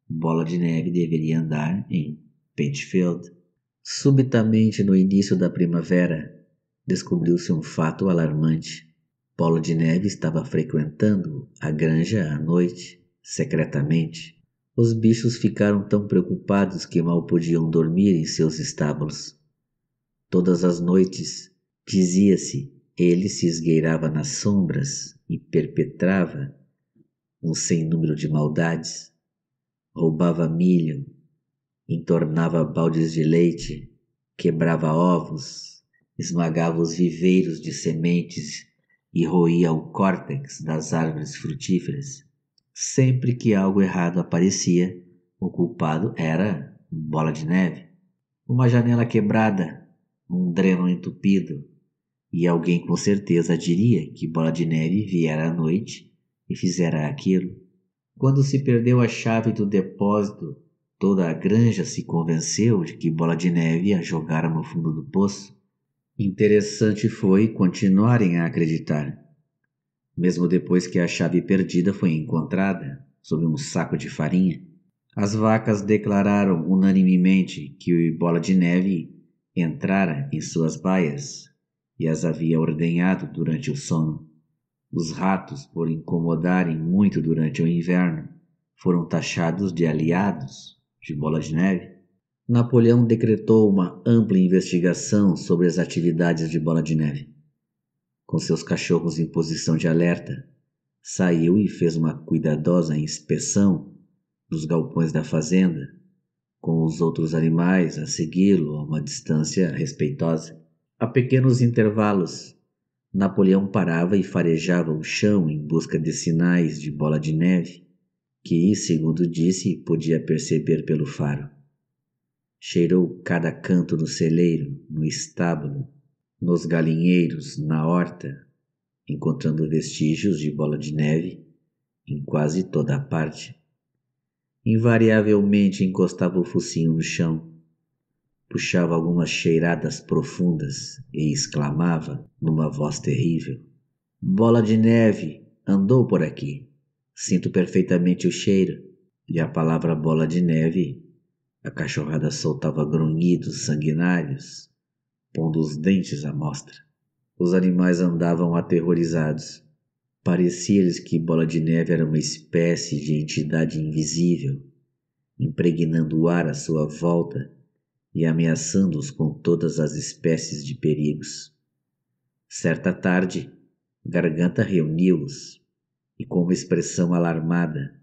Bola de Neve deveria andar em Pagefield. Subitamente, no início da primavera, descobriu-se um fato alarmante. Bola de Neve estava frequentando a granja à noite, secretamente. Os bichos ficaram tão preocupados que mal podiam dormir em seus estábulos. Todas as noites, dizia-se, ele se esgueirava nas sombras e perpetrava um sem número de maldades. Roubava milho, entornava baldes de leite, quebrava ovos, esmagava os viveiros de sementes e roía o córtex das árvores frutíferas. Sempre que algo errado aparecia, o culpado era bola de neve. Uma janela quebrada, um dreno entupido, e alguém com certeza diria que Bola de Neve viera à noite e fizera aquilo. Quando se perdeu a chave do depósito, toda a granja se convenceu de que Bola de Neve a jogara no fundo do poço. Interessante foi continuarem a acreditar. Mesmo depois que a chave perdida foi encontrada sob um saco de farinha, as vacas declararam unanimemente que Bola de Neve entrara em suas baias e as havia ordenhado durante o sono. Os ratos, por incomodarem muito durante o inverno, foram taxados de aliados de Bola de Neve. Napoleão decretou uma ampla investigação sobre as atividades de Bola de Neve. Com seus cachorros em posição de alerta, saiu e fez uma cuidadosa inspeção dos galpões da fazenda, com os outros animais a segui-lo a uma distância respeitosa. A pequenos intervalos, Napoleão parava e farejava o chão em busca de sinais de bola de neve, que, segundo disse, podia perceber pelo faro. Cheirou cada canto no celeiro, no estábulo, nos galinheiros, na horta, encontrando vestígios de bola de neve em quase toda a parte. Invariavelmente encostava o focinho no chão, puxava algumas cheiradas profundas e exclamava numa voz terrível: Bola de neve andou por aqui. Sinto perfeitamente o cheiro. E a palavra bola de neve, a cachorrada soltava grunhidos sanguinários, pondo os dentes à mostra. Os animais andavam aterrorizados. Parecia-lhes que Bola de Neve era uma espécie de entidade invisível, impregnando o ar à sua volta e ameaçando-os com todas as espécies de perigos. Certa tarde, Garganta reuniu-os e, com uma expressão alarmada,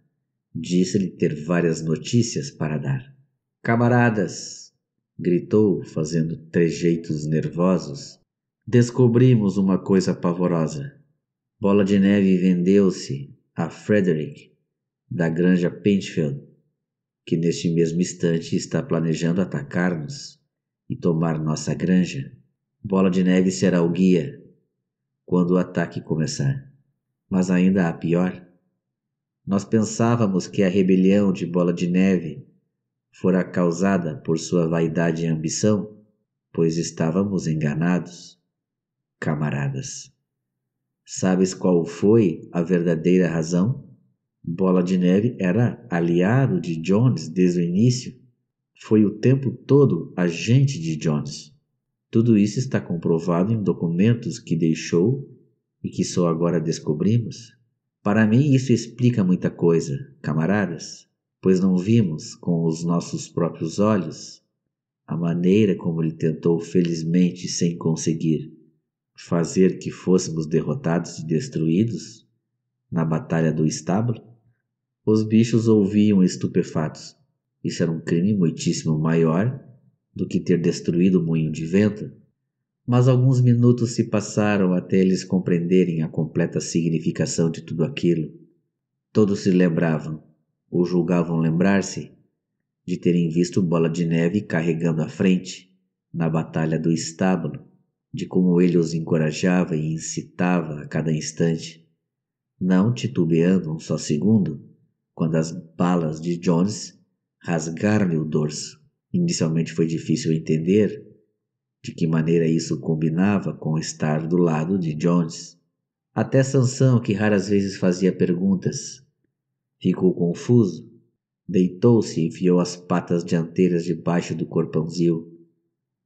disse-lhe ter várias notícias para dar. Camaradas! gritou, fazendo trejeitos nervosos. Descobrimos uma coisa pavorosa. Bola de Neve vendeu-se a Frederick, da granja Paintfield, que neste mesmo instante está planejando atacar-nos e tomar nossa granja. Bola de Neve será o guia quando o ataque começar. Mas ainda há pior. Nós pensávamos que a rebelião de Bola de Neve fora causada por sua vaidade e ambição, pois estávamos enganados. Camaradas, sabes qual foi a verdadeira razão? Bola de Neve era aliado de Jones desde o início. Foi o tempo todo agente de Jones. Tudo isso está comprovado em documentos que deixou e que só agora descobrimos. Para mim, isso explica muita coisa, camaradas, pois não vimos com os nossos próprios olhos a maneira como ele tentou, felizmente sem conseguir, fazer que fôssemos derrotados e destruídos na batalha do estábulo. Os bichos ouviam estupefatos. Isso era um crime muitíssimo maior do que ter destruído o moinho de vento. Mas alguns minutos se passaram até eles compreenderem a completa significação de tudo aquilo. Todos se lembravam, ou julgavam lembrar-se, de terem visto Bola de Neve carregando à frente, na batalha do estábulo, de como ele os encorajava e incitava a cada instante, não titubeando um só segundo, quando as balas de Jones rasgaram-lhe o dorso. Inicialmente foi difícil entender de que maneira isso combinava com estar do lado de Jones. Até Sansão, que raras vezes fazia perguntas, ficou confuso, deitou-se e enfiou as patas dianteiras debaixo do corpãozinho,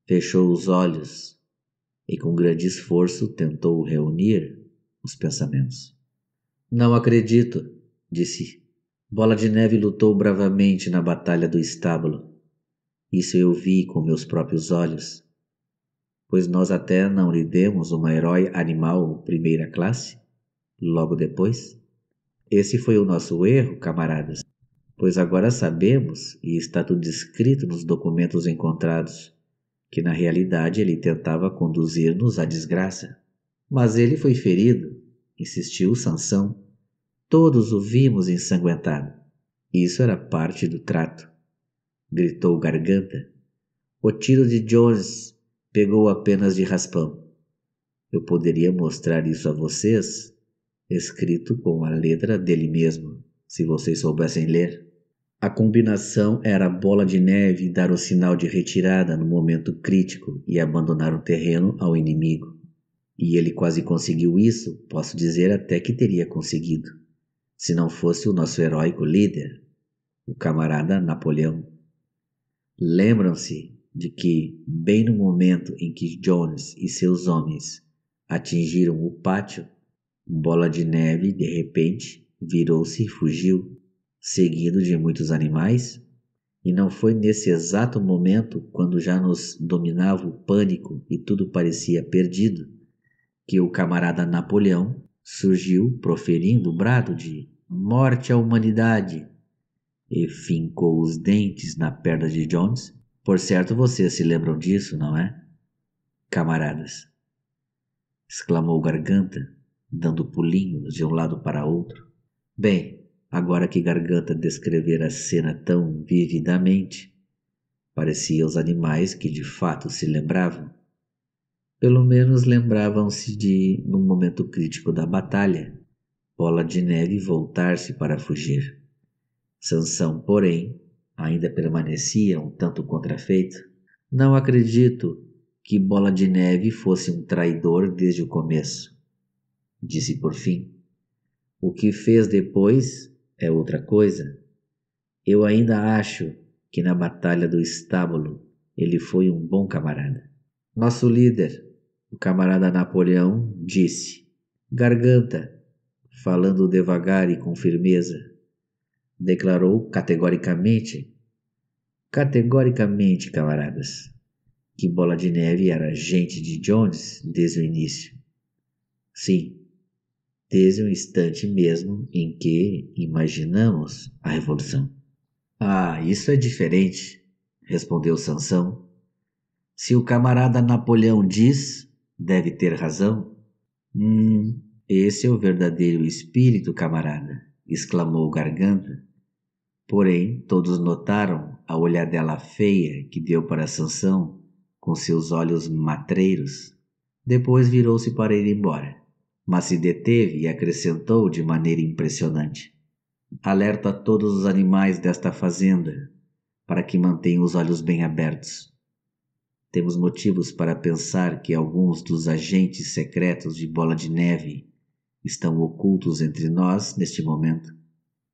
fechou os olhos e com grande esforço tentou reunir os pensamentos. Não acredito, disse Bola de Neve lutou bravamente na batalha do estábulo. Isso eu vi com meus próprios olhos, pois nós até não lhe demos uma herói animal primeira classe, logo depois. Esse foi o nosso erro, camaradas, pois agora sabemos, e está tudo escrito nos documentos encontrados, que na realidade ele tentava conduzir-nos à desgraça. Mas ele foi ferido, insistiu Sansão Todos o vimos ensanguentado. Isso era parte do trato. Gritou Garganta. O tiro de Jones pegou apenas de raspão. Eu poderia mostrar isso a vocês, escrito com a letra dele mesmo, se vocês soubessem ler. A combinação era bola de neve dar o sinal de retirada no momento crítico e abandonar o terreno ao inimigo. E ele quase conseguiu isso, posso dizer até que teria conseguido se não fosse o nosso heróico líder, o camarada Napoleão. Lembram-se de que, bem no momento em que Jones e seus homens atingiram o pátio, Bola de Neve, de repente, virou-se e fugiu, seguido de muitos animais? E não foi nesse exato momento, quando já nos dominava o pânico e tudo parecia perdido, que o camarada Napoleão surgiu proferindo o brado de Morte à humanidade! E fincou os dentes na perna de Jones. Por certo, vocês se lembram disso, não é? Camaradas! exclamou Garganta, dando pulinhos de um lado para outro. Bem, agora que Garganta descrever a cena tão vividamente, parecia os animais que de fato se lembravam. Pelo menos lembravam-se de, num momento crítico da batalha, Bola de Neve voltar-se para fugir. Sansão, porém, ainda permanecia um tanto contrafeito. Não acredito que Bola de Neve fosse um traidor desde o começo, disse por fim. O que fez depois é outra coisa. Eu ainda acho que na Batalha do Estábulo ele foi um bom camarada. Nosso líder, o camarada Napoleão, disse: Garganta, falando devagar e com firmeza, declarou categoricamente, categoricamente, camaradas, que Bola de Neve era agente de Jones desde o início. Sim, desde o instante mesmo em que imaginamos a revolução. Ah, isso é diferente, respondeu Sansão. Se o camarada Napoleão diz, deve ter razão. Hum, esse é o verdadeiro espírito, camarada, exclamou Garganta. Porém, todos notaram a olhadela feia que deu para Sansão com seus olhos matreiros. Depois virou-se para ir embora, mas se deteve e acrescentou de maneira impressionante: Alerto a todos os animais desta fazenda para que mantenham os olhos bem abertos. Temos motivos para pensar que alguns dos agentes secretos de Bola de Neve estão ocultos entre nós neste momento.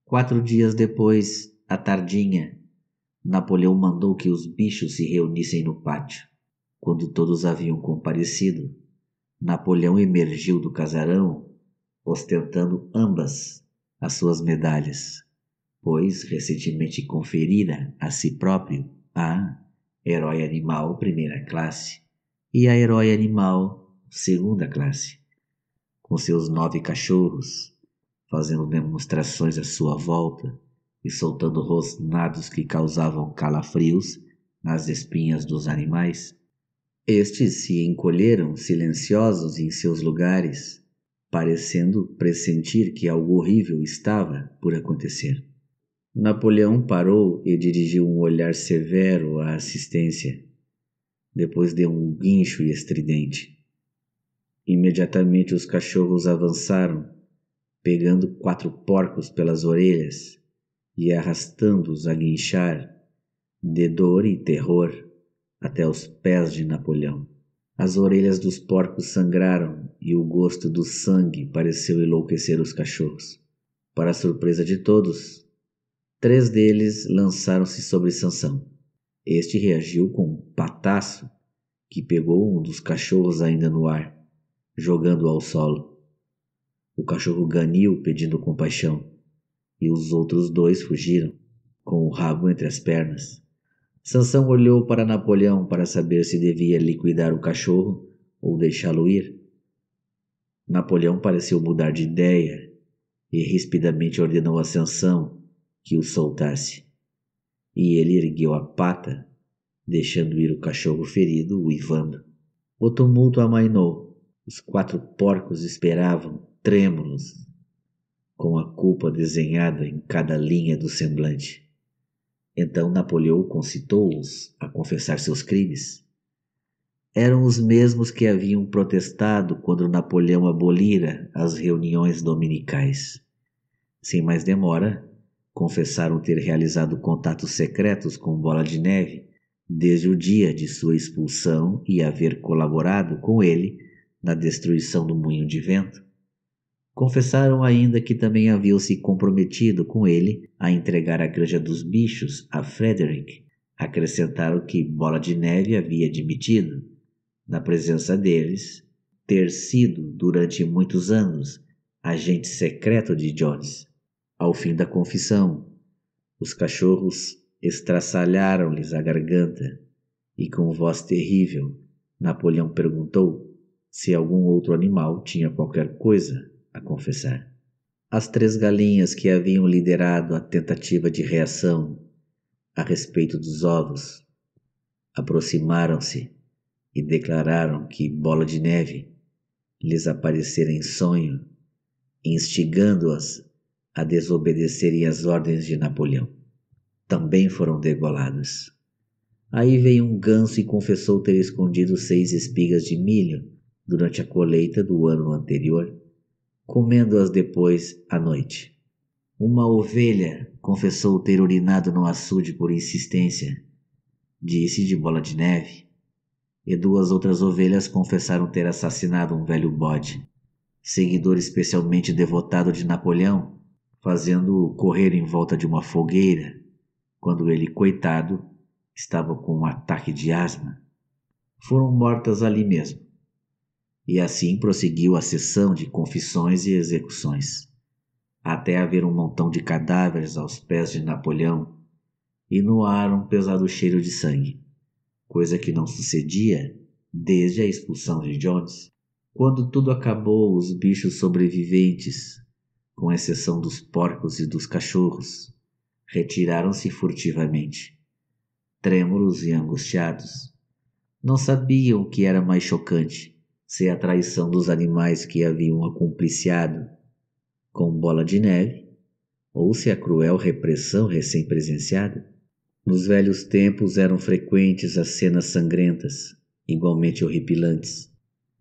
Quatro dias depois, à tardinha, Napoleão mandou que os bichos se reunissem no pátio. Quando todos haviam comparecido, Napoleão emergiu do casarão ostentando ambas as suas medalhas, pois recentemente conferira a si próprio a Herói Animal Primeira Classe e a Herói Animal Segunda Classe, com seus nove cachorros, fazendo demonstrações à sua volta e soltando rosnados que causavam calafrios nas espinhas dos animais. Estes se encolheram silenciosos em seus lugares, parecendo pressentir que algo horrível estava por acontecer. Napoleão parou e dirigiu um olhar severo à assistência. Depois deu um guincho estridente. Imediatamente os cachorros avançaram, pegando quatro porcos pelas orelhas e arrastando-os a guinchar, de dor e terror, até os pés de Napoleão. As orelhas dos porcos sangraram e o gosto do sangue pareceu enlouquecer os cachorros. Para a surpresa de todos, três deles lançaram-se sobre Sansão. Este reagiu com um pataço que pegou um dos cachorros ainda no ar, jogando-o ao solo. O cachorro ganiu pedindo compaixão e os outros dois fugiram, com o rabo entre as pernas. Sansão olhou para Napoleão para saber se devia liquidar o cachorro ou deixá-lo ir. Napoleão pareceu mudar de ideia e rispidamente ordenou a Sansão que o soltasse. E ele ergueu a pata, deixando ir o cachorro ferido, uivando. O tumulto amainou. Os quatro porcos esperavam, trêmulos, com a culpa desenhada em cada linha do semblante. Então Napoleão concitou-os a confessar seus crimes. Eram os mesmos que haviam protestado quando Napoleão abolira as reuniões dominicais. Sem mais demora, confessaram ter realizado contatos secretos com Bola de Neve desde o dia de sua expulsão e haver colaborado com ele na destruição do moinho de vento. Confessaram ainda que também haviam se comprometido com ele a entregar a granja dos bichos a Frederick. Acrescentaram que Bola de Neve havia admitido, na presença deles, ter sido, durante muitos anos, agente secreto de Jones. Ao fim da confissão, os cachorros estraçalharam-lhes a garganta e, com voz terrível, Napoleão perguntou se algum outro animal tinha qualquer coisa a confessar. As três galinhas que haviam liderado a tentativa de reação a respeito dos ovos aproximaram-se e declararam que Bola de Neve lhes aparecera em sonho, instigando-as a desobedecerem às ordens de Napoleão. Também foram degoladas. Aí veio um ganso e confessou ter escondido seis espigas de milho durante a colheita do ano anterior comendo-as depois à noite. Uma ovelha confessou ter urinado no açude por insistência, disse de bola de neve, e duas outras ovelhas confessaram ter assassinado um velho bode, seguidor especialmente devotado de Napoleão, fazendo-o correr em volta de uma fogueira, quando ele, coitado, estava com um ataque de asma. Foram mortas ali mesmo. E assim prosseguiu a sessão de confissões e execuções, até haver um montão de cadáveres aos pés de Napoleão e no ar um pesado cheiro de sangue, coisa que não sucedia desde a expulsão de Jones. Quando tudo acabou, os bichos sobreviventes, com exceção dos porcos e dos cachorros, retiraram-se furtivamente, trêmulos e angustiados. Não sabiam o que era mais chocante se a traição dos animais que haviam acompliciado com bola de neve ou se a cruel repressão recém-presenciada. Nos velhos tempos eram frequentes as cenas sangrentas, igualmente horripilantes.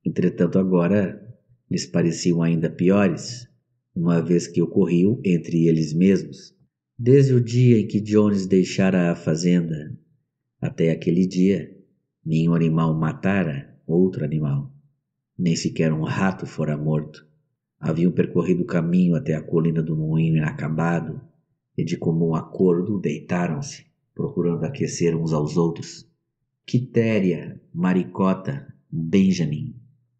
Entretanto, agora lhes pareciam ainda piores, uma vez que ocorriam entre eles mesmos. Desde o dia em que Jones deixara a fazenda até aquele dia, nenhum animal matara outro animal, nem sequer um rato fora morto. Haviam percorrido o caminho até a colina do moinho inacabado e, de comum acordo, deitaram-se, procurando aquecer uns aos outros. Quitéria, Maricota, Benjamin,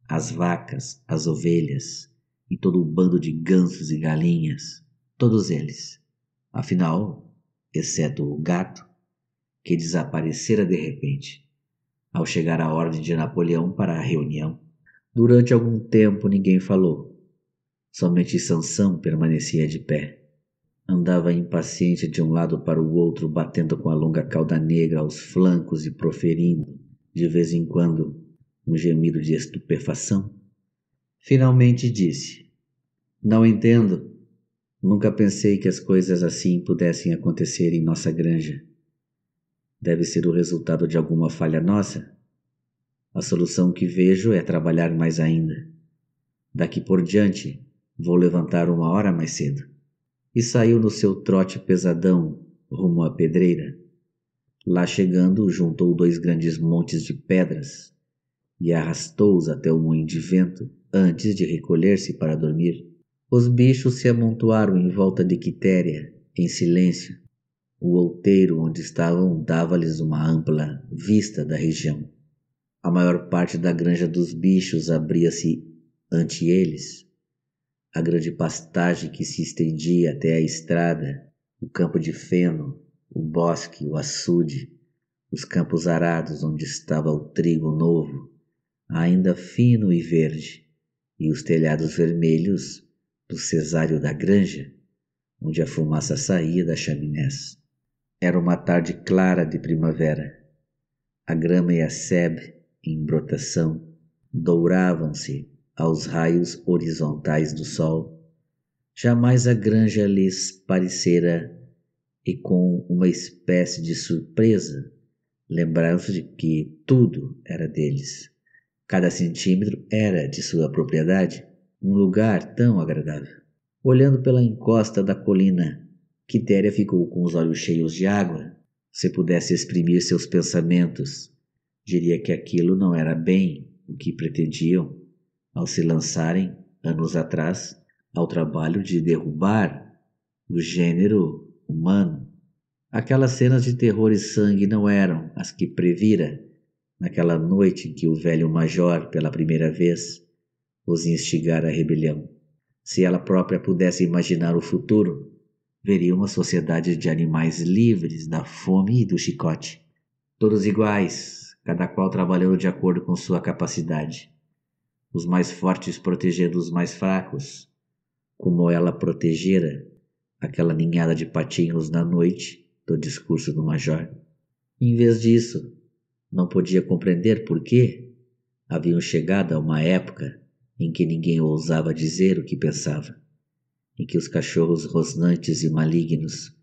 as vacas, as ovelhas e todo o bando de gansos e galinhas, todos eles. Afinal, exceto o gato, que desaparecera de repente, ao chegar a ordem de Napoleão para a reunião. Durante algum tempo ninguém falou. Somente Sansão permanecia de pé. Andava impaciente de um lado para o outro, batendo com a longa cauda negra aos flancos e proferindo, de vez em quando, um gemido de estupefação. Finalmente disse: Não entendo. Nunca pensei que as coisas assim pudessem acontecer em nossa granja. Deve ser o resultado de alguma falha nossa? A solução que vejo é trabalhar mais ainda. Daqui por diante, vou levantar uma hora mais cedo. E saiu no seu trote pesadão rumo à pedreira. Lá chegando, juntou dois grandes montes de pedras e arrastou-os até o moinho de vento antes de recolher-se para dormir. Os bichos se amontoaram em volta de Quitéria, em silêncio. O outeiro onde estavam dava-lhes uma ampla vista da região. A maior parte da granja dos bichos abria-se ante eles. A grande pastagem que se estendia até a estrada, o campo de feno, o bosque, o açude, os campos arados onde estava o trigo novo, ainda fino e verde, e os telhados vermelhos do cesário da granja, onde a fumaça saía das chaminés. Era uma tarde clara de primavera. A grama e a sebe, em brotação, douravam-se aos raios horizontais do sol. Jamais a granja lhes parecera, e com uma espécie de surpresa, lembraram-se de que tudo era deles. Cada centímetro era de sua propriedade um lugar tão agradável. Olhando pela encosta da colina, Quitéria ficou com os olhos cheios de água. Se pudesse exprimir seus pensamentos, diria que aquilo não era bem o que pretendiam ao se lançarem, anos atrás, ao trabalho de derrubar o gênero humano. Aquelas cenas de terror e sangue não eram as que previra naquela noite em que o velho major, pela primeira vez, os instigara à rebelião. Se ela própria pudesse imaginar o futuro, veria uma sociedade de animais livres da fome e do chicote. Todos iguais, cada qual trabalhando de acordo com sua capacidade. Os mais fortes protegendo os mais fracos, como ela protegera aquela ninhada de patinhos na noite do discurso do major. Em vez disso, não podia compreender por que haviam chegado a uma época em que ninguém ousava dizer o que pensava, em que os cachorros rosnantes e malignos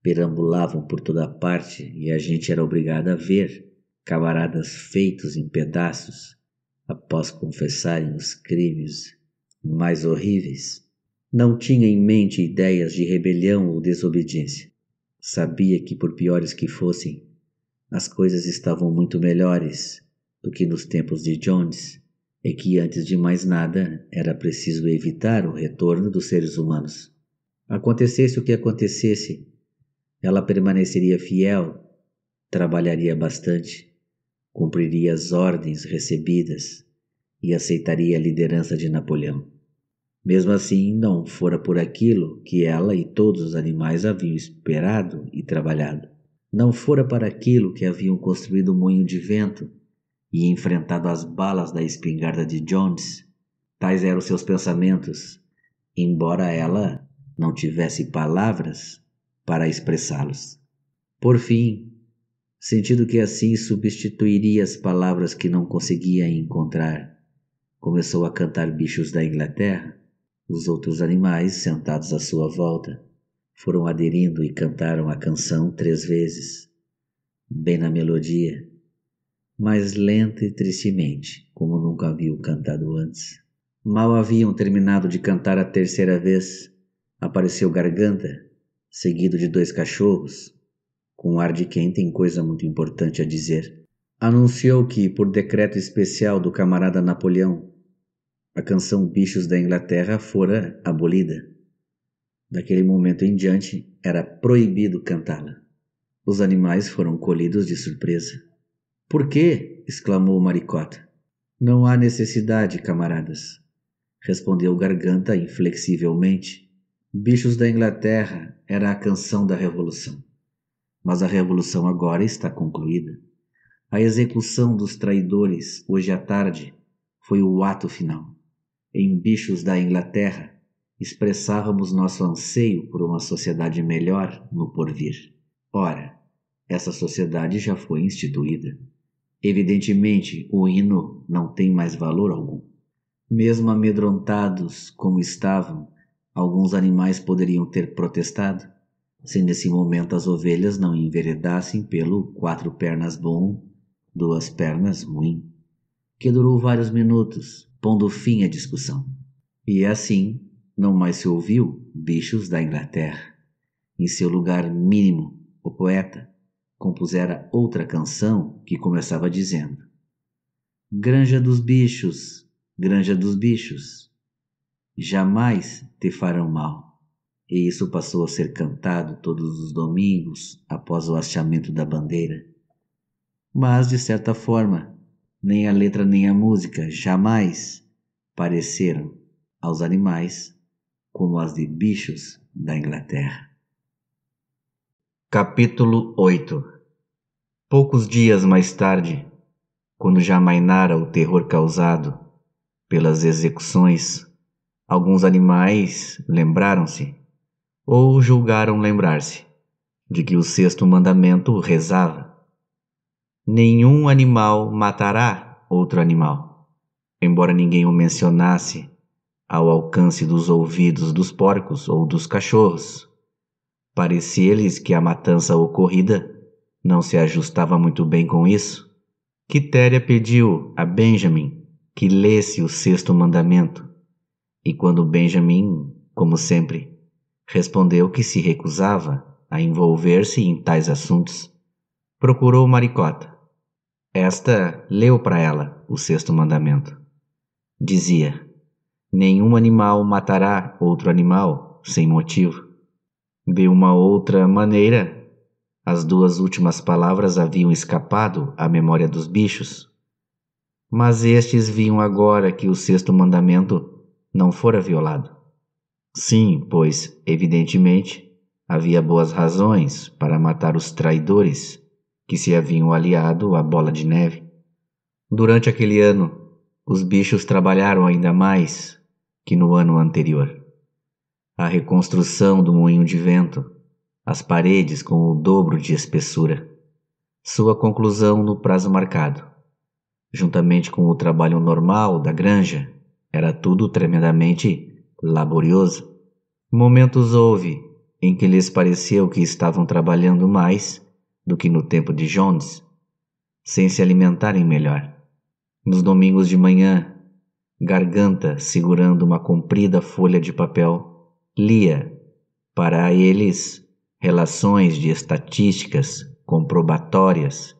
perambulavam por toda parte e a gente era obrigada a ver camaradas feitos em pedaços após confessarem os crimes mais horríveis. Não tinha em mente ideias de rebelião ou desobediência. Sabia que, por piores que fossem, as coisas estavam muito melhores do que nos tempos de Jones e que antes de mais nada era preciso evitar o retorno dos seres humanos. Acontecesse o que acontecesse, ela permaneceria fiel, trabalharia bastante, cumpriria as ordens recebidas e aceitaria a liderança de Napoleão. Mesmo assim, não fora por aquilo que ela e todos os animais haviam esperado e trabalhado. Não fora para aquilo que haviam construído o moinho de vento e enfrentado as balas da espingarda de Jones. Tais eram seus pensamentos, embora ela não tivesse palavras para expressá-los. Por fim, sentindo que assim substituiria as palavras que não conseguia encontrar, começou a cantar bichos da Inglaterra, os outros animais sentados à sua volta foram aderindo e cantaram a canção três vezes, bem na melodia, mais lenta e tristemente, como nunca haviam cantado antes. Mal haviam terminado de cantar a terceira vez, apareceu Garganta, seguido de dois cachorros, com ar de quem tem coisa muito importante a dizer. Anunciou que, por decreto especial do camarada Napoleão, a canção Bichos da Inglaterra fora abolida. Daquele momento em diante, era proibido cantá-la. Os animais foram colhidos de surpresa. Por quê? exclamou Maricota. Não há necessidade, camaradas, respondeu Garganta inflexivelmente. Bichos da Inglaterra era a canção da Revolução. Mas a Revolução agora está concluída. A execução dos traidores, hoje à tarde, foi o ato final. Em Bichos da Inglaterra, expressávamos nosso anseio por uma sociedade melhor no porvir. Ora, essa sociedade já foi instituída. Evidentemente, o hino não tem mais valor algum. Mesmo amedrontados como estavam, alguns animais poderiam ter protestado, se nesse momento as ovelhas não enveredassem pelo quatro pernas bom, duas pernas ruim, que durou vários minutos, pondo fim à discussão. E assim não mais se ouviu bichos da Inglaterra. Em seu lugar mínimo, o poeta compusera outra canção que começava dizendo: Granja dos bichos, granja dos bichos, jamais te farão mal. E isso passou a ser cantado todos os domingos após o hasteamento da bandeira. Mas, de certa forma, nem a letra nem a música jamais pareceram aos animais como as de bichos da Inglaterra. Capítulo 8 Poucos dias mais tarde, quando já mainara o terror causado pelas execuções, alguns animais lembraram-se, ou julgaram lembrar-se, de que o sexto mandamento rezava: Nenhum animal matará outro animal. Embora ninguém o mencionasse ao alcance dos ouvidos dos porcos ou dos cachorros. Parecia-lhes que a matança ocorrida não se ajustava muito bem com isso. Quitéria pediu a Benjamin que lesse o sexto mandamento, e quando Benjamin, como sempre, respondeu que se recusava a envolver-se em tais assuntos, procurou Maricota. Esta leu para ela o sexto mandamento. Dizia: Nenhum animal matará outro animal sem motivo. De uma outra maneira, as duas últimas palavras haviam escapado à memória dos bichos. Mas estes viam agora que o sexto mandamento não fora violado. Sim, pois, evidentemente, havia boas razões para matar os traidores que se haviam aliado à bola de neve. Durante aquele ano, os bichos trabalharam ainda mais que no ano anterior. A reconstrução do moinho de vento, as paredes com o dobro de espessura, sua conclusão no prazo marcado, juntamente com o trabalho normal da granja, era tudo tremendamente laborioso. Momentos houve em que lhes pareceu que estavam trabalhando mais do que no tempo de Jones, sem se alimentarem melhor. Nos domingos de manhã, garganta segurando uma comprida folha de papel, lia para eles relações de estatísticas comprobatórias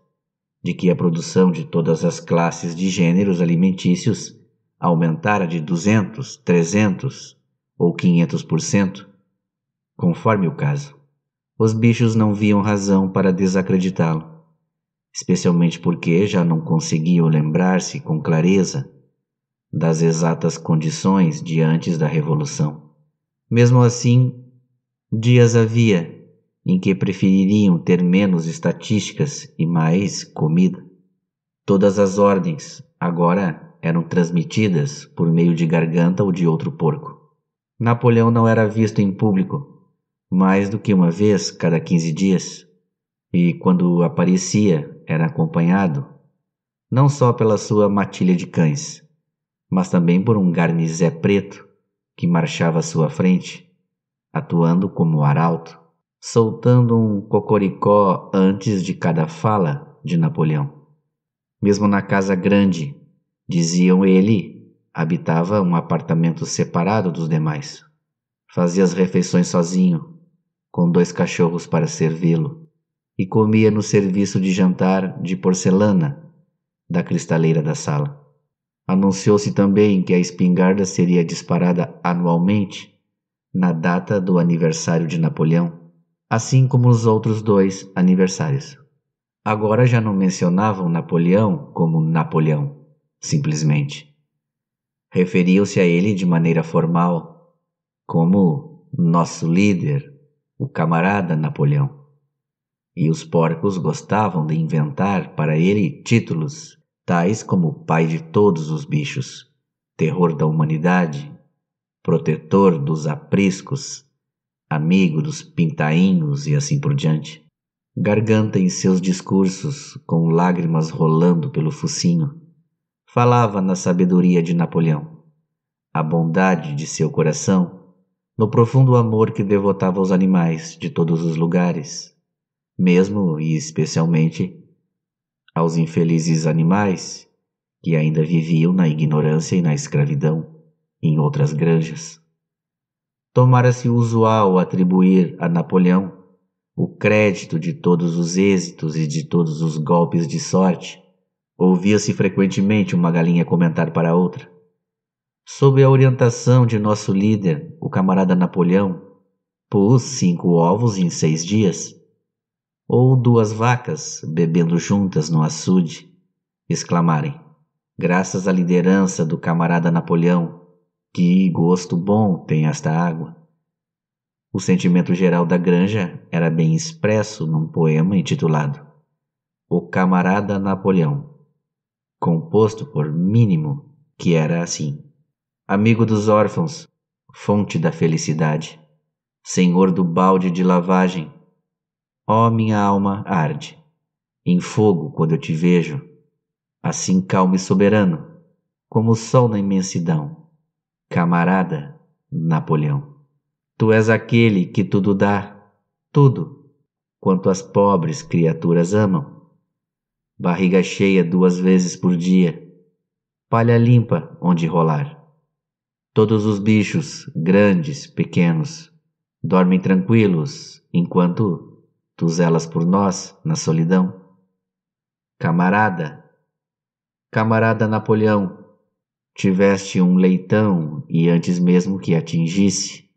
de que a produção de todas as classes de gêneros alimentícios aumentara de 200, 300 ou 500%, conforme o caso. Os bichos não viam razão para desacreditá-lo, especialmente porque já não conseguiam lembrar-se com clareza das exatas condições de antes da Revolução. Mesmo assim, dias havia em que prefeririam ter menos estatísticas e mais comida. Todas as ordens agora eram transmitidas por meio de garganta ou de outro porco. Napoleão não era visto em público mais do que uma vez cada quinze dias, e quando aparecia era acompanhado não só pela sua matilha de cães, mas também por um garnizé preto que marchava à sua frente, atuando como arauto, soltando um cocoricó antes de cada fala de Napoleão. Mesmo na casa grande, diziam ele, habitava um apartamento separado dos demais. Fazia as refeições sozinho, com dois cachorros para servi-lo, e comia no serviço de jantar de porcelana da cristaleira da sala. Anunciou-se também que a espingarda seria disparada anualmente na data do aniversário de Napoleão, assim como os outros dois aniversários. Agora já não mencionavam Napoleão como Napoleão, simplesmente. Referiam-se a ele de maneira formal, como nosso líder, o camarada Napoleão. E os porcos gostavam de inventar para ele títulos tais como pai de todos os bichos, terror da humanidade, protetor dos apriscos, amigo dos pintainhos e assim por diante. Garganta em seus discursos, com lágrimas rolando pelo focinho, falava na sabedoria de Napoleão, a bondade de seu coração, no profundo amor que devotava aos animais de todos os lugares, mesmo e especialmente aos infelizes animais que ainda viviam na ignorância e na escravidão em outras granjas. Tomara-se usual atribuir a Napoleão o crédito de todos os êxitos e de todos os golpes de sorte. Ouvia-se frequentemente uma galinha comentar para outra. Sob a orientação de nosso líder, o camarada Napoleão, pus cinco ovos em seis dias. Ou duas vacas bebendo juntas no açude, exclamarem, graças à liderança do camarada Napoleão, que gosto bom tem esta água. O sentimento geral da granja era bem expresso num poema intitulado O Camarada Napoleão, composto por Mínimo, que era assim: Amigo dos órfãos, fonte da felicidade, senhor do balde de lavagem, ó minha alma arde, em fogo quando eu te vejo, assim calmo e soberano, como o sol na imensidão. Camarada Napoleão, tu és aquele que tudo dá, tudo, quanto as pobres criaturas amam. Barriga cheia duas vezes por dia, palha limpa onde rolar. Todos os bichos, grandes, pequenos, dormem tranquilos enquanto tu zelas por nós na solidão. Camarada, camarada Napoleão, tiveste um leitão e antes mesmo que atingisse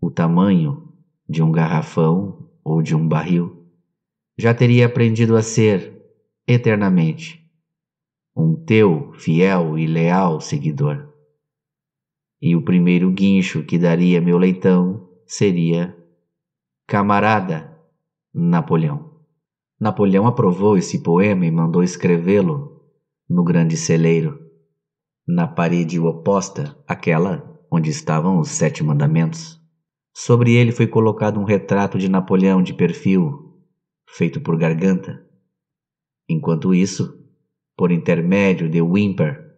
o tamanho de um garrafão ou de um barril, já teria aprendido a ser, eternamente, um teu fiel e leal seguidor. E o primeiro guincho que daria meu leitão seria Camarada Napoleão. Napoleão aprovou esse poema e mandou escrevê-lo no grande celeiro na parede oposta àquela onde estavam os sete mandamentos. Sobre ele foi colocado um retrato de Napoleão de perfil, feito por Garganta. Enquanto isso, por intermédio de Wimper,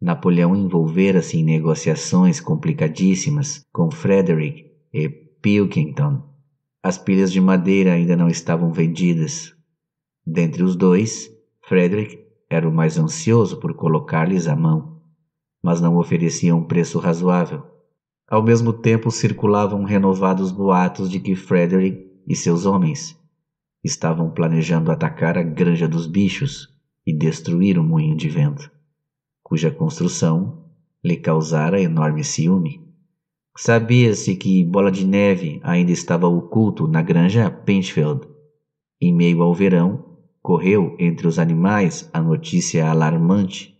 Napoleão envolvera-se em negociações complicadíssimas com Frederick e Pilkington. As pilhas de madeira ainda não estavam vendidas. Dentre os dois, Frederick era o mais ansioso por colocar-lhes a mão mas não ofereciam um preço razoável. Ao mesmo tempo circulavam renovados boatos de que Frederick e seus homens estavam planejando atacar a Granja dos Bichos e destruir o moinho de vento, cuja construção lhe causara enorme ciúme. Sabia-se que Bola de Neve ainda estava oculto na granja Penchfield. Em meio ao verão, correu entre os animais a notícia alarmante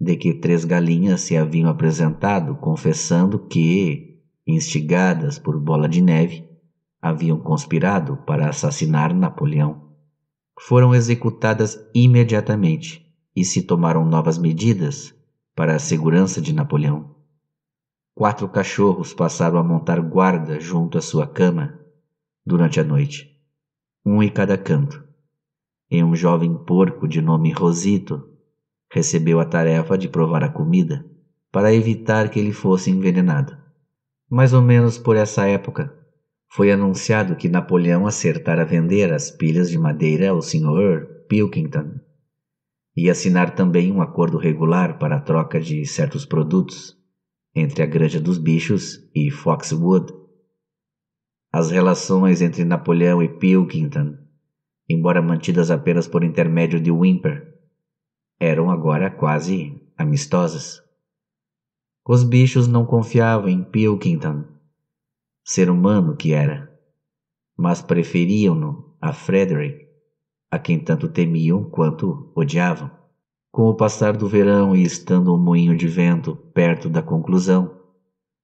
de que três galinhas se haviam apresentado confessando que, instigadas por Bola de Neve, haviam conspirado para assassinar Napoleão. Foram executadas imediatamente e se tomaram novas medidas para a segurança de Napoleão. Quatro cachorros passaram a montar guarda junto à sua cama durante a noite, um em cada canto, e um jovem porco de nome Rosito recebeu a tarefa de provar a comida para evitar que ele fosse envenenado. Mais ou menos por essa época, foi anunciado que Napoleão acertara vender as pilhas de madeira ao Sr. Pilkington e assinar também um acordo regular para a troca de certos produtos entre a Granja dos Bichos e Foxwood. As relações entre Napoleão e Pilkington, embora mantidas apenas por intermédio de Wimper, eram agora quase amistosas. Os bichos não confiavam em Pilkington, ser humano que era, mas preferiam-no a Frederick, a quem tanto temiam quanto odiavam. Com o passar do verão e estando um moinho de vento perto da conclusão,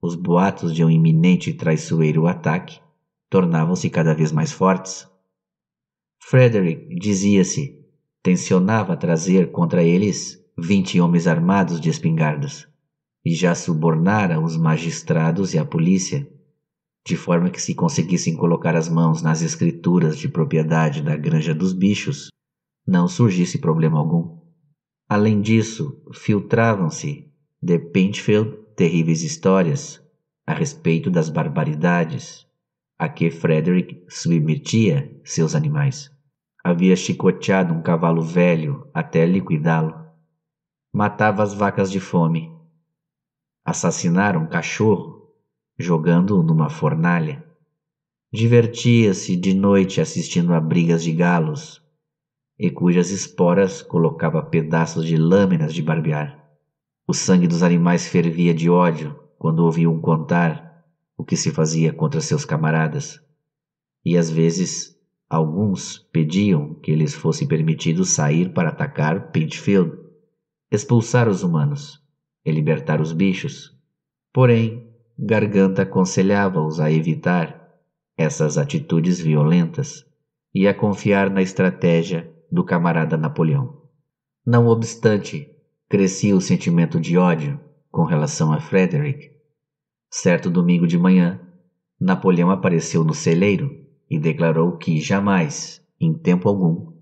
os boatos de um iminente e traiçoeiro ataque tornavam-se cada vez mais fortes. Frederick, dizia-se, tensionava trazer contra eles vinte homens armados de espingardas e já subornara os magistrados e a polícia, de forma que se conseguissem colocar as mãos nas escrituras de propriedade da Granja dos Bichos, não surgisse problema algum. Além disso, filtravam-se de Penfield terríveis histórias a respeito das barbaridades a que Frederick submetia seus animais. Havia chicoteado um cavalo velho até liquidá-lo. Matava as vacas de fome assassinaram um cachorro jogando-o numa fornalha. Divertia-se de noite assistindo a brigas de galos, e cujas esporas colocava pedaços de lâminas de barbear. O sangue dos animais fervia de ódio quando ouviam contar o que se fazia contra seus camaradas, e às vezes alguns pediam que lhes fosse permitido sair para atacar Pinchfield, expulsar os humanos e libertar os bichos. Porém, Garganta aconselhava-os a evitar essas atitudes violentas e a confiar na estratégia do camarada Napoleão. Não obstante, crescia o sentimento de ódio com relação a Frederick. Certo domingo de manhã, Napoleão apareceu no celeiro e declarou que jamais, em tempo algum,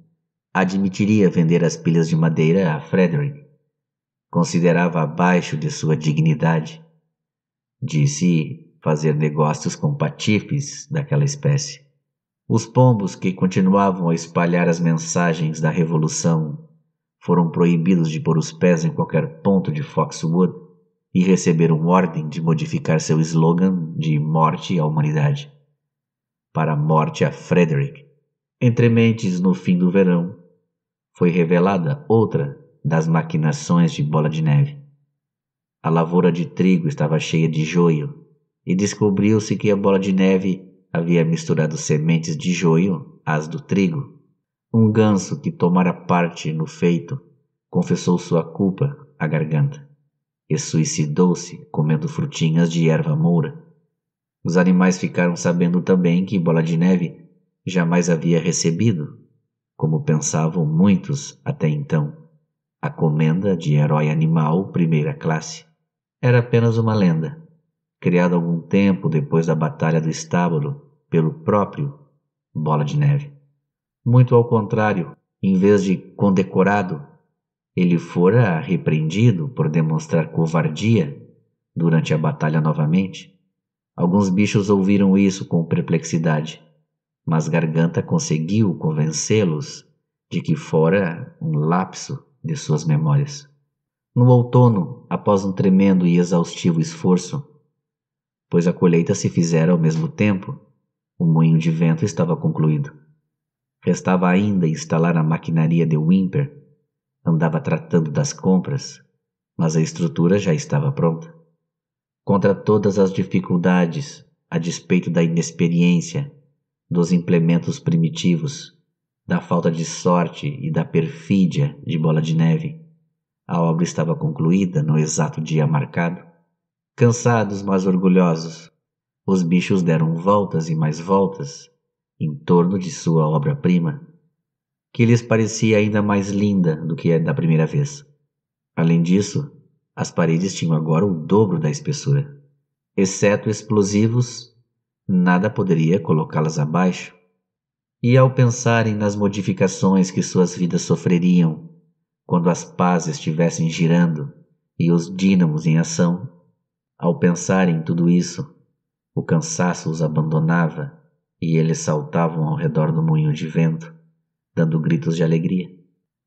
admitiria vender as pilhas de madeira a Frederick considerava abaixo de sua dignidade. Disse fazer negócios com patifes daquela espécie. Os pombos que continuavam a espalhar as mensagens da revolução foram proibidos de pôr os pés em qualquer ponto de Foxwood e receberam ordem de modificar seu slogan de morte à humanidade para morte a Frederick. Entre mentes, no fim do verão, foi revelada outra das maquinações de bola de neve. A lavoura de trigo estava cheia de joio, e descobriu-se que a bola de neve havia misturado sementes de joio às do trigo. Um ganso que tomara parte no feito confessou sua culpa à garganta e suicidou-se comendo frutinhas de erva moura. Os animais ficaram sabendo também que Bola de Neve jamais havia recebido, como pensavam muitos até então a comenda de herói animal primeira classe. Era apenas uma lenda, criada algum tempo depois da Batalha do Estábulo pelo próprio Bola de Neve. Muito ao contrário, em vez de condecorado, ele fora repreendido por demonstrar covardia durante a batalha novamente. Alguns bichos ouviram isso com perplexidade, mas Garganta conseguiu convencê-los de que fora um lapso de suas memórias. No outono, após um tremendo e exaustivo esforço, pois a colheita se fizera ao mesmo tempo, o moinho de vento estava concluído. Restava ainda instalar a maquinaria de Wimper. Andava tratando das compras, mas a estrutura já estava pronta. Contra todas as dificuldades, a despeito da inexperiência, dos implementos primitivos, da falta de sorte e da perfídia de Bola de Neve. A obra estava concluída no exato dia marcado. Cansados, mas orgulhosos, os bichos deram voltas e mais voltas em torno de sua obra-prima, que lhes parecia ainda mais linda do que a da primeira vez. Além disso, as paredes tinham agora o dobro da espessura. Exceto explosivos, nada poderia colocá-las abaixo e ao pensarem nas modificações que suas vidas sofreriam quando as pás estivessem girando e os dínamos em ação, ao pensar em tudo isso, O cansaço os abandonava e eles saltavam ao redor do moinho de vento, dando gritos de alegria.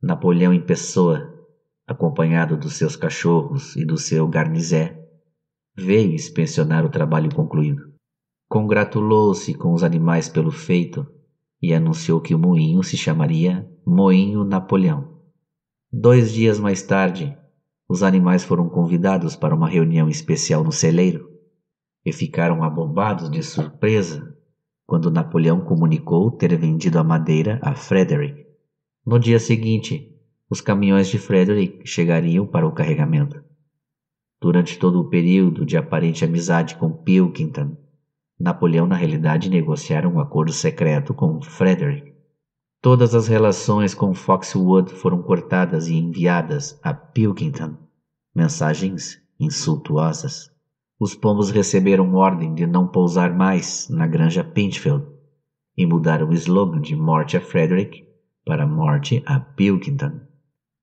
Napoleão em pessoa, acompanhado dos seus cachorros e do seu garnizé, veio inspecionar o trabalho concluído. Congratulou-se com os animais pelo feito e anunciou que o moinho se chamaria Moinho Napoleão. Dois dias mais tarde, os animais foram convidados para uma reunião especial no celeiro e ficaram abombados de surpresa quando Napoleão comunicou ter vendido a madeira a Frederick. No dia seguinte, os caminhões de Frederick chegariam para o carregamento. Durante todo o período de aparente amizade com Pilkington, Napoleão na realidade negociara um acordo secreto com Frederick. Todas as relações com Foxwood foram cortadas e enviadas a Pilkington, mensagens insultuosas. Os pombos receberam ordem de não pousar mais na granja Pinchfield e mudaram o slogan de Morte a Frederick para Morte a Pilkington.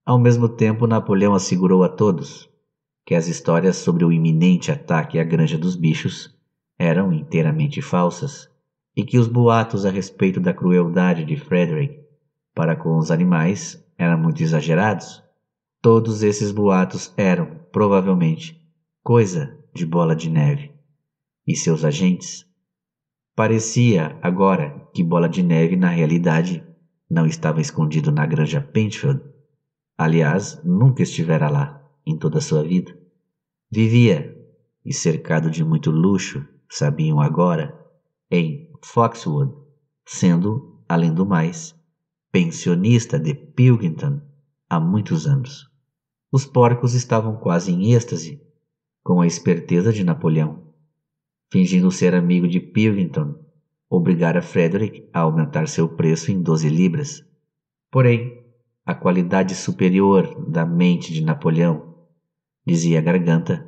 Ao mesmo tempo, Napoleão assegurou a todos que as histórias sobre o iminente ataque à Granja dos Bichos eram inteiramente falsas e que os boatos a respeito da crueldade de Frederick para com os animais eram muito exagerados. Todos esses boatos eram, provavelmente, coisa de bola de neve. E seus agentes? Parecia agora que Bola de Neve, na realidade, não estava escondido na granja Penfield. Aliás, nunca estivera lá em toda a sua vida. Vivia, e cercado de muito luxo, sabiam agora, em Foxwood, sendo, além do mais, pensionista de Pilkington há muitos anos. Os porcos estavam quase em êxtase com a esperteza de Napoleão. Fingindo ser amigo de Pilkington, obrigara Frederick a aumentar seu preço em 12 libras. Porém, a qualidade superior da mente de Napoleão dizia a garganta,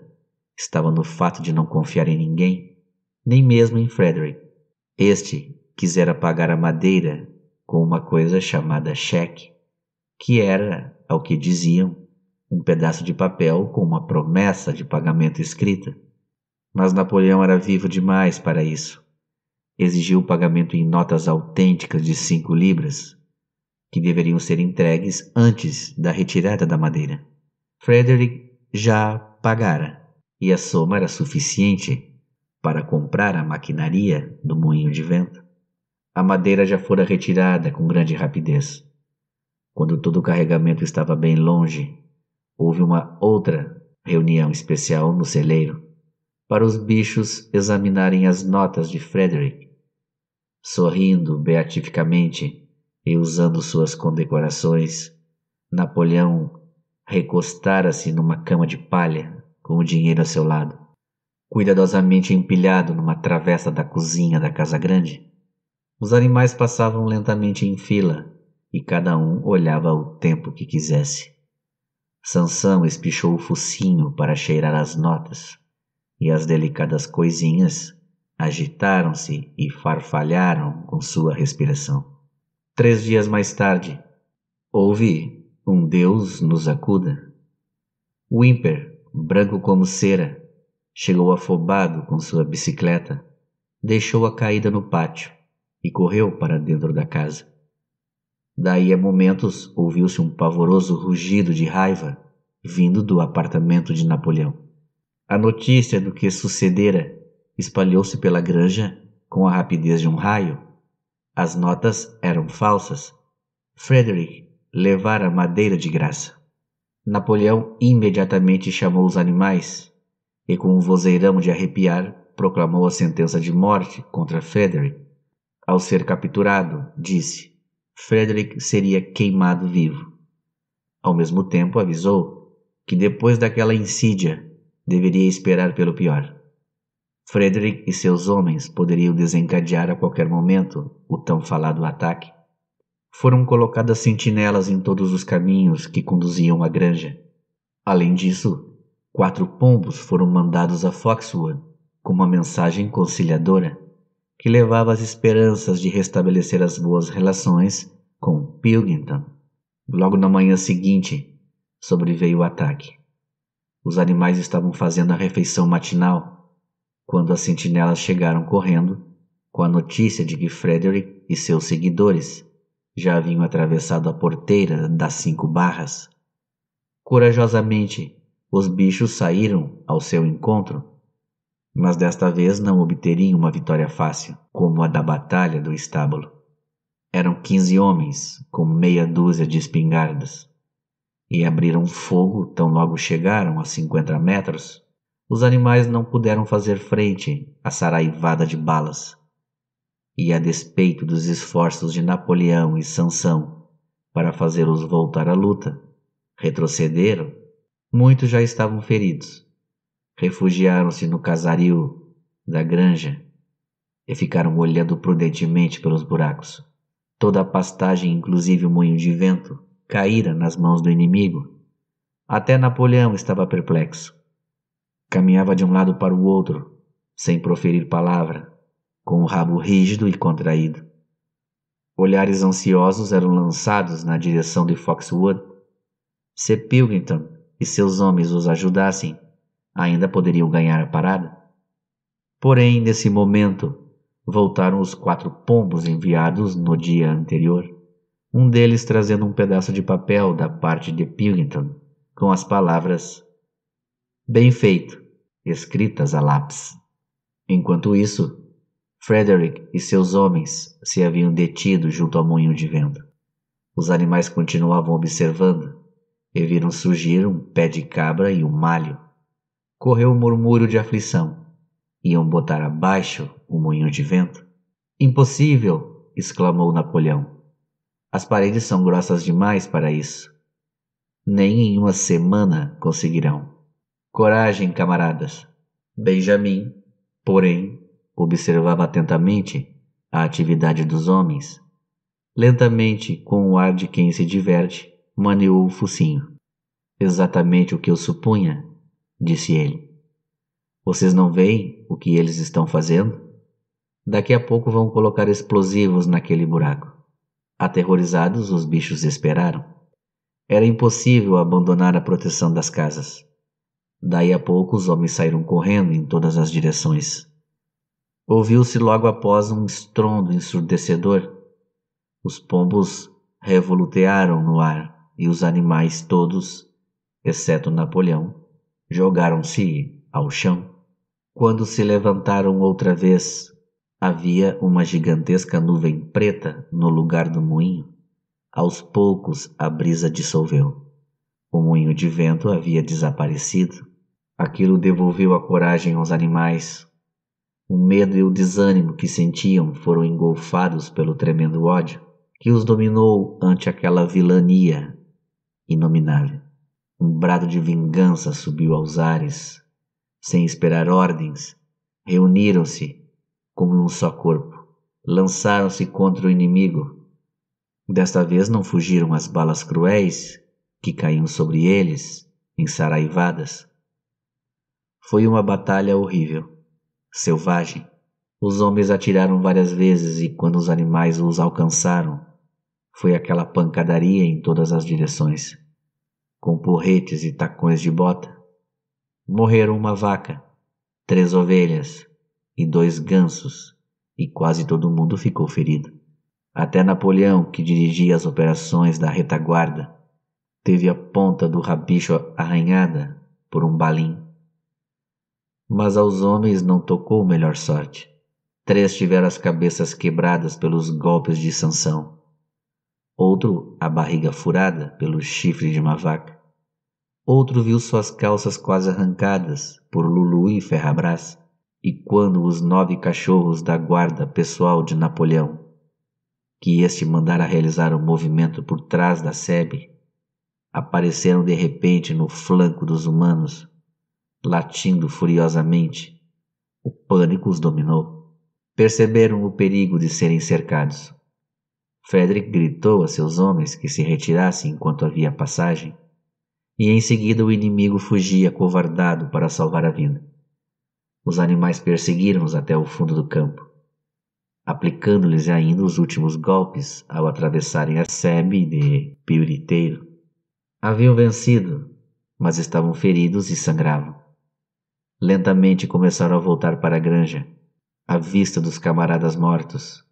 estava no fato de não confiar em ninguém, nem mesmo em Frederick. Este quisera pagar a madeira com uma coisa chamada cheque, que era, ao que diziam, um pedaço de papel com uma promessa de pagamento escrita. Mas Napoleão era vivo demais para isso. Exigiu o pagamento em notas autênticas de cinco libras, que deveriam ser entregues antes da retirada da madeira. Frederick já pagara, e a soma era suficiente para comprar a maquinaria do moinho de vento. A madeira já fora retirada com grande rapidez. Quando todo o carregamento estava bem longe, houve uma outra reunião especial no celeiro para os bichos examinarem as notas de Frederick. Sorrindo beatificamente e usando suas condecorações, Napoleão recostara-se numa cama de palha, com o dinheiro a seu lado, cuidadosamente empilhado numa travessa da cozinha da casa grande. Os animais passavam lentamente em fila e cada um olhava o tempo que quisesse. Sansão espichou o focinho para cheirar as notas, e as delicadas coisinhas agitaram-se e farfalharam com sua respiração. Três dias mais tarde, houve um Deus nos acuda. Wimper, branco como cera, chegou afobado com sua bicicleta, deixou-a caída no pátio e correu para dentro da casa. Daí a momentos ouviu-se um pavoroso rugido de raiva vindo do apartamento de Napoleão. A notícia do que sucedera espalhou-se pela granja com a rapidez de um raio. As notas eram falsas. Frederick levar madeira de graça. Napoleão imediatamente chamou os animais e, com um vozeirão de arrepiar, proclamou a sentença de morte contra Frederick. Ao ser capturado, disse: Frederick seria queimado vivo. Ao mesmo tempo, avisou que depois daquela insídia deveria esperar pelo pior. Frederick e seus homens poderiam desencadear a qualquer momento o tão falado ataque foram colocadas sentinelas em todos os caminhos que conduziam à granja. Além disso, quatro pombos foram mandados a Foxwood com uma mensagem conciliadora que levava as esperanças de restabelecer as boas relações com Pilkington. Logo na manhã seguinte, sobreveio o ataque. Os animais estavam fazendo a refeição matinal quando as sentinelas chegaram correndo com a notícia de que Frederick e seus seguidores já haviam atravessado a porteira das cinco barras. Corajosamente, os bichos saíram ao seu encontro, mas desta vez não obteriam uma vitória fácil, como a da batalha do estábulo. Eram quinze homens com meia dúzia de espingardas e abriram fogo tão logo chegaram a cinquenta metros. Os animais não puderam fazer frente à saraivada de balas. E a despeito dos esforços de Napoleão e Sansão para fazê-los voltar à luta, retrocederam. Muitos já estavam feridos. Refugiaram-se no casario da granja e ficaram olhando prudentemente pelos buracos. Toda a pastagem, inclusive o moinho de vento, caíra nas mãos do inimigo. Até Napoleão estava perplexo. Caminhava de um lado para o outro, sem proferir palavra, com o rabo rígido e contraído. Olhares ansiosos eram lançados na direção de Foxwood. Se Pilkington e seus homens os ajudassem, ainda poderiam ganhar a parada. Porém, nesse momento, voltaram os quatro pombos enviados no dia anterior, um deles trazendo um pedaço de papel da parte de Pilkington com as palavras Bem feito, escritas a lápis. Enquanto isso, Frederick e seus homens se haviam detido junto ao moinho de vento. Os animais continuavam observando e viram surgir um pé de cabra e um malho. Correu um murmúrio de aflição. Iam botar abaixo o moinho de vento? Impossível! exclamou Napoleão. As paredes são grossas demais para isso. Nem em uma semana conseguirão. Coragem, camaradas. Benjamin, porém, observava atentamente a atividade dos homens. Lentamente, com o ar de quem se diverte, maneou o focinho. Exatamente o que eu supunha, disse ele. Vocês não veem o que eles estão fazendo? Daqui a pouco vão colocar explosivos naquele buraco. Aterrorizados, os bichos esperaram. Era impossível abandonar a proteção das casas. Daí a pouco os homens saíram correndo em todas as direções. Ouviu-se logo após um estrondo ensurdecedor. Os pombos revolutearam no ar e os animais todos, exceto Napoleão, jogaram-se ao chão. Quando se levantaram outra vez, havia uma gigantesca nuvem preta no lugar do moinho. Aos poucos a brisa dissolveu. O moinho de vento havia desaparecido. Aquilo devolveu a coragem aos animais. O medo e o desânimo que sentiam foram engolfados pelo tremendo ódio que os dominou ante aquela vilania inominável. Um brado de vingança subiu aos ares, sem esperar ordens, reuniram-se como um só corpo, lançaram-se contra o inimigo. Desta vez não fugiram as balas cruéis que caíam sobre eles, ensaraivadas. Foi uma batalha horrível, selvagem. Os homens atiraram várias vezes e quando os animais os alcançaram, foi aquela pancadaria em todas as direções, com porretes e tacões de bota, Morreram uma vaca, três ovelhas e dois gansos, e quase todo mundo ficou ferido. Até Napoleão, que dirigia as operações da retaguarda, teve a ponta do rabicho arranhada por um balim. Mas aos homens não tocou melhor sorte. Três tiveram as cabeças quebradas pelos golpes de Sansão. Outro, a barriga furada pelo chifre de uma vaca. Outro viu suas calças quase arrancadas por Lulu e Ferrabras, e quando os nove cachorros da guarda pessoal de Napoleão, que este mandara realizar o um movimento por trás da sebe, apareceram de repente no flanco dos humanos, latindo furiosamente, o pânico os dominou. Perceberam o perigo de serem cercados. Frederick gritou a seus homens que se retirassem enquanto havia passagem e em seguida o inimigo fugia covardado para salvar a vida. Os animais perseguiram-os até o fundo do campo, aplicando-lhes ainda os últimos golpes ao atravessarem a sebe de Piuriteiro. Haviam vencido, mas estavam feridos e sangravam. Lentamente começaram a voltar para a granja, à vista dos camaradas mortos,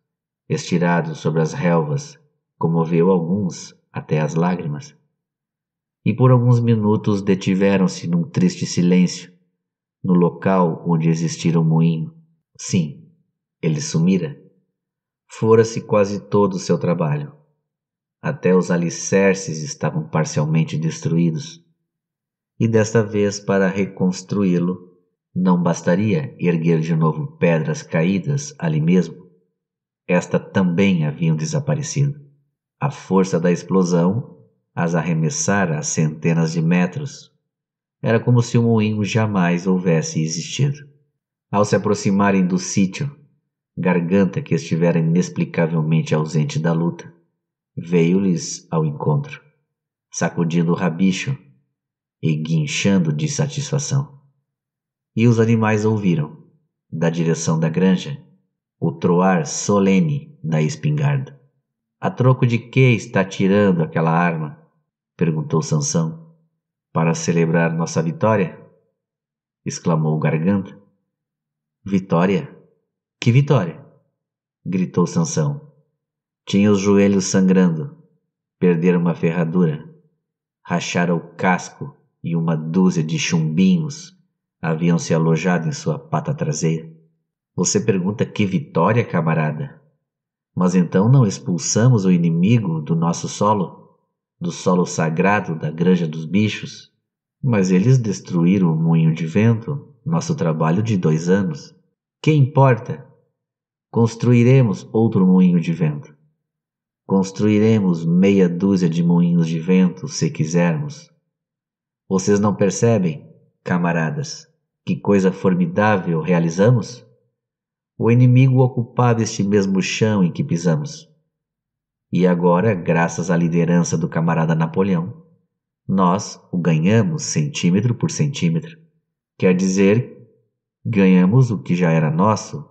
estirados sobre as relvas, comoveu alguns até as lágrimas. E por alguns minutos detiveram-se num triste silêncio, no local onde existira o moinho. Sim, ele sumira. Fora-se quase todo o seu trabalho. Até os alicerces estavam parcialmente destruídos. E desta vez, para reconstruí-lo, não bastaria erguer de novo pedras caídas ali mesmo. Esta também haviam desaparecido. A força da explosão as arremessara a centenas de metros. Era como se o moinho jamais houvesse existido. Ao se aproximarem do sítio, Garganta, que estivera inexplicavelmente ausente da luta, veio-lhes ao encontro, sacudindo o rabicho e guinchando de satisfação. E os animais ouviram, da direção da granja, o troar solene da espingarda. A troco de que está tirando aquela arma? perguntou Sansão. Para celebrar nossa vitória? exclamou Garganta. Vitória? Que vitória? gritou Sansão. Tinha os joelhos sangrando, perdera uma ferradura, rachara o casco e uma dúzia de chumbinhos haviam se alojado em sua pata traseira. Você pergunta que vitória, camarada? Mas então não expulsamos o inimigo do nosso solo, do solo sagrado da granja dos bichos? Mas eles destruíram o moinho de vento, nosso trabalho de dois anos. Que importa? Construiremos outro moinho de vento. Construiremos meia dúzia de moinhos de vento, se quisermos. Vocês não percebem, camaradas, que coisa formidável realizamos? O inimigo ocupava este mesmo chão em que pisamos. E agora, graças à liderança do camarada Napoleão, nós o ganhamos centímetro por centímetro. Quer dizer Ganhamos o que já era nosso,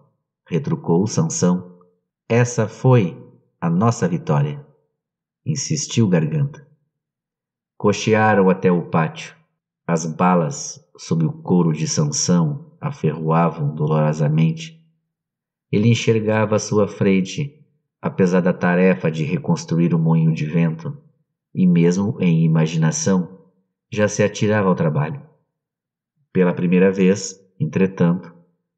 retrucou Sansão. Essa foi a nossa vitória, insistiu Garganta. Cochearam até o pátio. As balas sob o couro de Sansão aferroavam dolorosamente. Ele enxergava à sua frente, apesar da tarefa de reconstruir o moinho de vento, e mesmo em imaginação, já se atirava ao trabalho. Pela primeira vez, Entretanto,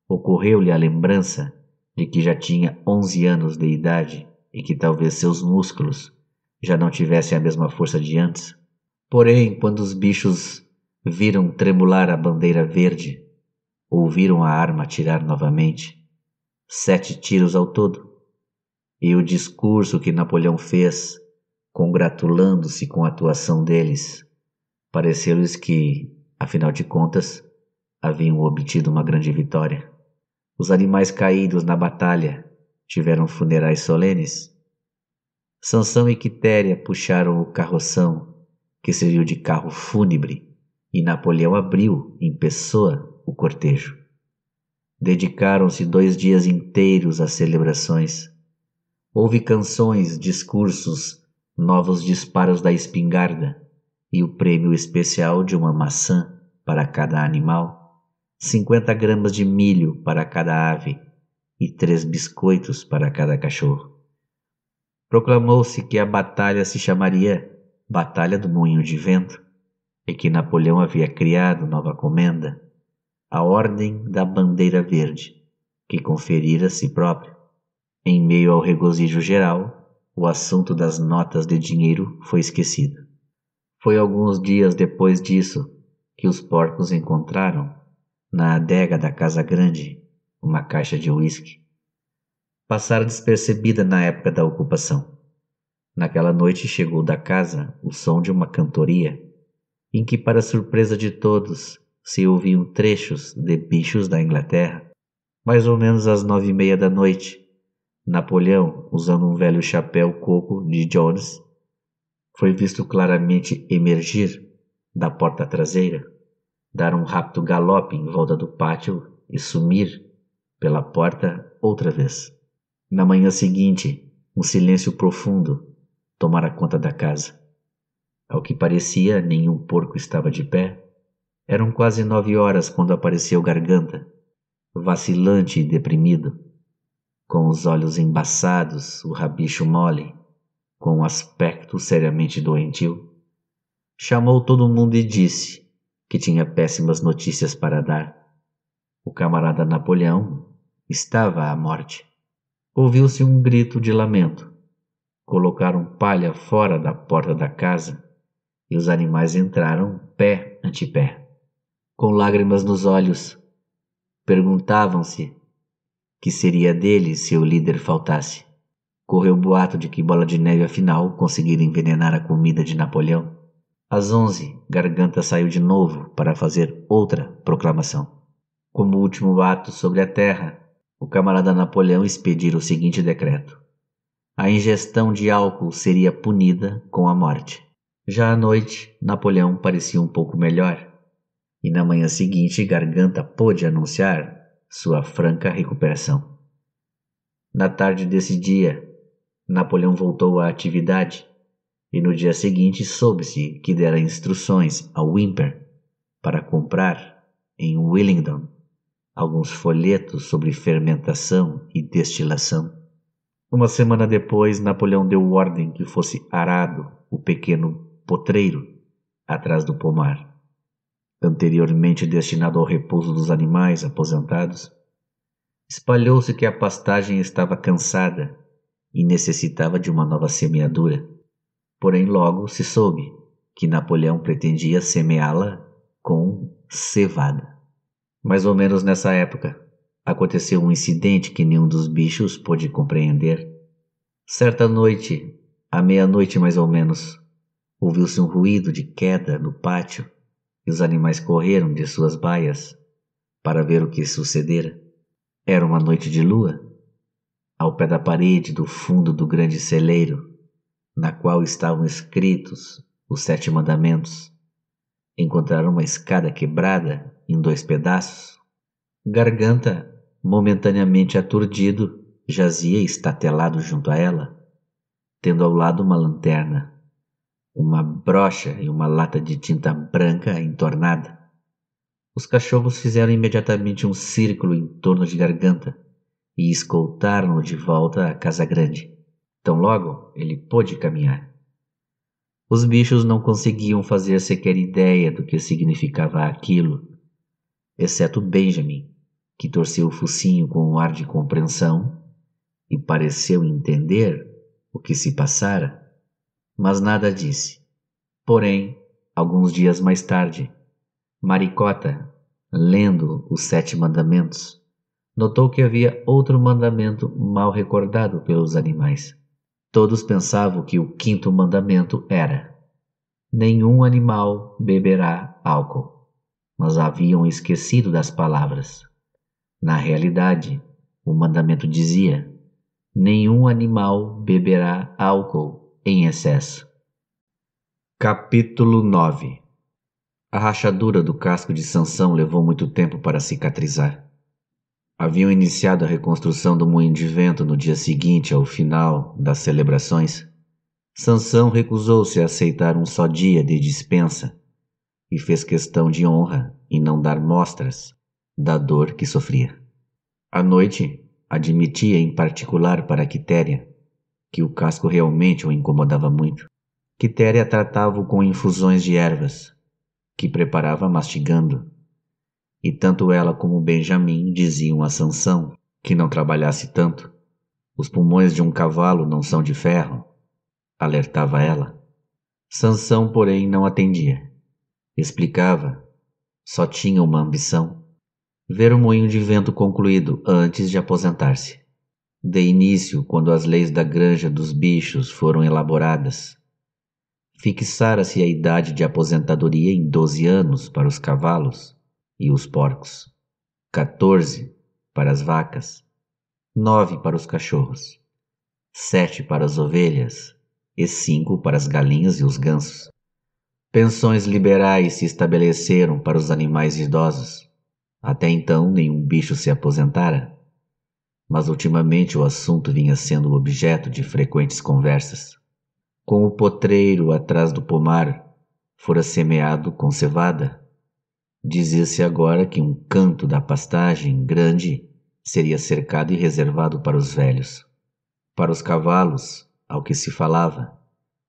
ocorreu-lhe a lembrança de que já tinha onze anos de idade e que talvez seus músculos já não tivessem a mesma força de antes. Porém, quando os bichos viram tremular a bandeira verde, ouviram a arma atirar novamente, sete tiros ao todo, e o discurso que Napoleão fez, congratulando-se com a atuação deles, pareceu-lhes que, afinal de contas, haviam obtido uma grande vitória. Os animais caídos na batalha tiveram funerais solenes. Sansão e Quitéria puxaram o carroção, que serviu de carro fúnebre, e Napoleão abriu, em pessoa, o cortejo. Dedicaram-se dois dias inteiros às celebrações. Houve canções, discursos, novos disparos da espingarda e o prêmio especial de uma maçã para cada animal 50 gramas de milho para cada ave e três biscoitos para cada cachorro. Proclamou-se que a batalha se chamaria Batalha do Moinho de Vento e que Napoleão havia criado nova comenda, a Ordem da Bandeira Verde, que conferira a si próprio. Em meio ao regozijo geral, o assunto das notas de dinheiro foi esquecido. Foi alguns dias depois disso que os porcos encontraram na adega da Casa Grande, uma caixa de uísque. Passara despercebida na época da ocupação. Naquela noite chegou da casa o som de uma cantoria, em que, para surpresa de todos, se ouviam trechos de bichos da Inglaterra. Mais ou menos às nove e meia da noite, Napoleão, usando um velho chapéu coco de Jones, foi visto claramente emergir da porta traseira dar um rápido galope em volta do pátio e sumir pela porta outra vez. Na manhã seguinte, um silêncio profundo tomara conta da casa. Ao que parecia, nenhum porco estava de pé, Eram quase nove horas quando apareceu Garganta, vacilante e deprimido, com os olhos embaçados, o rabicho mole, com um aspecto seriamente doentio. Chamou todo mundo e disse que tinha péssimas notícias para dar. O camarada Napoleão estava à morte. Ouviu-se um grito de lamento. Colocaram palha fora da porta da casa e os animais entraram pé ante pé. Com lágrimas nos olhos, perguntavam-se que seria dele se o líder faltasse. Correu o boato de que Bola de Neve afinal conseguira envenenar a comida de Napoleão. Às onze, Garganta saiu de novo para fazer outra proclamação. Como último ato sobre a terra, o camarada Napoleão expedira o seguinte decreto: a ingestão de álcool seria punida com a morte. Já à noite, Napoleão parecia um pouco melhor, e na manhã seguinte Garganta pôde anunciar sua franca recuperação. Na tarde desse dia, Napoleão voltou à atividade e no dia seguinte soube-se que dera instruções ao Wimper para comprar em Willingdon alguns folhetos sobre fermentação e destilação. Uma semana depois, Napoleão deu ordem que fosse arado o pequeno potreiro atrás do pomar, anteriormente destinado ao repouso dos animais aposentados. Espalhou-se que a pastagem estava cansada e necessitava de uma nova semeadura. Porém, logo se soube que Napoleão pretendia semeá-la com cevada. Mais ou menos nessa época, aconteceu um incidente que nenhum dos bichos pôde compreender. Certa noite, à meia-noite mais ou menos, ouviu-se um ruído de queda no pátio e os animais correram de suas baias para ver o que sucedera. Era uma noite de lua. Ao pé da parede do fundo do grande celeiro, na qual estavam escritos os sete mandamentos, encontraram uma escada quebrada em dois pedaços. Garganta, momentaneamente aturdido, jazia estatelado junto a ela, tendo ao lado uma lanterna, uma brocha e uma lata de tinta branca entornada. Os cachorros fizeram imediatamente um círculo em torno de Garganta e escoltaram-no de volta à casa grande. Tão logo ele pôde caminhar. Os bichos não conseguiam fazer sequer ideia do que significava aquilo, exceto Benjamin, que torceu o focinho com um ar de compreensão e pareceu entender o que se passara, mas nada disse. Porém, alguns dias mais tarde, Maricota, lendo os Sete Mandamentos, notou que havia outro mandamento mal recordado pelos animais. Todos pensavam que o quinto mandamento era: Nenhum animal beberá álcool. Mas haviam esquecido das palavras. Na realidade, o mandamento dizia: Nenhum animal beberá álcool em excesso. Capítulo 9 A rachadura do casco de Sansão levou muito tempo para cicatrizar. Haviam iniciado a reconstrução do moinho de vento no dia seguinte ao final das celebrações. Sansão recusou-se a aceitar um só dia de dispensa e fez questão de honra em não dar mostras da dor que sofria. À noite, admitia em particular para Quitéria que o casco realmente o incomodava muito. Quitéria tratava-o com infusões de ervas, que preparava mastigando e tanto ela como Benjamin diziam a Sansão que não trabalhasse tanto. Os pulmões de um cavalo não são de ferro, alertava ela. Sansão, porém, não atendia. Explicava, só tinha uma ambição: ver o moinho de vento concluído antes de aposentar-se. De início, quando as leis da granja dos bichos foram elaboradas, fixara-se a idade de aposentadoria em 12 anos para os cavalos e os porcos, quatorze para as vacas, nove para os cachorros, sete para as ovelhas e cinco para as galinhas e os gansos. Pensões liberais se estabeleceram para os animais idosos. Até então nenhum bicho se aposentara, mas ultimamente o assunto vinha sendo objeto de frequentes conversas. Com o potreiro atrás do pomar, fora semeado com cevada, Dizia-se agora que um canto da pastagem grande seria cercado e reservado para os velhos. Para os cavalos, ao que se falava,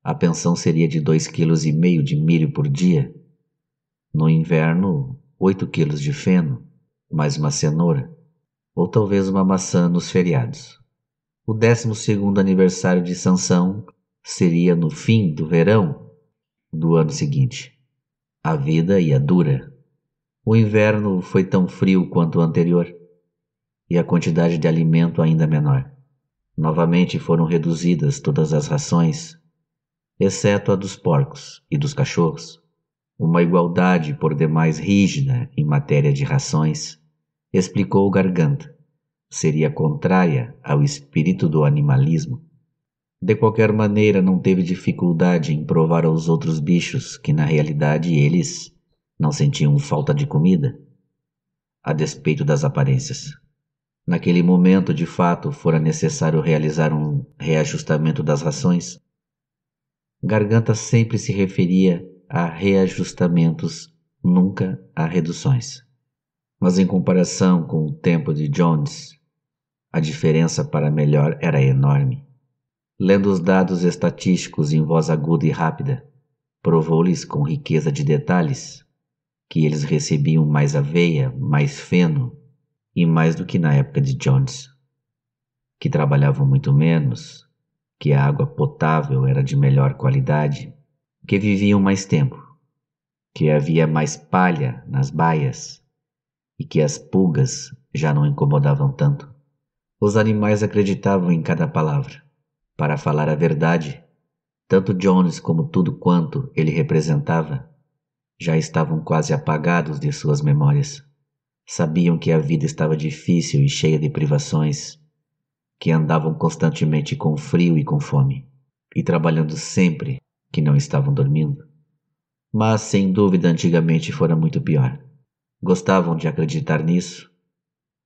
a pensão seria de dois quilos e meio de milho por dia. No inverno, oito quilos de feno, mais uma cenoura, ou talvez uma maçã nos feriados. O décimo segundo aniversário de Sansão seria no fim do verão do ano seguinte. A vida ia dura. O inverno foi tão frio quanto o anterior e a quantidade de alimento ainda menor. Novamente foram reduzidas todas as rações, exceto a dos porcos e dos cachorros. Uma igualdade por demais rígida em matéria de rações, explicou Garganta, seria contrária ao espírito do animalismo. De qualquer maneira, não teve dificuldade em provar aos outros bichos que, na realidade, eles não sentiam falta de comida, a despeito das aparências. Naquele momento, de fato, fora necessário realizar um reajustamento das rações. Garganta sempre se referia a reajustamentos, nunca a reduções. Mas em comparação com o tempo de Jones, a diferença para melhor era enorme. Lendo os dados estatísticos em voz aguda e rápida, provou-lhes com riqueza de detalhes que eles recebiam mais aveia, mais feno e mais do que na época de Jones, que trabalhavam muito menos, que a água potável era de melhor qualidade, que viviam mais tempo, que havia mais palha nas baias e que as pulgas já não incomodavam tanto. Os animais acreditavam em cada palavra. Para falar a verdade, tanto Jones como tudo quanto ele representava já estavam quase apagados de suas memórias. Sabiam que a vida estava difícil e cheia de privações, que andavam constantemente com frio e com fome, e trabalhando sempre que não estavam dormindo. Mas, sem dúvida, antigamente fora muito pior. Gostavam de acreditar nisso.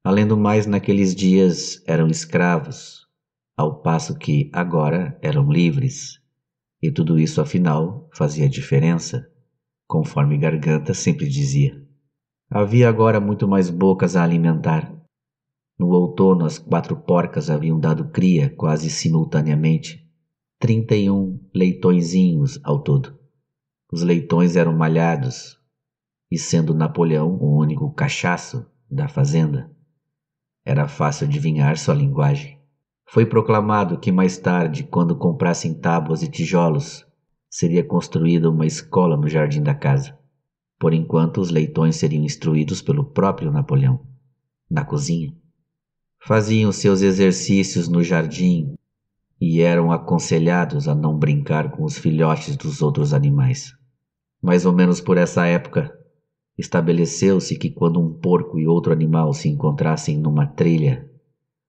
Além do mais, naqueles dias eram escravos, ao passo que agora eram livres. E tudo isso, afinal, fazia diferença, conforme Garganta sempre dizia. Havia agora muito mais bocas a alimentar. No outono, as quatro porcas haviam dado cria quase simultaneamente. Trinta e um leitõezinhos ao todo. Os leitões eram malhados, e sendo Napoleão o único cachaço da fazenda, era fácil adivinhar sua linguagem. Foi proclamado que mais tarde, quando comprassem tábuas e tijolos, seria construída uma escola no jardim da casa. Por enquanto, os leitões seriam instruídos pelo próprio Napoleão, na cozinha. Faziam seus exercícios no jardim e eram aconselhados a não brincar com os filhotes dos outros animais. Mais ou menos por essa época, estabeleceu-se que quando um porco e outro animal se encontrassem numa trilha,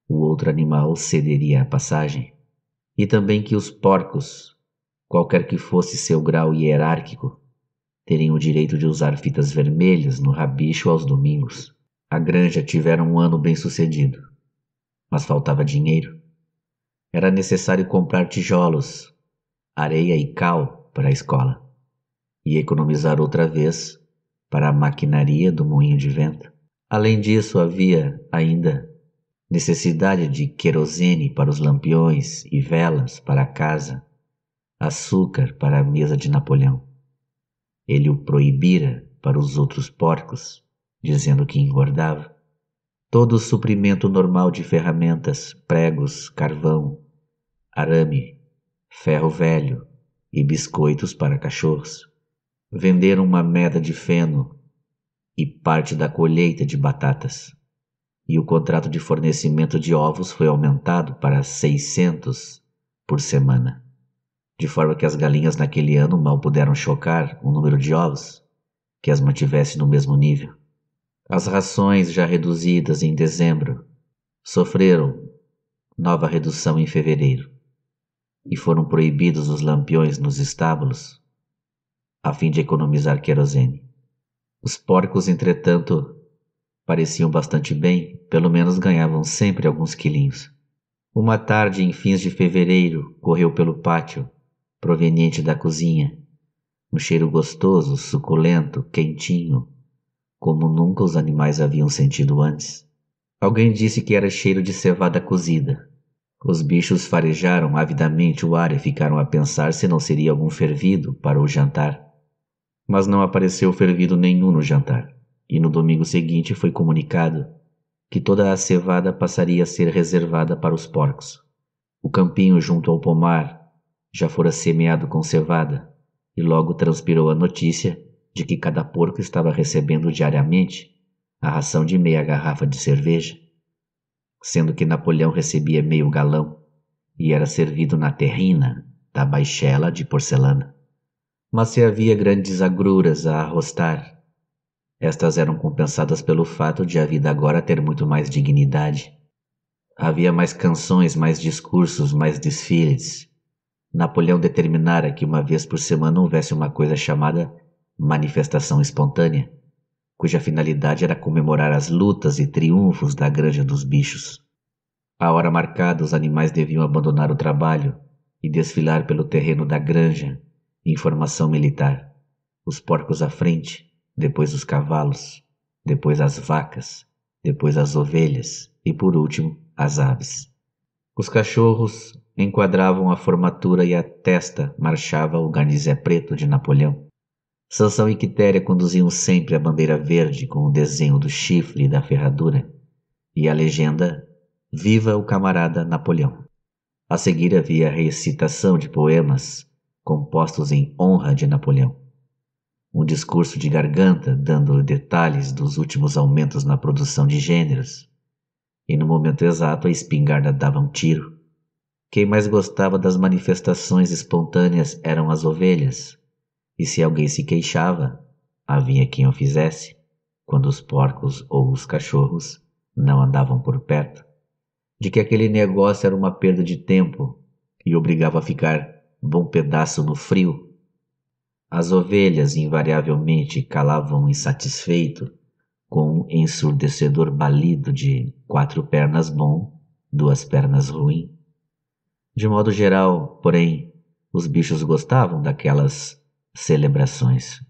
o outro animal cederia a passagem, e também que os porcos, qualquer que fosse seu grau hierárquico, teriam o direito de usar fitas vermelhas no rabicho aos domingos. A granja tivera um ano bem sucedido, mas faltava dinheiro. Era necessário comprar tijolos, areia e cal para a escola e economizar outra vez para a maquinaria do moinho de vento. Além disso, havia ainda necessidade de querosene para os lampiões e velas para a casa, açúcar para a mesa de Napoleão. Ele o proibira para os outros porcos, dizendo que engordava. Todo o suprimento normal de ferramentas, pregos, carvão, arame, ferro velho e biscoitos para cachorros. Venderam uma meda de feno e parte da colheita de batatas. E o contrato de fornecimento de ovos foi aumentado para 600 por semana de forma que as galinhas naquele ano mal puderam chocar o número de ovos que as mantivesse no mesmo nível. As rações já reduzidas em dezembro sofreram nova redução em fevereiro e foram proibidos os lampiões nos estábulos a fim de economizar querosene. Os porcos, entretanto, pareciam bastante bem, pelo menos ganhavam sempre alguns quilinhos. Uma tarde em fins de fevereiro correu pelo pátio proveniente da cozinha. Um cheiro gostoso, suculento, quentinho, como nunca os animais haviam sentido antes. Alguém disse que era cheiro de cevada cozida. Os bichos farejaram avidamente o ar e ficaram a pensar se não seria algum fervido para o jantar. Mas não apareceu fervido nenhum no jantar, e no domingo seguinte foi comunicado que toda a cevada passaria a ser reservada para os porcos. O campinho junto ao pomar já fora semeado com cevada, e logo transpirou a notícia de que cada porco estava recebendo diariamente a ração de meia garrafa de cerveja, sendo que Napoleão recebia meio galão e era servido na terrina da baixela de porcelana. Mas se havia grandes agruras a arrostar, estas eram compensadas pelo fato de a vida agora ter muito mais dignidade. Havia mais canções, mais discursos, mais desfiles. Napoleão determinara que uma vez por semana houvesse uma coisa chamada manifestação espontânea, cuja finalidade era comemorar as lutas e triunfos da granja dos bichos. À hora marcada, os animais deviam abandonar o trabalho e desfilar pelo terreno da granja em formação militar. Os porcos à frente, depois os cavalos, depois as vacas, depois as ovelhas e, por último, as aves. Os cachorros enquadravam a formatura e a testa marchava o garnizé preto de Napoleão. Sansão e Quitéria conduziam sempre a bandeira verde com o desenho do chifre e da ferradura, e a legenda Viva o camarada Napoleão. A seguir havia a recitação de poemas compostos em honra de Napoleão. Um discurso de garganta dando detalhes dos últimos aumentos na produção de gêneros. E no momento exato a espingarda dava um tiro. Quem mais gostava das manifestações espontâneas eram as ovelhas, e se alguém se queixava, havia quem o fizesse, quando os porcos ou os cachorros não andavam por perto, de que aquele negócio era uma perda de tempo e obrigava a ficar bom pedaço no frio. As ovelhas invariavelmente calavam insatisfeito com um ensurdecedor balido de quatro pernas bom, duas pernas ruim. De modo geral, porém, os bichos gostavam daquelas celebrações.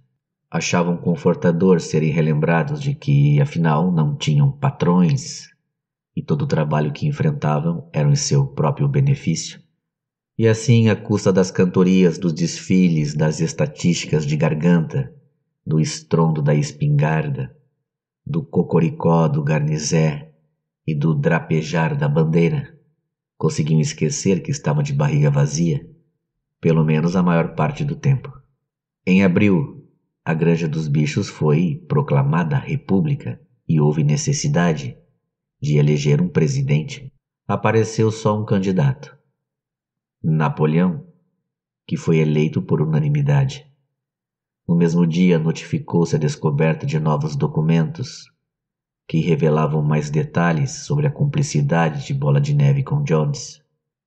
Achavam confortador serem relembrados de que, afinal, não tinham patrões e todo o trabalho que enfrentavam era em seu próprio benefício. E assim, à custa das cantorias, dos desfiles, das estatísticas de garganta, do estrondo da espingarda, do cocoricó do garnizé e do drapejar da bandeira, conseguiam esquecer que estavam de barriga vazia, pelo menos a maior parte do tempo. Em abril, a Granja dos Bichos foi proclamada república e houve necessidade de eleger um presidente. Apareceu só um candidato, Napoleão, que foi eleito por unanimidade. No mesmo dia, notificou-se a descoberta de novos documentos que revelavam mais detalhes sobre a cumplicidade de Bola de Neve com Jones.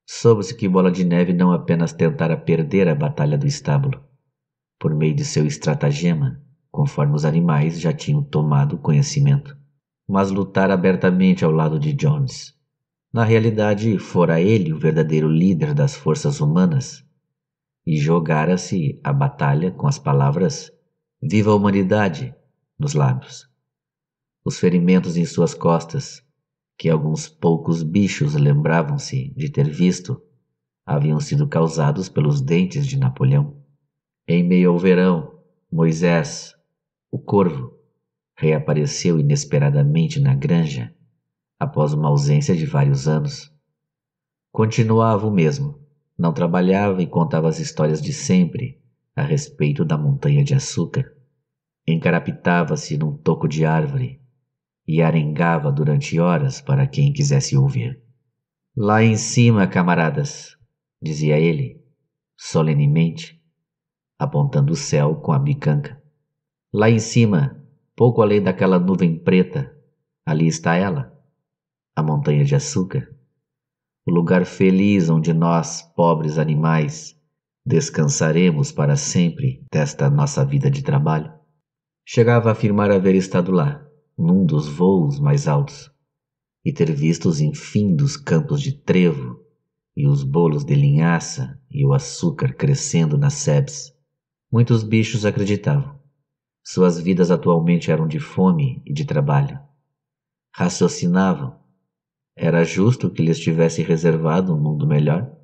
Soube-se que Bola de Neve não apenas tentara perder a Batalha do Estábulo, por meio de seu estratagema, conforme os animais já tinham tomado conhecimento, mas lutar abertamente ao lado de Jones. Na realidade, fora ele o verdadeiro líder das forças humanas e jogara-se a batalha com as palavras Viva a humanidade nos lábios. Os ferimentos em suas costas, que alguns poucos bichos lembravam-se de ter visto, haviam sido causados pelos dentes de Napoleão. Em meio ao verão, Moisés, o corvo, reapareceu inesperadamente na granja após uma ausência de vários anos. Continuava o mesmo, não trabalhava e contava as histórias de sempre a respeito da montanha de açúcar. Encarapitava-se num toco de árvore e arengava durante horas para quem quisesse ouvir. Lá em cima, camaradas, dizia ele, solenemente, apontando o céu com a bicanca. Lá em cima, pouco além daquela nuvem preta, ali está ela, a montanha de açúcar, o lugar feliz onde nós, pobres animais, descansaremos para sempre desta nossa vida de trabalho. Chegava a afirmar haver estado lá, num dos voos mais altos, e ter visto os infindos campos de trevo e os bolos de linhaça e o açúcar crescendo nas sebes Muitos bichos acreditavam. Suas vidas atualmente eram de fome e de trabalho. Raciocinavam. Era justo que lhes tivesse reservado um mundo melhor,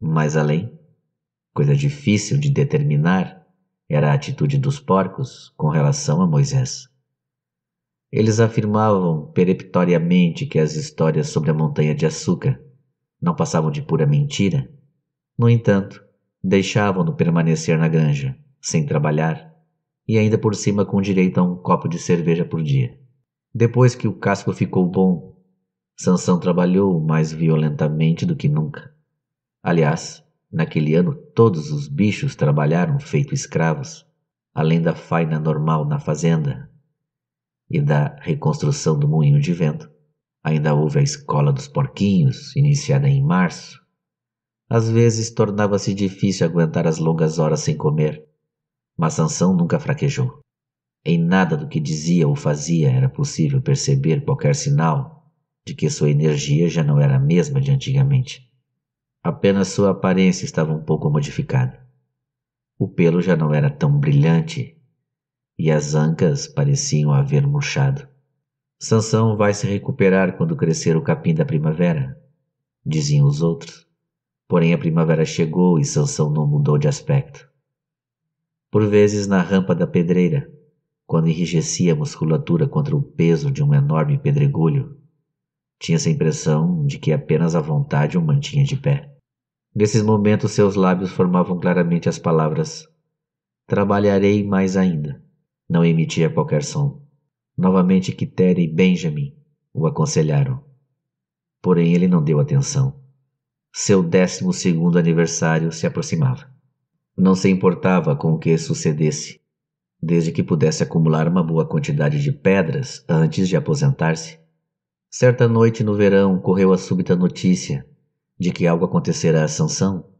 mais além. Coisa difícil de determinar era a atitude dos porcos com relação a Moisés. Eles afirmavam peremptoriamente que as histórias sobre a montanha de açúcar não passavam de pura mentira. No entanto, deixavam-no permanecer na granja, sem trabalhar, e ainda por cima com direito a um copo de cerveja por dia. Depois que o casco ficou bom, Sansão trabalhou mais violentamente do que nunca. Aliás, naquele ano todos os bichos trabalharam feito escravos, além da faina normal na fazenda e da reconstrução do moinho de vento. Ainda houve a escola dos porquinhos, iniciada em março. Às vezes tornava-se difícil aguentar as longas horas sem comer, mas Sansão nunca fraquejou. Em nada do que dizia ou fazia era possível perceber qualquer sinal de que sua energia já não era a mesma de antigamente. Apenas sua aparência estava um pouco modificada. O pelo já não era tão brilhante e as ancas pareciam haver murchado. Sansão vai se recuperar quando crescer o capim da primavera, diziam os outros. Porém a primavera chegou e Sansão não mudou de aspecto. Por vezes na rampa da pedreira, quando enrijecia a musculatura contra o peso de um enorme pedregulho, tinha-se a impressão de que apenas a vontade o mantinha de pé. Nesses momentos seus lábios formavam claramente as palavras Trabalharei mais ainda. Não emitia qualquer som. Novamente Quitéria e Benjamin o aconselharam. Porém ele não deu atenção. Seu décimo segundo aniversário se aproximava. Não se importava com o que sucedesse, desde que pudesse acumular uma boa quantidade de pedras antes de aposentar-se. Certa noite no verão correu a súbita notícia de que algo acontecera a Sansão,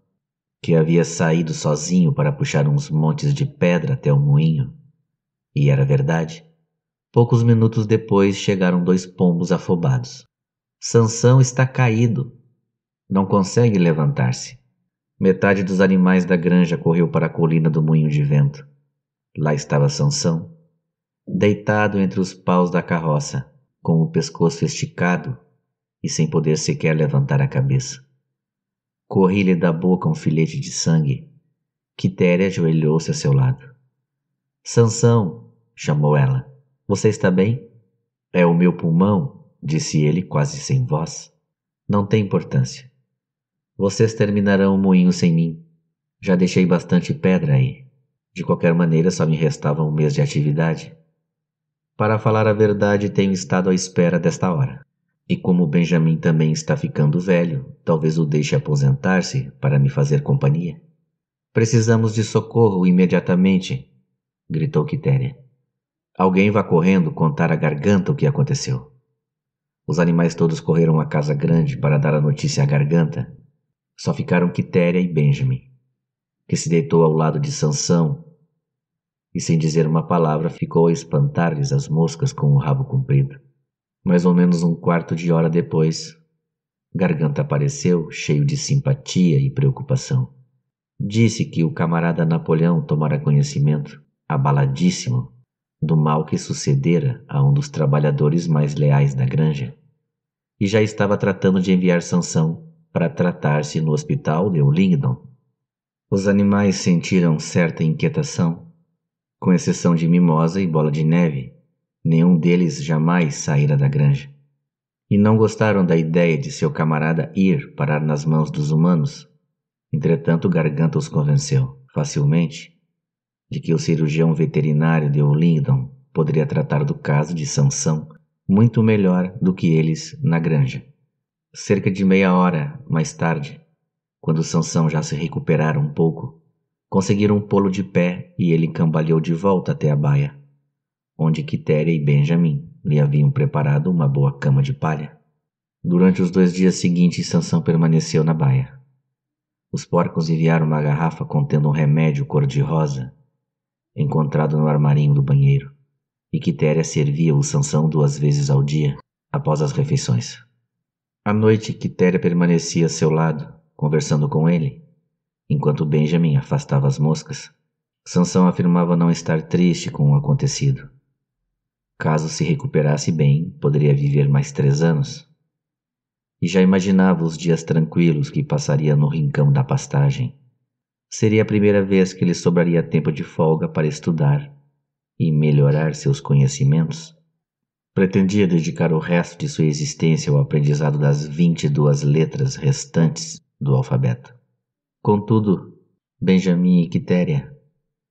que havia saído sozinho para puxar uns montes de pedra até o moinho. E era verdade. Poucos minutos depois chegaram dois pombos afobados. Sansão está caído. Não consegue levantar-se. Metade dos animais da granja correu para a colina do moinho de vento. Lá estava Sansão, deitado entre os paus da carroça, com o pescoço esticado e sem poder sequer levantar a cabeça. Corri-lhe da boca um filete de sangue. Quitéria ajoelhou-se a seu lado. Sansão, chamou ela. Você está bem? É o meu pulmão, disse ele quase sem voz. Não tem importância. Vocês terminarão o moinho sem mim. Já deixei bastante pedra aí. De qualquer maneira, só me restava um mês de atividade. Para falar a verdade, tenho estado à espera desta hora. E como Benjamin também está ficando velho, talvez o deixe aposentar-se para me fazer companhia. Precisamos de socorro imediatamente, gritou Quitéria. Alguém vá correndo contar à garganta o que aconteceu. Os animais todos correram à casa grande para dar a notícia à garganta. Só ficaram Quitéria e Benjamin, que se deitou ao lado de Sansão e, sem dizer uma palavra, ficou a espantar-lhes as moscas com o rabo comprido. Mais ou menos um quarto de hora depois, Garganta apareceu, cheio de simpatia e preocupação. Disse que o camarada Napoleão tomara conhecimento, abaladíssimo, do mal que sucedera a um dos trabalhadores mais leais da granja, e já estava tratando de enviar Sansão para tratar-se no hospital de Willingdon. Os animais sentiram certa inquietação, com exceção de Mimosa e Bola de Neve. Nenhum deles jamais saíra da granja. E não gostaram da ideia de seu camarada ir parar nas mãos dos humanos. Entretanto, Garganta os convenceu, facilmente, de que o cirurgião veterinário de Olinton poderia tratar do caso de Sansão muito melhor do que eles na granja. Cerca de meia hora mais tarde, quando Sansão já se recuperara um pouco, conseguiram pô-lo de pé e ele cambaleou de volta até a baia, onde Quitéria e Benjamin lhe haviam preparado uma boa cama de palha. Durante os dois dias seguintes, Sansão permaneceu na baia. Os porcos enviaram uma garrafa contendo um remédio cor-de-rosa encontrado no armarinho do banheiro, e Quitéria servia o Sansão duas vezes ao dia, após as refeições. À noite, Quitéria permanecia a seu lado, conversando com ele, enquanto Benjamin afastava as moscas. Sansão afirmava não estar triste com o acontecido. Caso se recuperasse bem, poderia viver mais três anos. E já imaginava os dias tranquilos que passaria no rincão da pastagem. Seria a primeira vez que lhe sobraria tempo de folga para estudar e melhorar seus conhecimentos. Pretendia dedicar o resto de sua existência ao aprendizado das vinte e duas letras restantes do alfabeto. Contudo, Benjamin e Quitéria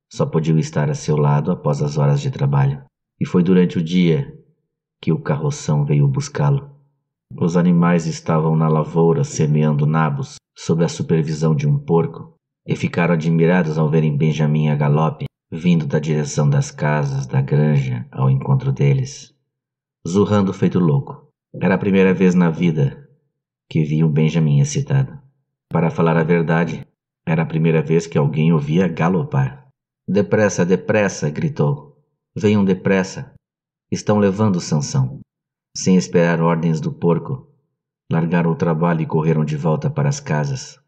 só podiam estar a seu lado após as horas de trabalho, e foi durante o dia que o carroção veio buscá-lo. Os animais estavam na lavoura semeando nabos sob a supervisão de um porco e ficaram admirados ao verem Benjamin a galope vindo da direção das casas da granja ao encontro deles zurrando feito louco. Era a primeira vez na vida que via um Benjamin excitado. Para falar a verdade, era a primeira vez que alguém o via galopar. Depressa, depressa! gritou. Venham depressa! Estão levando Sansão. Sem esperar ordens do porco, largaram o trabalho e correram de volta para as casas.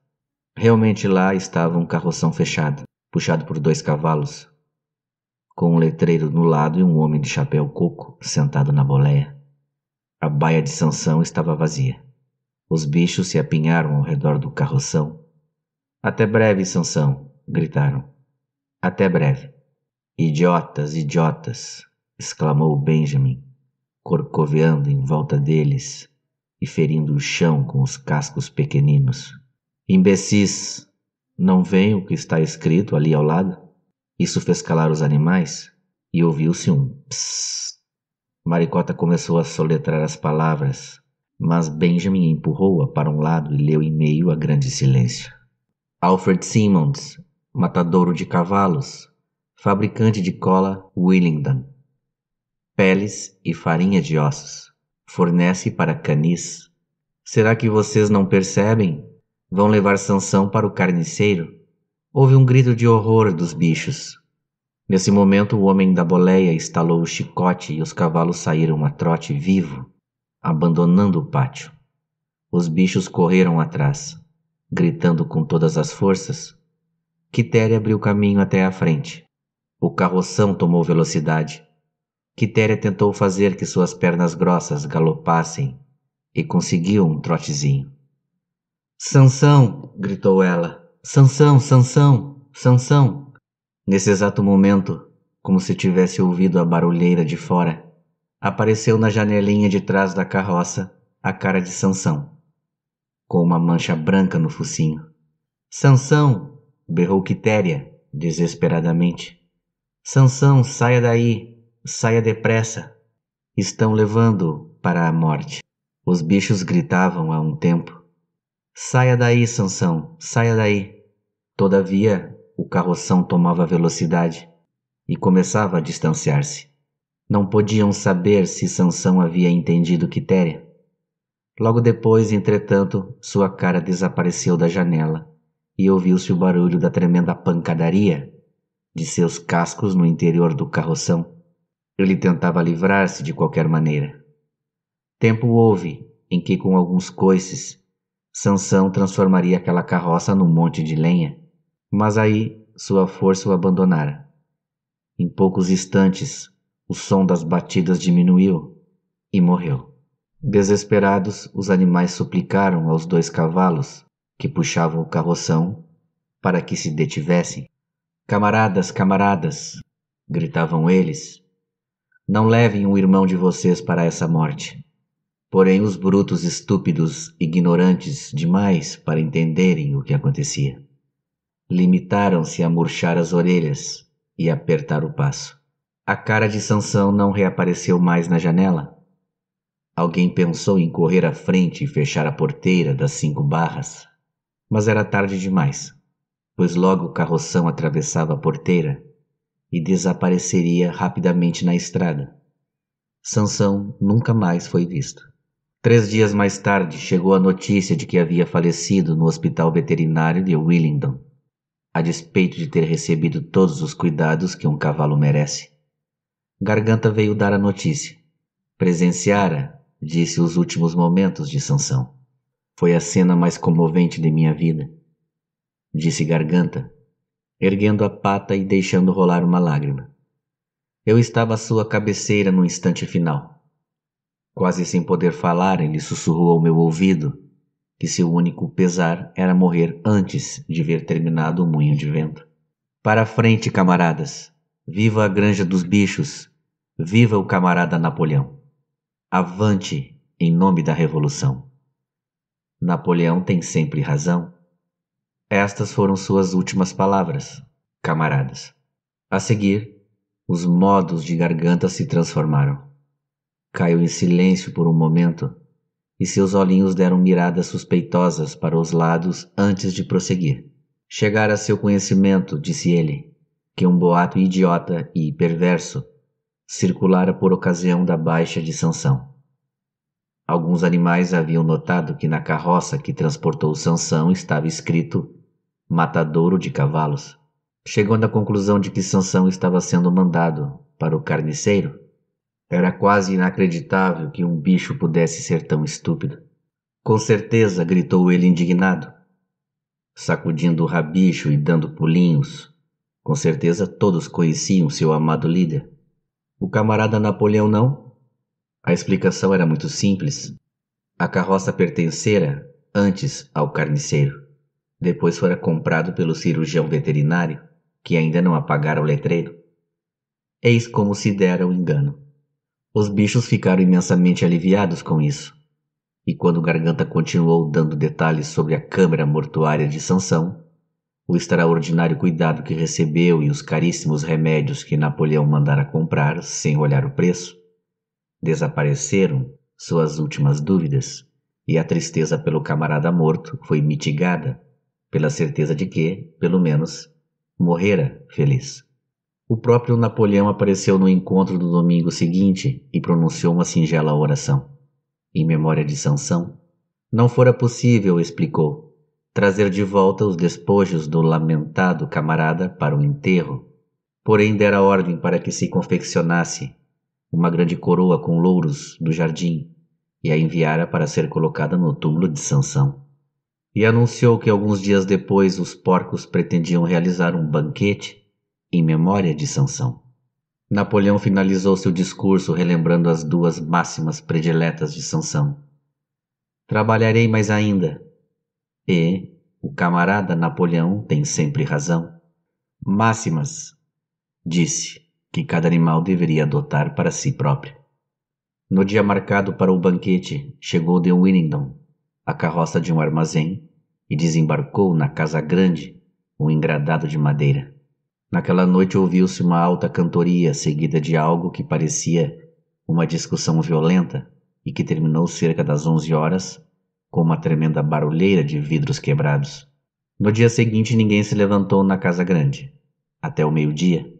Realmente lá estava um carroção fechado, puxado por dois cavalos, com um letreiro no lado e um homem de chapéu coco sentado na boleia. A baia de Sansão estava vazia. Os bichos se apinharam ao redor do carroção. Até breve, Sansão, gritaram. Até breve. Idiotas, idiotas, exclamou Benjamin, corcoveando em volta deles e ferindo o chão com os cascos pequeninos. Imbecis, não veem o que está escrito ali ao lado? Isso fez calar os animais e ouviu-se um psss. Maricota começou a soletrar as palavras, mas Benjamin empurrou-a para um lado e leu em meio a grande silêncio. Alfred Simmons, matadouro de cavalos, fabricante de cola Willingdon, peles e farinha de ossos, fornece para canis. Será que vocês não percebem? Vão levar Sansão para o carniceiro? Houve um grito de horror dos bichos. Nesse momento, o homem da boleia estalou o chicote e os cavalos saíram a trote vivo, abandonando o pátio. Os bichos correram atrás, gritando com todas as forças. Quitéria abriu caminho até a frente. O carroção tomou velocidade. Quitéria tentou fazer que suas pernas grossas galopassem e conseguiu um trotezinho. Sansão! gritou ela. Sansão, Sansão, Sansão. Nesse exato momento, como se tivesse ouvido a barulheira de fora, apareceu na janelinha de trás da carroça a cara de Sansão, com uma mancha branca no focinho. Sansão! berrou Quitéria, desesperadamente. Sansão, saia daí, saia depressa. Estão levando para a morte. Os bichos gritavam há um tempo. Saia daí, Sansão, saia daí. Todavia, o carroção tomava velocidade e começava a distanciar-se. Não podiam saber se Sansão havia entendido Quitéria. Logo depois, entretanto, sua cara desapareceu da janela e ouviu-se o barulho da tremenda pancadaria de seus cascos no interior do carroção. Ele tentava livrar-se de qualquer maneira. Tempo houve em que, com alguns coices, Sansão transformaria aquela carroça num monte de lenha mas aí sua força o abandonara. Em poucos instantes, o som das batidas diminuiu e morreu. Desesperados, os animais suplicaram aos dois cavalos que puxavam o carroção para que se detivessem. Camaradas, camaradas, gritavam eles, não levem um irmão de vocês para essa morte. Porém, os brutos estúpidos, ignorantes demais para entenderem o que acontecia limitaram-se a murchar as orelhas e apertar o passo. A cara de Sansão não reapareceu mais na janela. Alguém pensou em correr à frente e fechar a porteira das cinco barras, mas era tarde demais, pois logo o carroção atravessava a porteira e desapareceria rapidamente na estrada. Sansão nunca mais foi visto. Três dias mais tarde chegou a notícia de que havia falecido no hospital veterinário de Willingdon a despeito de ter recebido todos os cuidados que um cavalo merece. Garganta veio dar a notícia. Presenciara, disse, os últimos momentos de Sansão. Foi a cena mais comovente de minha vida. Disse Garganta, erguendo a pata e deixando rolar uma lágrima. Eu estava à sua cabeceira no instante final. Quase sem poder falar, ele sussurrou ao meu ouvido que seu único pesar era morrer antes de ver terminado o moinho de vento. Para frente, camaradas! Viva a granja dos bichos! Viva o camarada Napoleão! Avante em nome da revolução! Napoleão tem sempre razão. Estas foram suas últimas palavras, camaradas. A seguir, os modos de garganta se transformaram. Caiu em silêncio por um momento e seus olhinhos deram miradas suspeitosas para os lados antes de prosseguir. Chegara a seu conhecimento, disse ele, que um boato idiota e perverso circulara por ocasião da baixa de Sansão. Alguns animais haviam notado que na carroça que transportou Sansão estava escrito matadouro de cavalos. Chegando à conclusão de que Sansão estava sendo mandado para o carniceiro, era quase inacreditável que um bicho pudesse ser tão estúpido. Com certeza, gritou ele indignado, sacudindo o rabicho e dando pulinhos. Com certeza todos conheciam seu amado líder. O camarada Napoleão não? A explicação era muito simples. A carroça pertencera antes ao carniceiro. Depois fora comprado pelo cirurgião veterinário, que ainda não apagara o letreiro. Eis como se dera o engano. Os bichos ficaram imensamente aliviados com isso. E quando Garganta continuou dando detalhes sobre a câmara mortuária de Sansão, o extraordinário cuidado que recebeu e os caríssimos remédios que Napoleão mandara comprar sem olhar o preço, desapareceram suas últimas dúvidas e a tristeza pelo camarada morto foi mitigada pela certeza de que, pelo menos, morrera feliz. O próprio Napoleão apareceu no encontro do domingo seguinte e pronunciou uma singela oração. Em memória de Sansão, não fora possível, explicou, trazer de volta os despojos do lamentado camarada para o enterro, porém dera ordem para que se confeccionasse uma grande coroa com louros do jardim e a enviara para ser colocada no túmulo de Sansão. E anunciou que alguns dias depois os porcos pretendiam realizar um banquete em memória de Sansão. Napoleão finalizou seu discurso relembrando as duas máximas prediletas de Sansão. Trabalharei mais ainda. E o camarada Napoleão tem sempre razão. Máximas, disse, que cada animal deveria adotar para si próprio. No dia marcado para o banquete, chegou de Winnington, a carroça de um armazém, e desembarcou na casa grande, um engradado de madeira. Naquela noite ouviu-se uma alta cantoria seguida de algo que parecia uma discussão violenta e que terminou cerca das onze horas com uma tremenda barulheira de vidros quebrados. No dia seguinte ninguém se levantou na casa grande, até o meio-dia,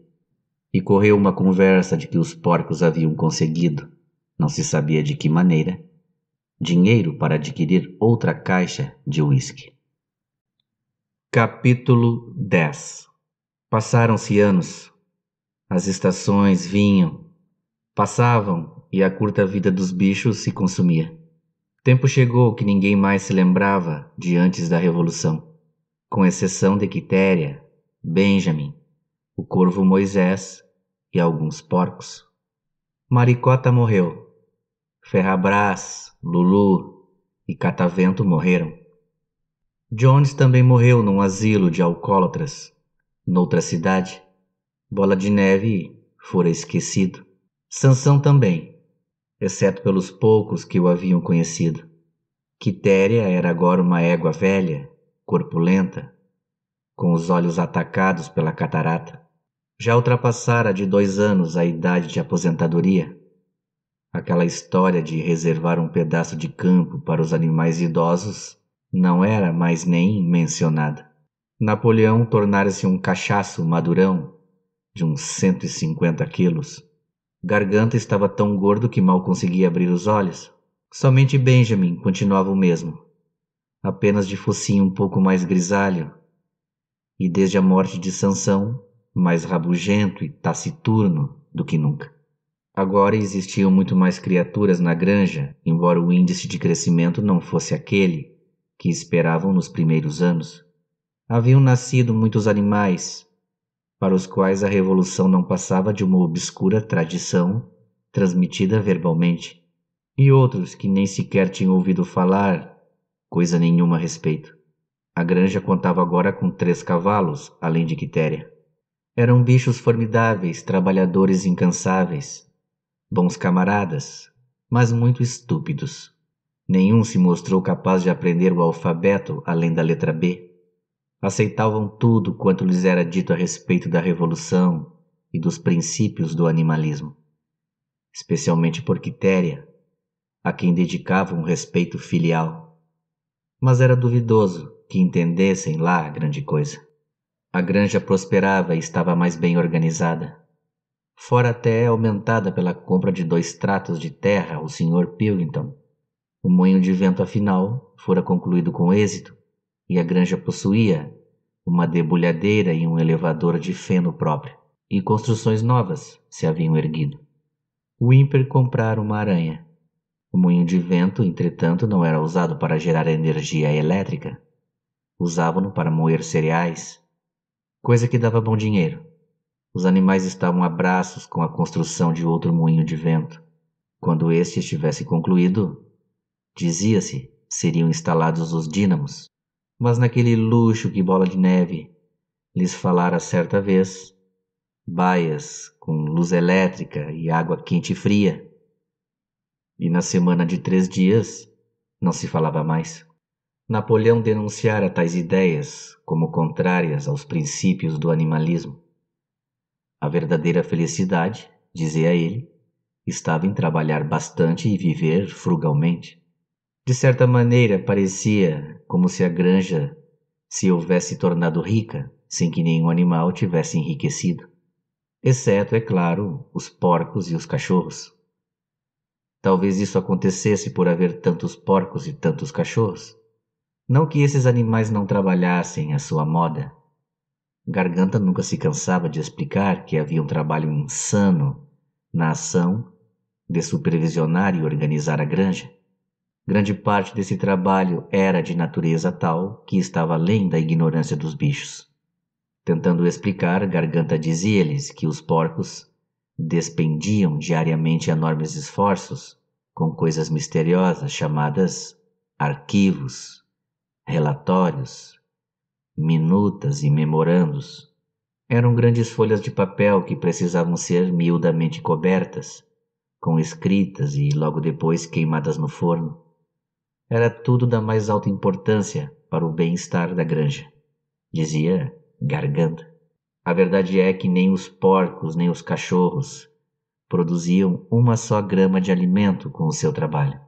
e correu uma conversa de que os porcos haviam conseguido, não se sabia de que maneira, dinheiro para adquirir outra caixa de uísque. Capítulo 10 Passaram-se anos. As estações vinham, passavam e a curta vida dos bichos se consumia. Tempo chegou que ninguém mais se lembrava de antes da Revolução, com exceção de Quitéria, Benjamin, o corvo Moisés e alguns porcos. Maricota morreu. Ferrabras, Lulu e Catavento morreram. Jones também morreu num asilo de alcoólatras noutra cidade. Bola de Neve fora esquecido. Sansão também, exceto pelos poucos que o haviam conhecido. Quitéria era agora uma égua velha, corpulenta, com os olhos atacados pela catarata. Já ultrapassara de dois anos a idade de aposentadoria. Aquela história de reservar um pedaço de campo para os animais idosos não era mais nem mencionada. Napoleão tornara-se um cachaço madurão de uns 150 quilos. Garganta estava tão gordo que mal conseguia abrir os olhos. Somente Benjamin continuava o mesmo, apenas de focinho um pouco mais grisalho, e desde a morte de Sansão, mais rabugento e taciturno do que nunca. Agora existiam muito mais criaturas na granja, embora o índice de crescimento não fosse aquele que esperavam nos primeiros anos. Haviam nascido muitos animais, para os quais a revolução não passava de uma obscura tradição transmitida verbalmente, e outros que nem sequer tinham ouvido falar coisa nenhuma a respeito. A granja contava agora com três cavalos, além de Quitéria. Eram bichos formidáveis, trabalhadores incansáveis, bons camaradas, mas muito estúpidos. Nenhum se mostrou capaz de aprender o alfabeto além da letra B. Aceitavam tudo quanto lhes era dito a respeito da revolução e dos princípios do animalismo, especialmente por Quitéria, a quem dedicavam um respeito filial. Mas era duvidoso que entendessem lá grande coisa. A granja prosperava e estava mais bem organizada. Fora até aumentada pela compra de dois tratos de terra ao Sr. Pilkington. O moinho de vento, afinal, fora concluído com êxito e a granja possuía uma debulhadeira e um elevador de feno próprio, e construções novas se haviam erguido. Wimper comprara uma aranha. O moinho de vento, entretanto, não era usado para gerar energia elétrica. Usavam-no para moer cereais, coisa que dava bom dinheiro. Os animais estavam a braços com a construção de outro moinho de vento. Quando este estivesse concluído, dizia-se, seriam instalados os dínamos. Mas naquele luxo que Bola de Neve lhes falara certa vez, baias com luz elétrica e água quente e fria. E na semana de três dias não se falava mais. Napoleão denunciara tais ideias como contrárias aos princípios do animalismo. A verdadeira felicidade, dizia ele, estava em trabalhar bastante e viver frugalmente. De certa maneira, parecia como se a granja se houvesse tornado rica sem que nenhum animal tivesse enriquecido, exceto, é claro, os porcos e os cachorros. Talvez isso acontecesse por haver tantos porcos e tantos cachorros. Não que esses animais não trabalhassem à sua moda. Garganta nunca se cansava de explicar que havia um trabalho insano na ação de supervisionar e organizar a granja. Grande parte desse trabalho era de natureza tal que estava além da ignorância dos bichos. Tentando explicar, Garganta dizia-lhes que os porcos despendiam diariamente enormes esforços com coisas misteriosas chamadas arquivos relatórios, minutas e memorandos. Eram grandes folhas de papel que precisavam ser miudamente cobertas, com escritas e logo depois queimadas no forno. Era tudo da mais alta importância para o bem-estar da granja, dizia Garganta. A verdade é que nem os porcos nem os cachorros produziam uma só grama de alimento com o seu trabalho,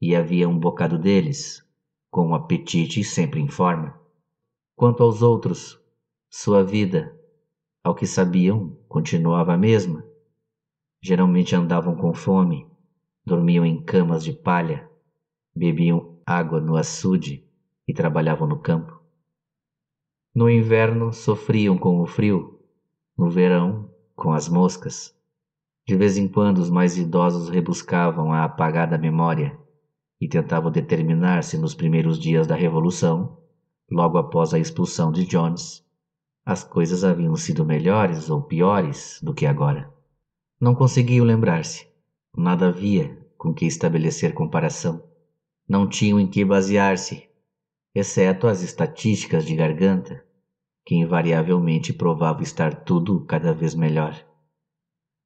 e havia um bocado deles, com um apetite sempre em forma. Quanto aos outros, sua vida, ao que sabiam, continuava a mesma. Geralmente andavam com fome, dormiam em camas de palha, bebiam água no açude e trabalhavam no campo. No inverno sofriam com o frio, no verão com as moscas. De vez em quando os mais idosos rebuscavam a apagada memória e tentavam determinar se nos primeiros dias da Revolução, logo após a expulsão de Jones, as coisas haviam sido melhores ou piores do que agora. Não conseguiam lembrar-se. Nada havia com que estabelecer comparação. Não tinham em que basear-se, exceto as estatísticas de garganta, que invariavelmente provavam estar tudo cada vez melhor.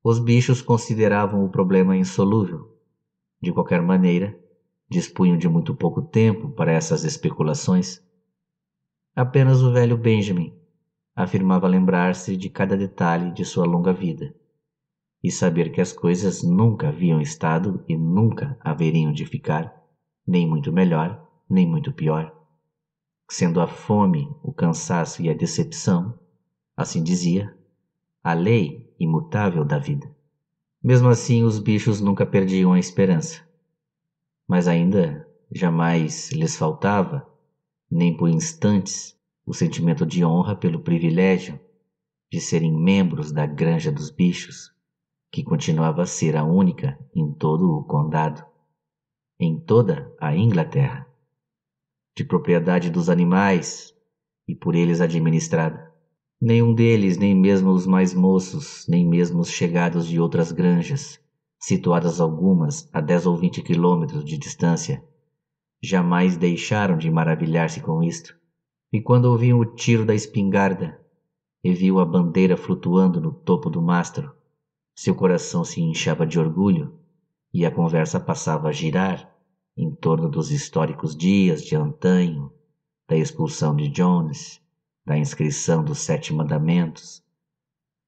Os bichos consideravam o problema insolúvel. De qualquer maneira, dispunham de muito pouco tempo para essas especulações. Apenas o velho Benjamin afirmava lembrar-se de cada detalhe de sua longa vida e saber que as coisas nunca haviam estado e nunca haveriam de ficar, nem muito melhor, nem muito pior. Sendo a fome, o cansaço e a decepção, assim dizia, a lei imutável da vida. Mesmo assim, os bichos nunca perdiam a esperança mas ainda jamais lhes faltava, nem por instantes, o sentimento de honra pelo privilégio de serem membros da Granja dos Bichos, que continuava a ser a única em todo o condado, em toda a Inglaterra, de propriedade dos animais e por eles administrada. Nenhum deles, nem mesmo os mais moços, nem mesmo os chegados de outras granjas, situadas algumas a dez ou vinte quilômetros de distância, jamais deixaram de maravilhar-se com isto. E quando ouviam o tiro da espingarda e viu a bandeira flutuando no topo do mastro, seu coração se inchava de orgulho e a conversa passava a girar em torno dos históricos dias de antanho, da expulsão de Jones, da inscrição dos Sete Mandamentos,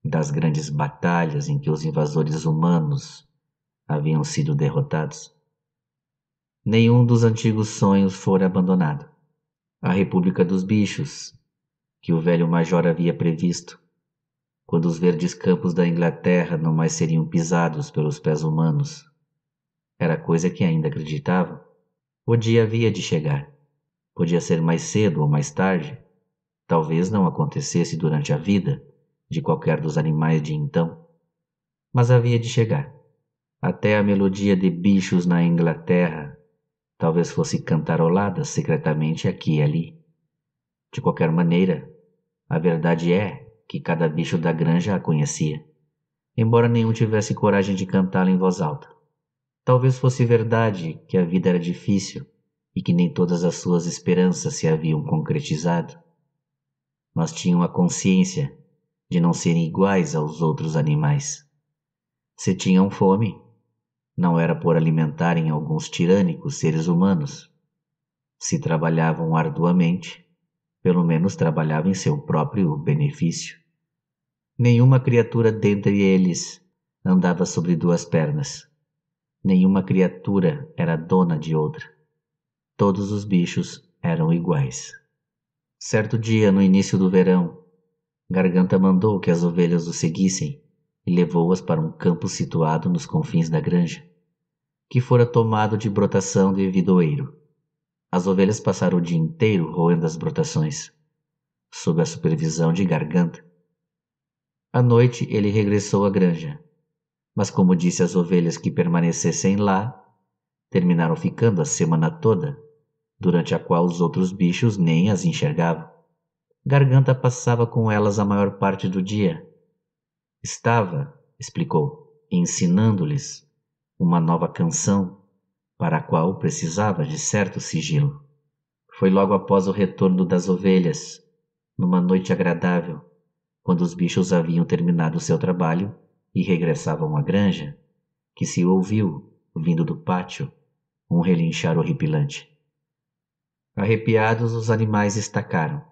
das grandes batalhas em que os invasores humanos haviam sido derrotados. Nenhum dos antigos sonhos fora abandonado. A República dos Bichos, que o velho major havia previsto, quando os verdes campos da Inglaterra não mais seriam pisados pelos pés humanos, era coisa que ainda acreditava. O dia havia de chegar. Podia ser mais cedo ou mais tarde. Talvez não acontecesse durante a vida de qualquer dos animais de então. Mas havia de chegar. Até a melodia de bichos na Inglaterra talvez fosse cantarolada secretamente aqui e ali. De qualquer maneira, a verdade é que cada bicho da granja a conhecia, embora nenhum tivesse coragem de cantá-la em voz alta. Talvez fosse verdade que a vida era difícil e que nem todas as suas esperanças se haviam concretizado, mas tinham a consciência de não serem iguais aos outros animais. Se tinham fome, não era por alimentarem alguns tirânicos seres humanos. Se trabalhavam arduamente, pelo menos trabalhavam em seu próprio benefício. Nenhuma criatura dentre eles andava sobre duas pernas Nenhuma criatura era dona de outra. Todos os bichos eram iguais. Certo dia, no início do verão, Garganta mandou que as ovelhas o seguissem e levou-as para um campo situado nos confins da granja, que fora tomado de brotação de vidoeiro. As ovelhas passaram o dia inteiro roendo as brotações, sob a supervisão de Garganta. À noite ele regressou à granja mas como disse às ovelhas que permanecessem lá, terminaram ficando a semana toda, durante a qual os outros bichos nem as enxergavam. Garganta passava com elas a maior parte do dia. Estava, explicou, ensinando-lhes uma nova canção para a qual precisava de certo sigilo. Foi logo após o retorno das ovelhas, numa noite agradável, quando os bichos haviam terminado seu trabalho e regressavam à granja, que se ouviu, vindo do pátio, um relinchar horripilante. Arrepiados, os animais estacaram.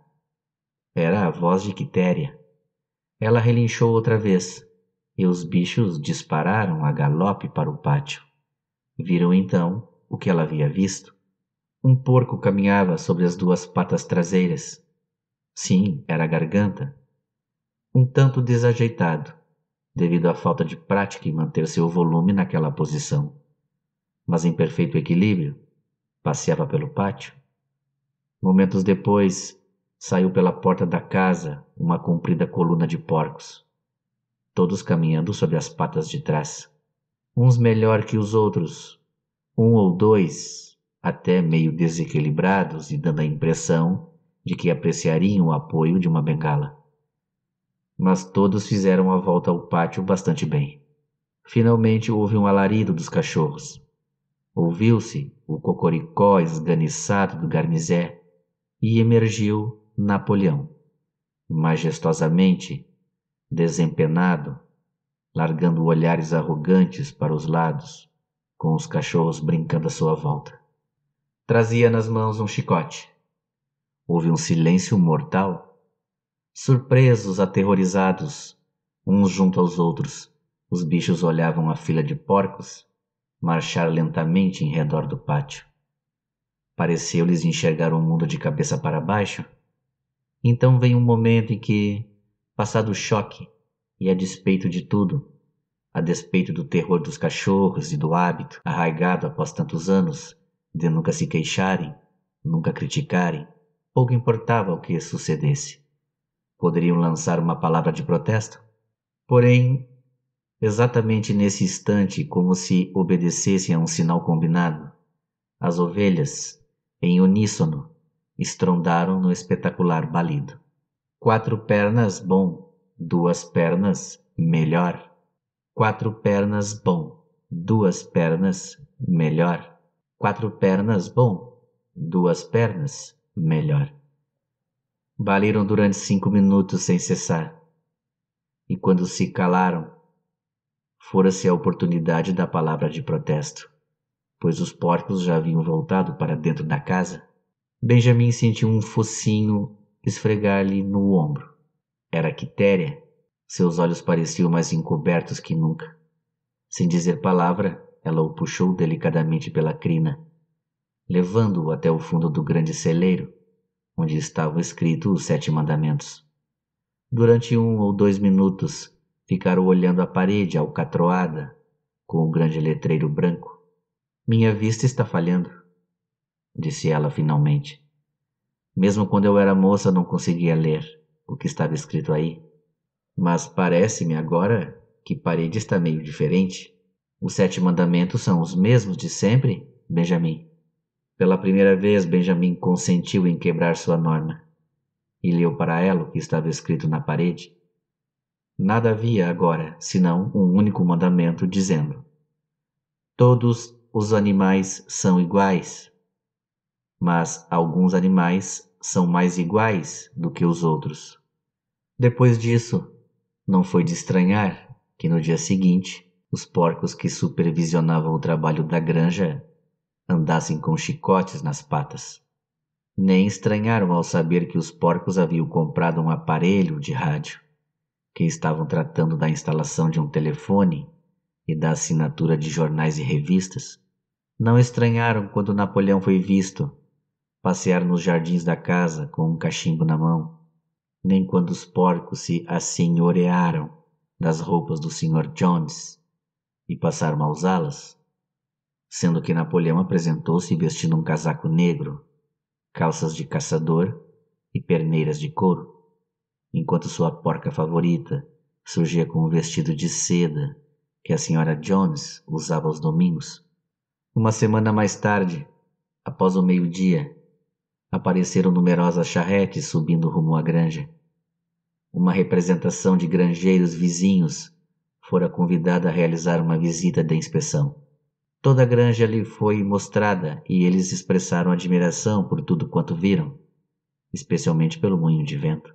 Era a voz de Quitéria. Ela relinchou outra vez, e os bichos dispararam a galope para o pátio. Viram então o que ela havia visto. Um porco caminhava sobre as duas patas traseiras. Sim, era a garganta. Um tanto desajeitado, devido à falta de prática em manter seu volume naquela posição. Mas em perfeito equilíbrio, passeava pelo pátio. Momentos depois, saiu pela porta da casa uma comprida coluna de porcos, todos caminhando sobre as patas de trás. Uns melhor que os outros, um ou dois até meio desequilibrados e dando a impressão de que apreciariam o apoio de uma bengala mas todos fizeram a volta ao pátio bastante bem. Finalmente houve um alarido dos cachorros. Ouviu-se o cocoricó esganiçado do garnizé e emergiu Napoleão, majestosamente, desempenado, largando olhares arrogantes para os lados, com os cachorros brincando à sua volta. Trazia nas mãos um chicote. Houve um silêncio mortal Surpresos, aterrorizados, uns junto aos outros, os bichos olhavam a fila de porcos marchar lentamente em redor do pátio. Pareceu-lhes enxergar o mundo de cabeça para baixo. Então veio um momento em que, passado o choque e a despeito de tudo, a despeito do terror dos cachorros e do hábito arraigado após tantos anos de nunca se queixarem, nunca criticarem, pouco importava o que sucedesse poderiam lançar uma palavra de protesto. Porém, exatamente nesse instante, como se obedecessem a um sinal combinado, as ovelhas, em uníssono, estrondaram no espetacular balido. Quatro pernas, bom. Duas pernas, melhor. Quatro pernas, bom. Duas pernas, melhor. Quatro pernas, bom. Duas pernas, melhor. Baliram durante cinco minutos sem cessar. E quando se calaram, fora-se a oportunidade da palavra de protesto, pois os porcos já haviam voltado para dentro da casa. Benjamin sentiu um focinho esfregar-lhe no ombro. Era Quitéria. Seus olhos pareciam mais encobertos que nunca. Sem dizer palavra, ela o puxou delicadamente pela crina, levando-o até o fundo do grande celeiro, onde estavam escritos os sete mandamentos. Durante um ou dois minutos, ficaram olhando a parede alcatroada com o grande letreiro branco. Minha vista está falhando, disse ela finalmente. Mesmo quando eu era moça, não conseguia ler o que estava escrito aí. Mas parece-me agora que parede está meio diferente. Os sete mandamentos são os mesmos de sempre, Benjamin. Pela primeira vez, Benjamin consentiu em quebrar sua norma e leu para ela o que estava escrito na parede. Nada havia agora senão um único mandamento dizendo: Todos os animais são iguais, mas alguns animais são mais iguais do que os outros. Depois disso, não foi de estranhar que no dia seguinte os porcos que supervisionavam o trabalho da granja andassem com chicotes nas patas. Nem estranharam ao saber que os porcos haviam comprado um aparelho de rádio, que estavam tratando da instalação de um telefone e da assinatura de jornais e revistas. Não estranharam quando Napoleão foi visto passear nos jardins da casa com um cachimbo na mão, nem quando os porcos se assenhorearam das roupas do Sr. Jones e passaram a usá-las, sendo que Napoleão apresentou-se vestindo um casaco negro, calças de caçador e perneiras de couro, enquanto sua porca favorita surgia com um vestido de seda que a Sra. Jones usava aos domingos. Uma semana mais tarde, após o meio-dia, apareceram numerosas charretes subindo rumo à granja. Uma representação de granjeiros vizinhos fora convidada a realizar uma visita de inspeção. Toda a granja lhe foi mostrada e eles expressaram admiração por tudo quanto viram, especialmente pelo moinho de vento.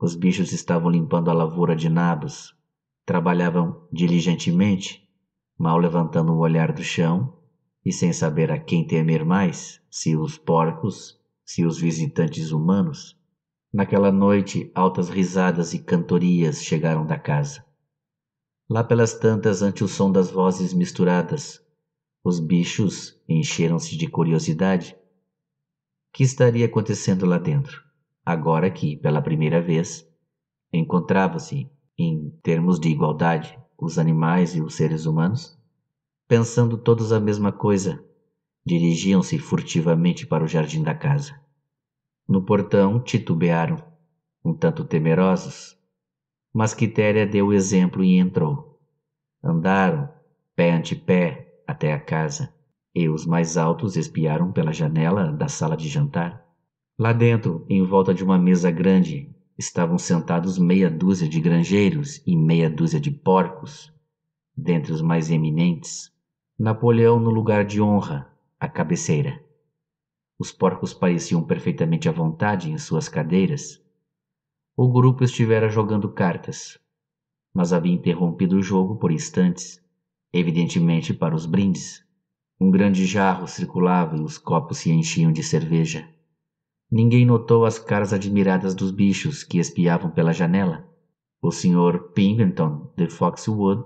Os bichos estavam limpando a lavoura de nabos, trabalhavam diligentemente, mal levantando o olhar do chão e sem saber a quem temer mais, se os porcos, se os visitantes humanos. Naquela noite, altas risadas e cantorias chegaram da casa. Lá pelas tantas, ante o som das vozes misturadas, os bichos encheram-se de curiosidade. Que estaria acontecendo lá dentro, agora que, pela primeira vez, encontrava-se, em termos de igualdade, os animais e os seres humanos? Pensando todos a mesma coisa, dirigiam-se furtivamente para o jardim da casa. No portão titubearam, um tanto temerosos, mas Quitéria deu o exemplo e entrou. Andaram, pé ante pé, até a casa, e os mais altos espiaram pela janela da sala de jantar. Lá dentro, em volta de uma mesa grande, estavam sentados meia dúzia de granjeiros e meia dúzia de porcos, dentre os mais eminentes, Napoleão no lugar de honra, à cabeceira. Os porcos pareciam perfeitamente à vontade em suas cadeiras. O grupo estivera jogando cartas, mas havia interrompido o jogo por instantes, evidentemente para os brindes. Um grande jarro circulava e os copos se enchiam de cerveja. Ninguém notou as caras admiradas dos bichos que espiavam pela janela. O Sr. Pingleton de Foxwood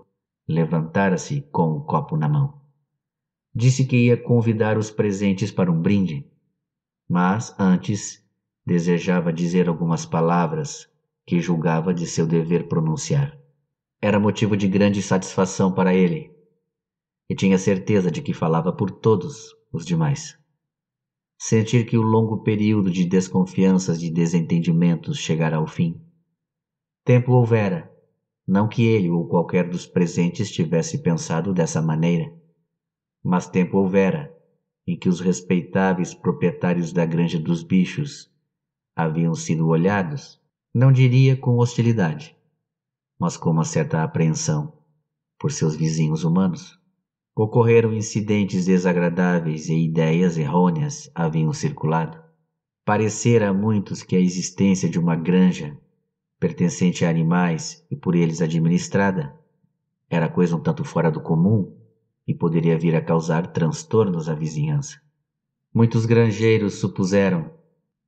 levantara-se com o copo na mão. Disse que ia convidar os presentes para um brinde, mas antes desejava dizer algumas palavras que julgava de seu dever pronunciar. Era motivo de grande satisfação para ele, e tinha certeza de que falava por todos os demais. Sentir que o longo período de desconfianças e desentendimentos chegara ao fim. Tempo houvera, não que ele ou qualquer dos presentes tivesse pensado dessa maneira mas tempo houvera em que os respeitáveis proprietários da granja dos bichos haviam sido olhados Não diria com hostilidade, mas com uma certa apreensão por seus vizinhos humanos. Ocorreram incidentes desagradáveis e ideias errôneas haviam circulado. Parecera a muitos que a existência de uma granja, pertencente a animais e por eles administrada, era coisa um tanto fora do comum e poderia vir a causar transtornos à vizinhança. Muitos granjeiros supuseram,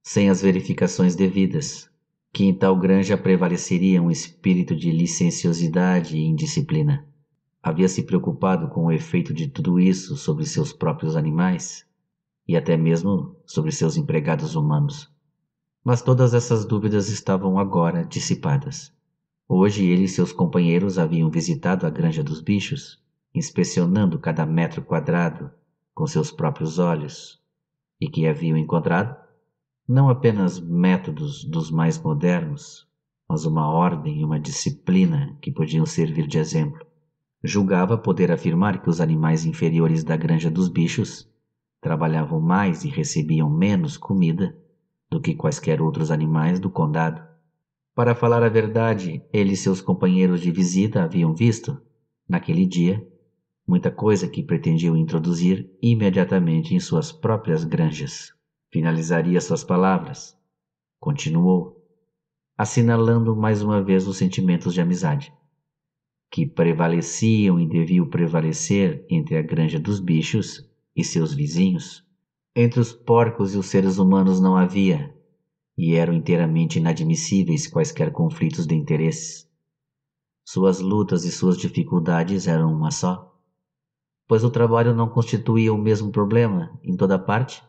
sem as verificações devidas, que em tal granja prevaleceria um espírito de licenciosidade e indisciplina. Havia se preocupado com o efeito de tudo isso sobre seus próprios animais e até mesmo sobre seus empregados humanos. Mas todas essas dúvidas estavam agora dissipadas. Hoje ele e seus companheiros haviam visitado a granja dos bichos, inspecionando cada metro quadrado com seus próprios olhos, e que haviam encontrado não apenas métodos dos mais modernos, mas uma ordem e uma disciplina que podiam servir de exemplo. Julgava poder afirmar que os animais inferiores da granja dos bichos trabalhavam mais e recebiam menos comida do que quaisquer outros animais do condado. Para falar a verdade, ele e seus companheiros de visita haviam visto, naquele dia, muita coisa que pretendiam introduzir imediatamente em suas próprias granjas. Finalizaria suas palavras. Continuou, assinalando mais uma vez os sentimentos de amizade, que prevaleciam e deviam prevalecer entre a granja dos bichos e seus vizinhos. Entre os porcos e os seres humanos não havia, e eram inteiramente inadmissíveis quaisquer conflitos de interesses. Suas lutas e suas dificuldades eram uma só, pois o trabalho não constituía o mesmo problema em toda parte.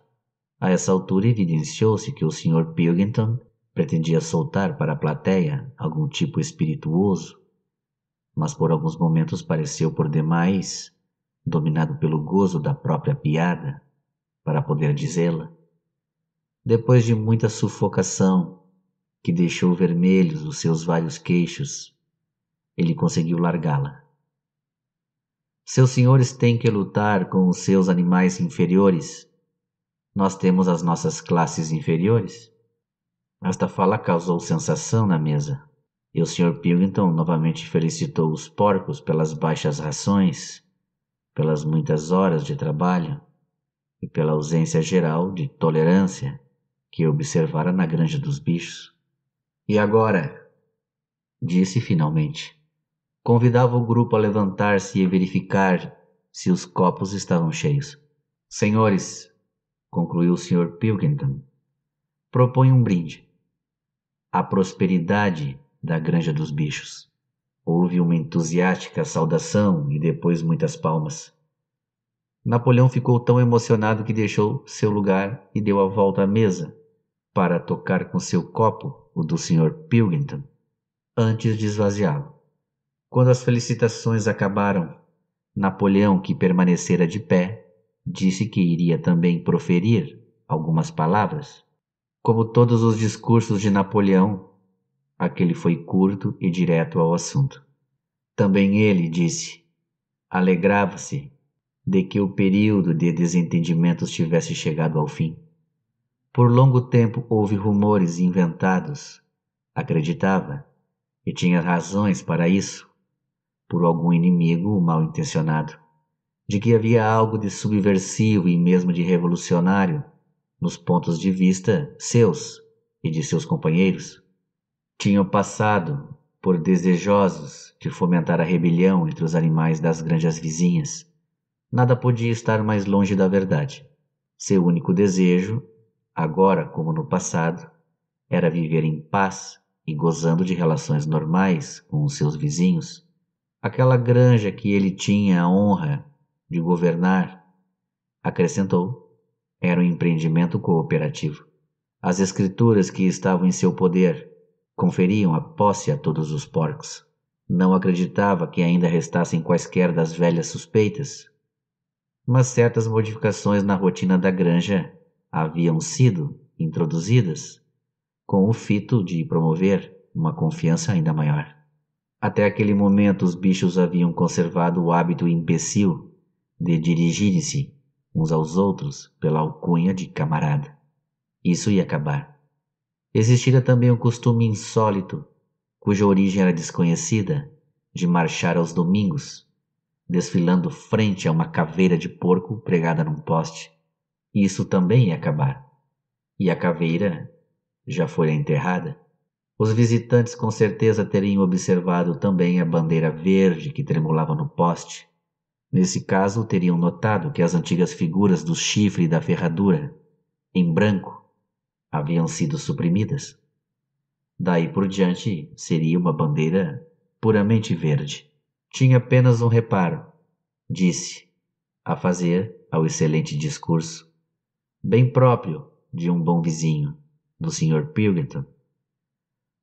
A essa altura evidenciou-se que o Sr. Pilkington pretendia soltar para a plateia algum tipo espirituoso, mas por alguns momentos pareceu por demais dominado pelo gozo da própria piada, para poder dizê-la. Depois de muita sufocação, que deixou vermelhos os seus vários queixos, ele conseguiu largá-la. Seus senhores têm que lutar com os seus animais inferiores. Nós temos as nossas classes inferiores. Esta fala causou sensação na mesa, e o Sr. Pilkington novamente felicitou os porcos pelas baixas rações, pelas muitas horas de trabalho e pela ausência geral de tolerância que observara na granja dos bichos. E agora? Disse finalmente. Convidava o grupo a levantar-se e verificar se os copos estavam cheios. Senhores, concluiu o Sr. Pilkington, propõe um brinde. A prosperidade da granja dos bichos. Houve uma entusiástica saudação e depois muitas palmas. Napoleão ficou tão emocionado que deixou seu lugar e deu a volta à mesa, para tocar com seu copo o do Sr. Pilkington, antes de esvaziá-lo. Quando as felicitações acabaram, Napoleão, que permanecera de pé, disse que iria também proferir algumas palavras. Como todos os discursos de Napoleão, aquele foi curto e direto ao assunto. Também ele disse, alegrava-se de que o período de desentendimentos tivesse chegado ao fim. Por longo tempo houve rumores inventados, acreditava, e tinha razões para isso, por algum inimigo mal intencionado, de que havia algo de subversivo e mesmo de revolucionário nos pontos de vista seus e de seus companheiros. Tinham passado por desejosos de fomentar a rebelião entre os animais das granjas vizinhas. Nada podia estar mais longe da verdade. Seu único desejo agora como no passado, era viver em paz e gozando de relações normais com os seus vizinhos. Aquela granja que ele tinha a honra de governar, acrescentou, era um empreendimento cooperativo. As escrituras que estavam em seu poder conferiam a posse a todos os porcos. Não acreditava que ainda restassem quaisquer das velhas suspeitas, mas certas modificações na rotina da granja haviam sido introduzidas com o fito de promover uma confiança ainda maior. Até aquele momento, os bichos haviam conservado o hábito imbecil de dirigirem-se uns aos outros pela alcunha de camarada. Isso ia acabar. Existira também um costume insólito, cuja origem era desconhecida, de marchar aos domingos, desfilando frente a uma caveira de porco pregada num poste. Isso também ia acabar. E a caveira já foi enterrada. Os visitantes com certeza teriam observado também a bandeira verde que tremulava no poste. Nesse caso, teriam notado que as antigas figuras do chifre e da ferradura, em branco, haviam sido suprimidas. Daí por diante seria uma bandeira puramente verde. Tinha apenas um reparo, disse, a fazer ao excelente discurso, bem próprio de um bom vizinho, do Sr. Pilkington.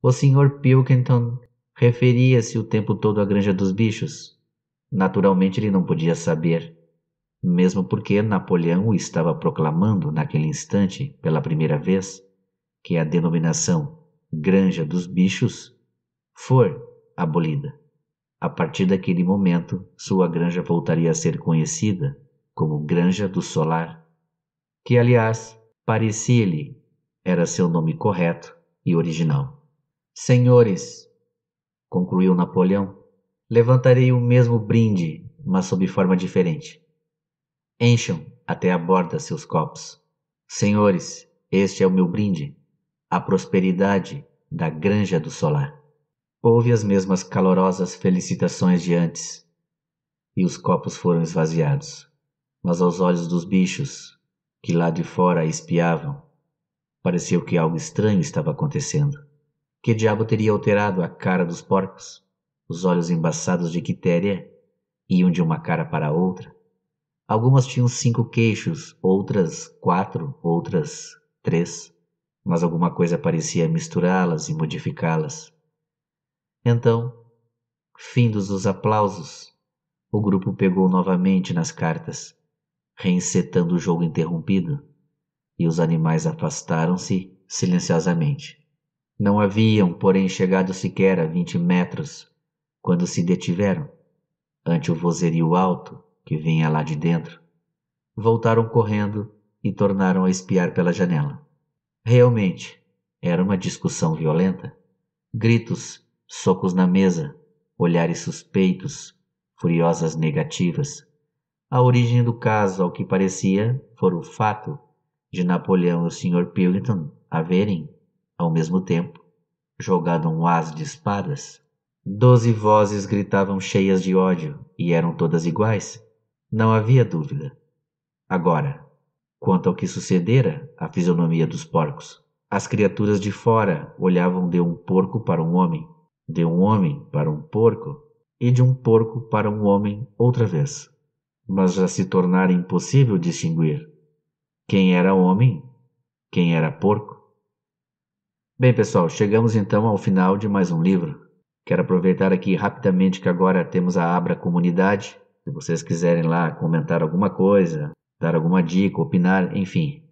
O Sr. Pilkington referia-se o tempo todo à Granja dos Bichos. Naturalmente ele não podia saber, mesmo porque Napoleão estava proclamando naquele instante pela primeira vez, que a denominação Granja dos Bichos for abolida. A partir daquele momento, sua granja voltaria a ser conhecida como Granja do Solar, que, aliás, parecia-lhe era seu nome correto e original. Senhores, concluiu Napoleão, levantarei o mesmo brinde, mas sob forma diferente. Encham até a borda seus copos. Senhores, este é o meu brinde, a prosperidade da Granja do Solar. Houve as mesmas calorosas felicitações de antes, e os copos foram esvaziados. Mas aos olhos dos bichos, que lá de fora espiavam, pareceu que algo estranho estava acontecendo. Que diabo teria alterado a cara dos porcos? Os olhos embaçados de Quitéria iam de uma cara para outra. Algumas tinham cinco queixos, outras quatro, outras três, mas alguma coisa parecia misturá-las e modificá-las. Então, findos os aplausos, o grupo pegou novamente nas cartas, reencetando o jogo interrompido, e os animais afastaram-se silenciosamente. Não haviam, porém, chegado sequer a vinte metros quando se detiveram ante o vozerio alto que vinha lá de dentro. Voltaram correndo e tornaram a espiar pela janela. Realmente, era uma discussão violenta. Gritos socos na mesa, olhares suspeitos, furiosas negativas. A origem do caso, ao que parecia, fora o fato de Napoleão e o Sr. Pilkington haverem, ao mesmo tempo, jogado um as de espadas. Doze vozes gritavam cheias de ódio e eram todas iguais. Não havia dúvida. Agora, quanto ao que sucedera à fisionomia dos porcos, as criaturas de fora olhavam de um porco para um homem, de um homem para um porco e de um porco para um homem outra vez. Mas já se tornara impossível distinguir quem era homem, quem era porco. Bem, pessoal, chegamos então ao final de mais um livro. Quero aproveitar aqui rapidamente que agora temos a Abra Comunidade. Se vocês quiserem lá comentar alguma coisa, dar alguma dica, opinar, enfim.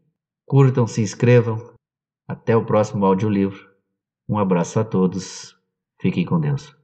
Curtam, se inscrevam. Até o próximo audiolivro. Um abraço a todos Fiquem com Deus.